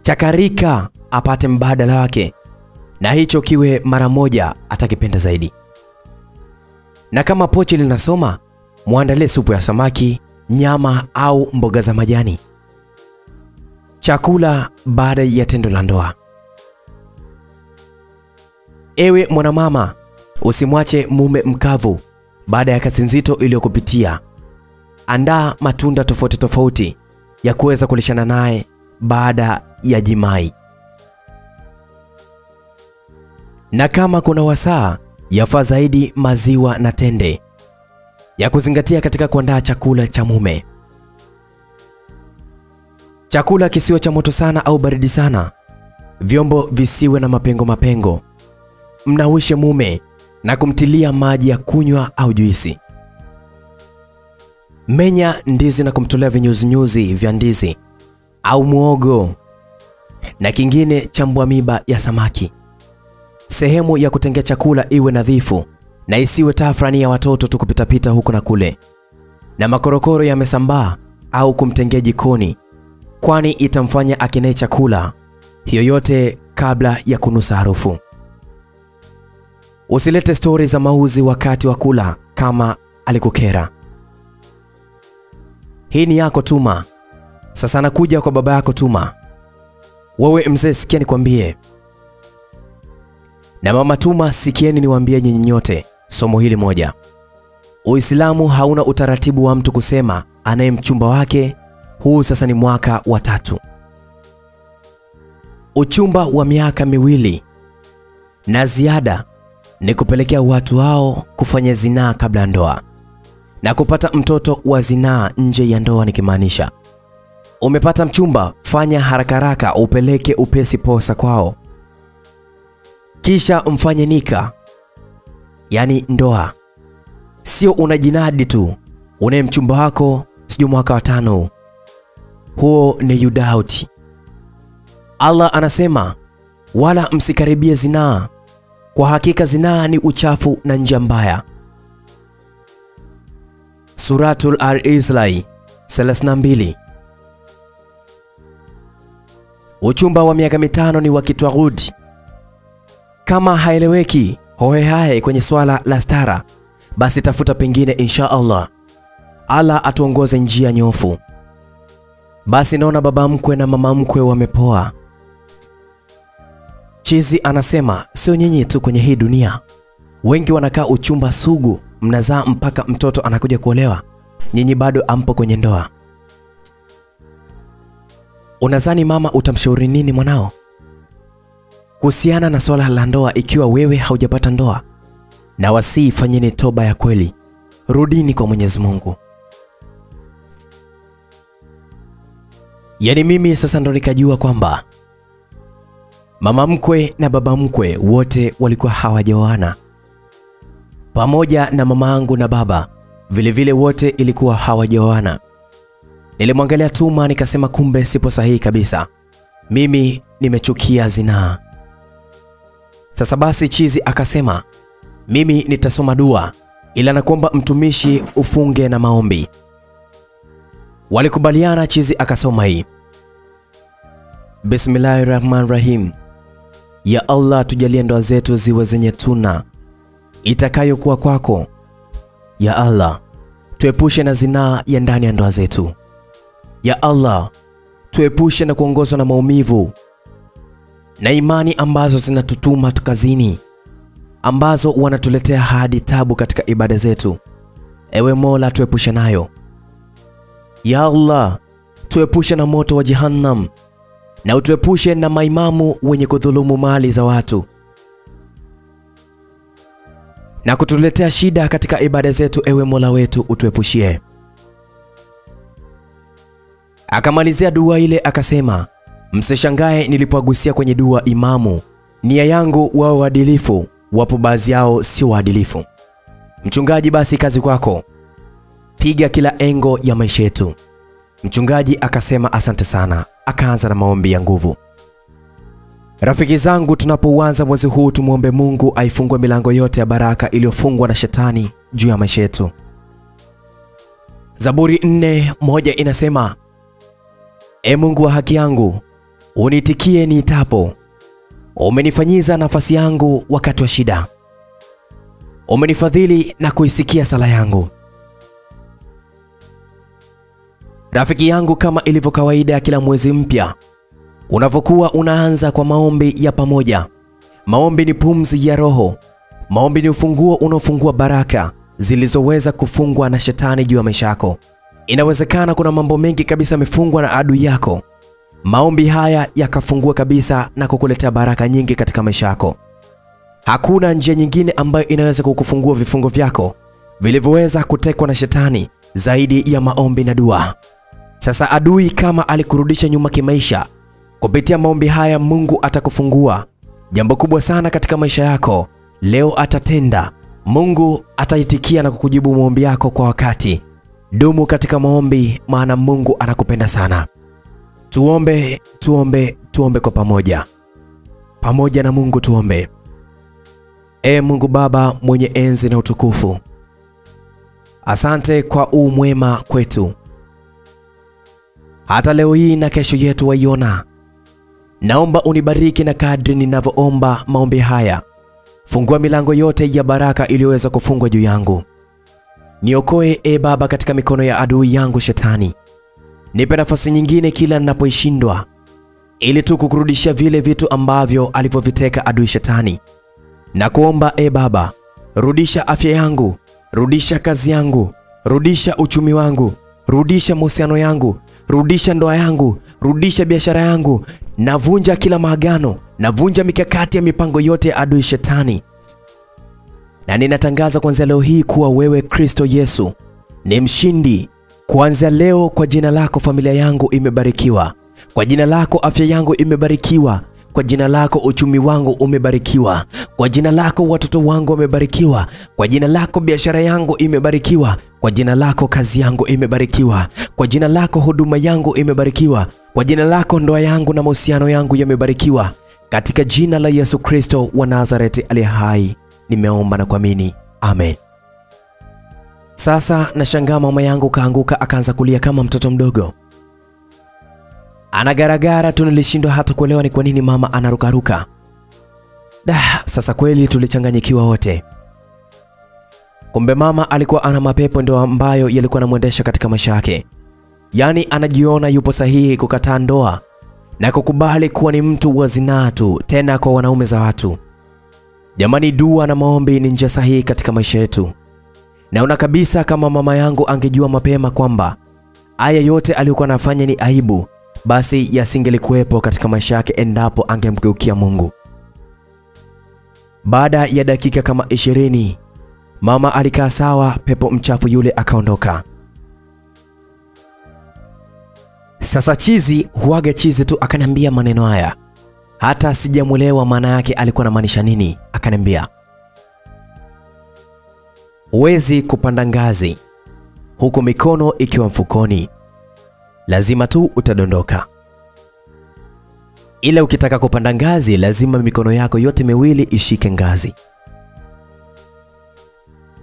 Chakarika apate mbadala wake, na hicho kiwe mara moja, atakipenda zaidi na kama pochi linasoma, muandalie supu ya samaki, nyama au mboga za majani. Chakula baada ya tendo la ndoa. Ewe mwanamama, usimwache mume mkavu baada ya kazi nzito iliyokupitia. Andaa matunda tofauti tofauti ya kuweza kulishana naye baada ya jimai, na kama kuna wasaa yafaa zaidi maziwa na tende ya kuzingatia katika kuandaa chakula cha mume. Chakula kisiwe cha moto sana au baridi sana. Vyombo visiwe na mapengo mapengo. Mnawishe mume na kumtilia maji ya kunywa au juisi. Menya ndizi na kumtolea vinyuzinyuzi vya ndizi au muogo, na kingine chambua miba ya samaki. Sehemu ya kutengea chakula iwe nadhifu na isiwe tafrani ya watoto tu kupitapita huku na kule na makorokoro yamesambaa au kumtengea jikoni, kwani itamfanya akinae chakula hiyo yote kabla ya kunusa harufu. Usilete stori za mauzi wakati wa kula kama alikukera. Hii ni yako Tuma. Sasa nakuja kwa baba yako Tuma. Wewe mzee, sikia nikwambie na mama Tuma, sikieni niwaambie nyinyi nyote somo hili moja. Uislamu hauna utaratibu wa mtu kusema anaye mchumba wake, huu sasa ni mwaka wa tatu. Uchumba wa miaka miwili na ziada ni kupelekea watu hao kufanya zinaa kabla ya ndoa. Na kupata mtoto wa zinaa nje ya ndoa, nikimaanisha umepata mchumba, fanya haraka haraka upeleke upesi posa kwao. Kisha mfanye nika, yaani ndoa. Sio unajinadi tu unaye mchumba wako sijui mwaka wa tano, huo ni you doubt. Allah anasema wala msikaribie zinaa, kwa hakika zinaa ni uchafu na njia mbaya. Suratul Al-Islai 32. Uchumba wa miaka mitano ni wa kitwaghudi kama haeleweki hohehahe kwenye swala la stara, basi tafuta pengine, insha Allah. Allah atuongoze njia nyofu. Basi naona baba mkwe na mama mkwe wamepoa. Chizi anasema sio nyinyi tu kwenye hii dunia, wengi wanakaa uchumba sugu, mnazaa mpaka mtoto anakuja kuolewa, nyinyi bado ampo kwenye ndoa. Unadhani mama utamshauri nini mwanao kuhusiana na swala la ndoa ikiwa wewe haujapata ndoa? Na wasii, fanyeni toba ya kweli, rudini kwa Mwenyezi Mungu. Yaani mimi sasa ndo nikajua kwamba mama mkwe na baba mkwe wote walikuwa hawajaoana, pamoja na mama yangu na baba vilevile vile wote ilikuwa hawajaoana. Nilimwangalia Tuma nikasema kumbe sipo sahihi kabisa, mimi nimechukia zinaa. Sasa basi Chizi akasema mimi nitasoma dua, ila nakuomba mtumishi ufunge na maombi. Walikubaliana. Chizi akasoma hii Bismillahirrahmanirrahim. Ya Allah, tujalie ndoa zetu ziwe zenye tuna itakayokuwa kwako. Ya Allah, tuepushe na zinaa ya ndani ya ndoa zetu. Ya Allah, tuepushe na kuongozwa na maumivu na imani ambazo zinatutuma tukazini, ambazo wanatuletea hadi tabu katika ibada zetu. Ewe Mola, tuepushe nayo. Ya Allah, tuepushe na moto wa Jahannam na utuepushe na maimamu wenye kudhulumu mali za watu na kutuletea shida katika ibada zetu. Ewe Mola wetu, utuepushie. Akamalizia dua ile akasema, msishangae nilipoagusia kwenye dua imamu, nia yangu wao waadilifu, wapo baadhi yao sio waadilifu. Mchungaji, basi kazi kwako, piga kila engo ya maisha yetu. Mchungaji akasema asante sana, akaanza na maombi ya nguvu. Rafiki zangu, tunapouanza mwezi huu tumwombe Mungu aifungue milango yote ya baraka iliyofungwa na shetani juu ya maisha yetu. Zaburi nne moja inasema, E Mungu wa haki yangu, unitikie niitapo. Umenifanyiza nafasi yangu wakati wa shida. Umenifadhili na kuisikia sala yangu. Rafiki yangu, kama ilivyo kawaida ya kila mwezi mpya, unavyokuwa unaanza kwa maombi ya pamoja. Maombi ni pumzi ya Roho. Maombi ni ufunguo unaofungua baraka zilizoweza kufungwa na shetani juu ya maisha yako. Inawezekana kuna mambo mengi kabisa yamefungwa na adui yako. Maombi haya yakafungua kabisa na kukuletea baraka nyingi katika maisha yako. Hakuna njia nyingine ambayo inaweza kukufungua vifungo vyako vilivyoweza kutekwa na shetani zaidi ya maombi na dua. Sasa adui kama alikurudisha nyuma kimaisha, kupitia maombi haya Mungu atakufungua jambo kubwa sana katika maisha yako. Leo atatenda. Mungu ataitikia na kukujibu maombi yako kwa wakati. Dumu katika maombi, maana Mungu anakupenda sana. Tuombe, tuombe, tuombe kwa pamoja. Pamoja na Mungu tuombe. e Mungu Baba mwenye enzi na utukufu, asante kwa uu mwema kwetu. Hata leo hii na kesho yetu waiona. Naomba unibariki na kadri ninavyoomba maombi haya, fungua milango yote ya baraka iliyoweza kufungwa juu yangu. Niokoe e Baba katika mikono ya adui yangu Shetani. Nipe nafasi nyingine kila ninapoishindwa, ili tu kukurudishia vile vitu ambavyo alivyoviteka adui Shetani. Na kuomba e Baba, rudisha afya yangu, rudisha kazi yangu, rudisha uchumi wangu, rudisha mahusiano yangu, rudisha ndoa yangu, rudisha biashara yangu. Navunja kila maagano, navunja mikakati ya mipango yote ya adui Shetani, na ninatangaza kuanzia leo hii kuwa wewe Kristo Yesu ni mshindi. Kuanzia leo, kwa jina lako familia yangu imebarikiwa, kwa jina lako afya yangu imebarikiwa, kwa jina lako uchumi wangu umebarikiwa, kwa jina lako watoto wangu wamebarikiwa, kwa jina lako biashara yangu imebarikiwa, kwa jina lako kazi yangu imebarikiwa, kwa jina lako huduma yangu imebarikiwa, kwa jina lako ndoa yangu na mahusiano yangu yamebarikiwa, katika jina la Yesu Kristo wa Nazareti aliye hai nimeomba na kuamini, amen. Sasa nashangaa mama yangu kaanguka akaanza kulia kama mtoto mdogo, anagaragara tu. Nilishindwa hata kuelewa ni kwa nini mama anarukaruka. Da, sasa kweli tulichanganyikiwa wote. Kumbe mama alikuwa ana mapepo ndio ambayo yalikuwa anamwendesha katika maisha yake, yaani anajiona yupo sahihi kukataa ndoa na kukubali kuwa ni mtu wa zinaa tu, tena kwa wanaume za watu. Jamani, dua na maombi ni njia sahihi katika maisha yetu. Naona kabisa kama mama yangu angejua mapema kwamba haya yote aliyokuwa anafanya ni aibu, basi yasingelikuwepo katika maisha yake endapo angemgeukia Mungu. Baada ya dakika kama ishirini, mama alikaa sawa, pepo mchafu yule akaondoka. Sasa chizi huaga chizi tu akaniambia maneno haya, hata sijamwelewa maana yake alikuwa anamaanisha nini. Akaniambia huwezi kupanda ngazi huku mikono ikiwa mfukoni, lazima tu utadondoka. Ila ukitaka kupanda ngazi, lazima mikono yako yote miwili ishike ngazi.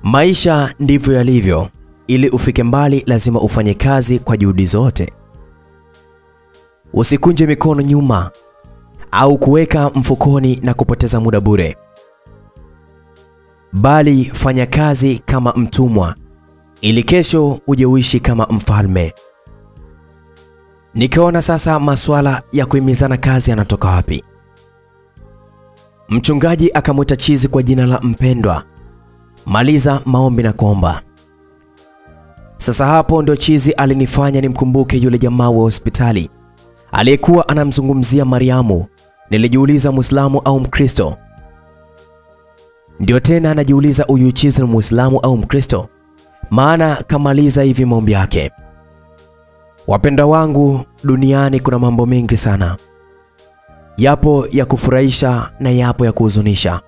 Maisha ndivyo yalivyo. Ili ufike mbali, lazima ufanye kazi kwa juhudi zote. Usikunje mikono nyuma au kuweka mfukoni na kupoteza muda bure, bali fanya kazi kama mtumwa ili kesho uje uishi kama mfalme. Nikaona sasa masuala ya kuhimizana kazi yanatoka wapi. Mchungaji akamwita chizi kwa jina la Mpendwa, maliza maombi na kuomba. Sasa hapo ndo chizi alinifanya nimkumbuke yule jamaa wa hospitali aliyekuwa anamzungumzia Mariamu. Nilijiuliza Muislamu au Mkristo? Ndio tena anajiuliza huyu chizi ni Muislamu au Mkristo, maana kamaliza hivi maombi yake. Wapenda wangu, duniani kuna mambo mengi sana, yapo ya kufurahisha na yapo ya kuhuzunisha.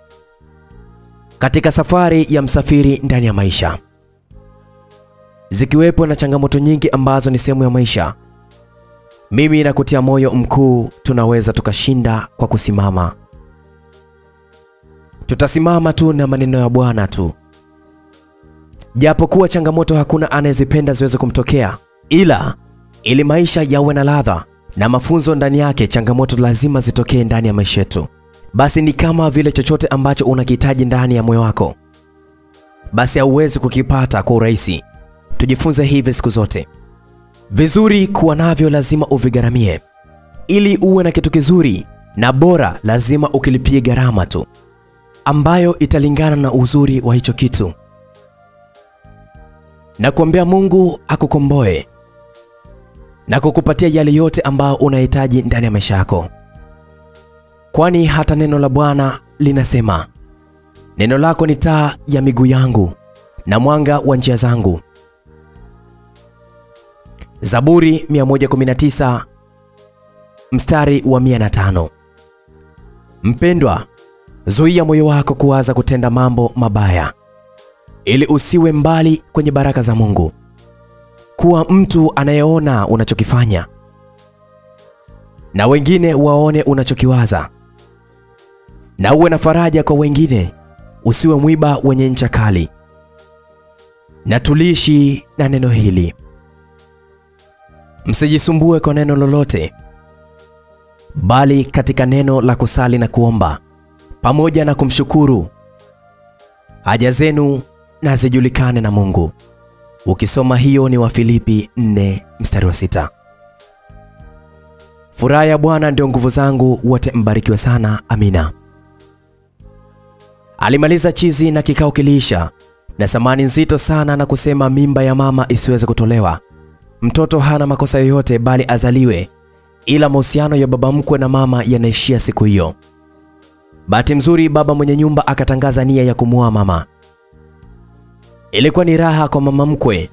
Katika safari ya msafiri ndani ya maisha, zikiwepo na changamoto nyingi ambazo ni sehemu ya maisha. Mimi nakutia moyo mkuu, tunaweza tukashinda kwa kusimama. Tutasimama tu na maneno ya Bwana tu, japokuwa changamoto hakuna anayezipenda ziweze kumtokea, ila ili maisha yawe na ladha na mafunzo ndani yake, changamoto lazima zitokee ndani ya maisha yetu. Basi ni kama vile chochote ambacho unakihitaji ndani ya moyo wako, basi hauwezi kukipata kwa urahisi. Tujifunze hivi siku zote. Vizuri kuwa navyo lazima uvigharamie. Ili uwe na kitu kizuri na bora, lazima ukilipie gharama tu ambayo italingana na uzuri wa hicho kitu, na kuombea Mungu akukomboe na kukupatia yale yote ambayo unahitaji ndani ya maisha yako, kwani hata neno la Bwana linasema, neno lako ni taa ya miguu yangu na mwanga wa njia zangu. Zaburi 119 mstari wa 105. Mpendwa, zuia moyo wako kuwaza kutenda mambo mabaya ili usiwe mbali kwenye baraka za Mungu. Kuwa mtu anayeona unachokifanya na wengine waone unachokiwaza, na uwe na faraja kwa wengine, usiwe mwiba wenye ncha kali. Na tulishi na neno hili Msijisumbue kwa neno lolote, bali katika neno la kusali na kuomba pamoja na kumshukuru, haja zenu na zijulikane na Mungu. Ukisoma hiyo ni Wafilipi 4 mstari wa sita. Furaha ya Bwana ndio nguvu zangu, wote mbarikiwe sana. Amina. Alimaliza chizi na kikao kiliisha na samani nzito sana na kusema mimba ya mama isiweze kutolewa. Mtoto hana makosa yoyote bali azaliwe, ila mahusiano ya baba mkwe na mama yanaishia siku hiyo. Bahati mzuri, baba mwenye nyumba akatangaza nia ya kumuoa mama. Ilikuwa ni raha kwa mama mkwe,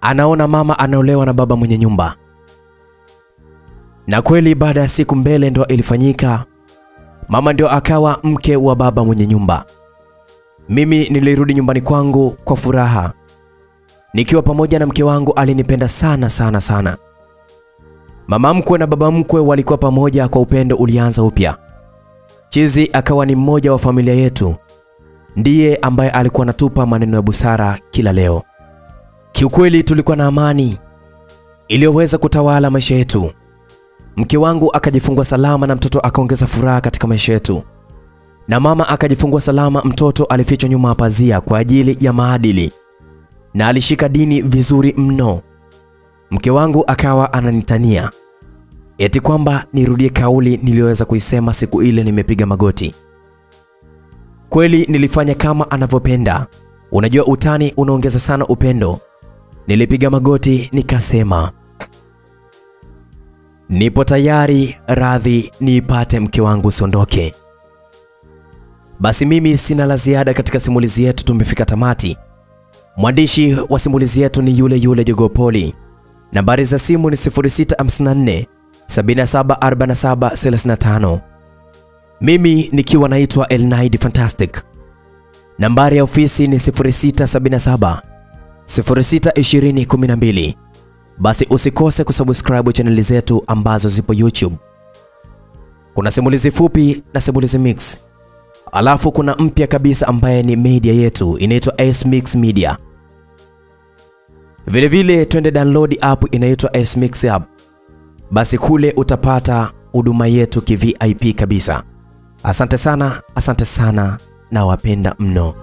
anaona mama anaolewa na baba mwenye nyumba. Na kweli baada ya siku mbele ndo ilifanyika, mama ndio akawa mke wa baba mwenye nyumba. Mimi nilirudi nyumbani kwangu kwa furaha nikiwa pamoja na mke wangu alinipenda sana sana sana. Mama mkwe na baba mkwe walikuwa pamoja kwa upendo ulianza upya. Chizi akawa ni mmoja wa familia yetu, ndiye ambaye alikuwa anatupa maneno ya busara kila leo. Kiukweli tulikuwa na amani iliyoweza kutawala maisha yetu. Mke wangu akajifungua salama na mtoto akaongeza furaha katika maisha yetu, na mama akajifungua salama, mtoto alifichwa nyuma ya pazia kwa ajili ya maadili na alishika dini vizuri mno. Mke wangu akawa ananitania eti kwamba nirudie kauli niliyoweza kuisema siku ile nimepiga magoti. Kweli nilifanya kama anavyopenda. Unajua utani unaongeza sana upendo. Nilipiga magoti nikasema, nipo tayari, radhi niipate mke wangu, siondoke Basi mimi sina la ziada katika simulizi yetu, tumefika tamati. Mwandishi wa simulizi yetu ni yule yule Jogopoli. Nambari za simu ni 0654 7747 35. Mimi nikiwa naitwa Elnaid Fantastic. Nambari ya ofisi ni 0677 062012. Basi usikose kusubscribe chaneli zetu ambazo zipo YouTube. Kuna simulizi fupi na simulizi mix, alafu kuna mpya kabisa ambaye ni media yetu inaitwa S Mix Media. Vilevile twende download app inaitwa S Mix app, basi kule utapata huduma yetu kivip kabisa. Asante sana, asante sana na wapenda mno.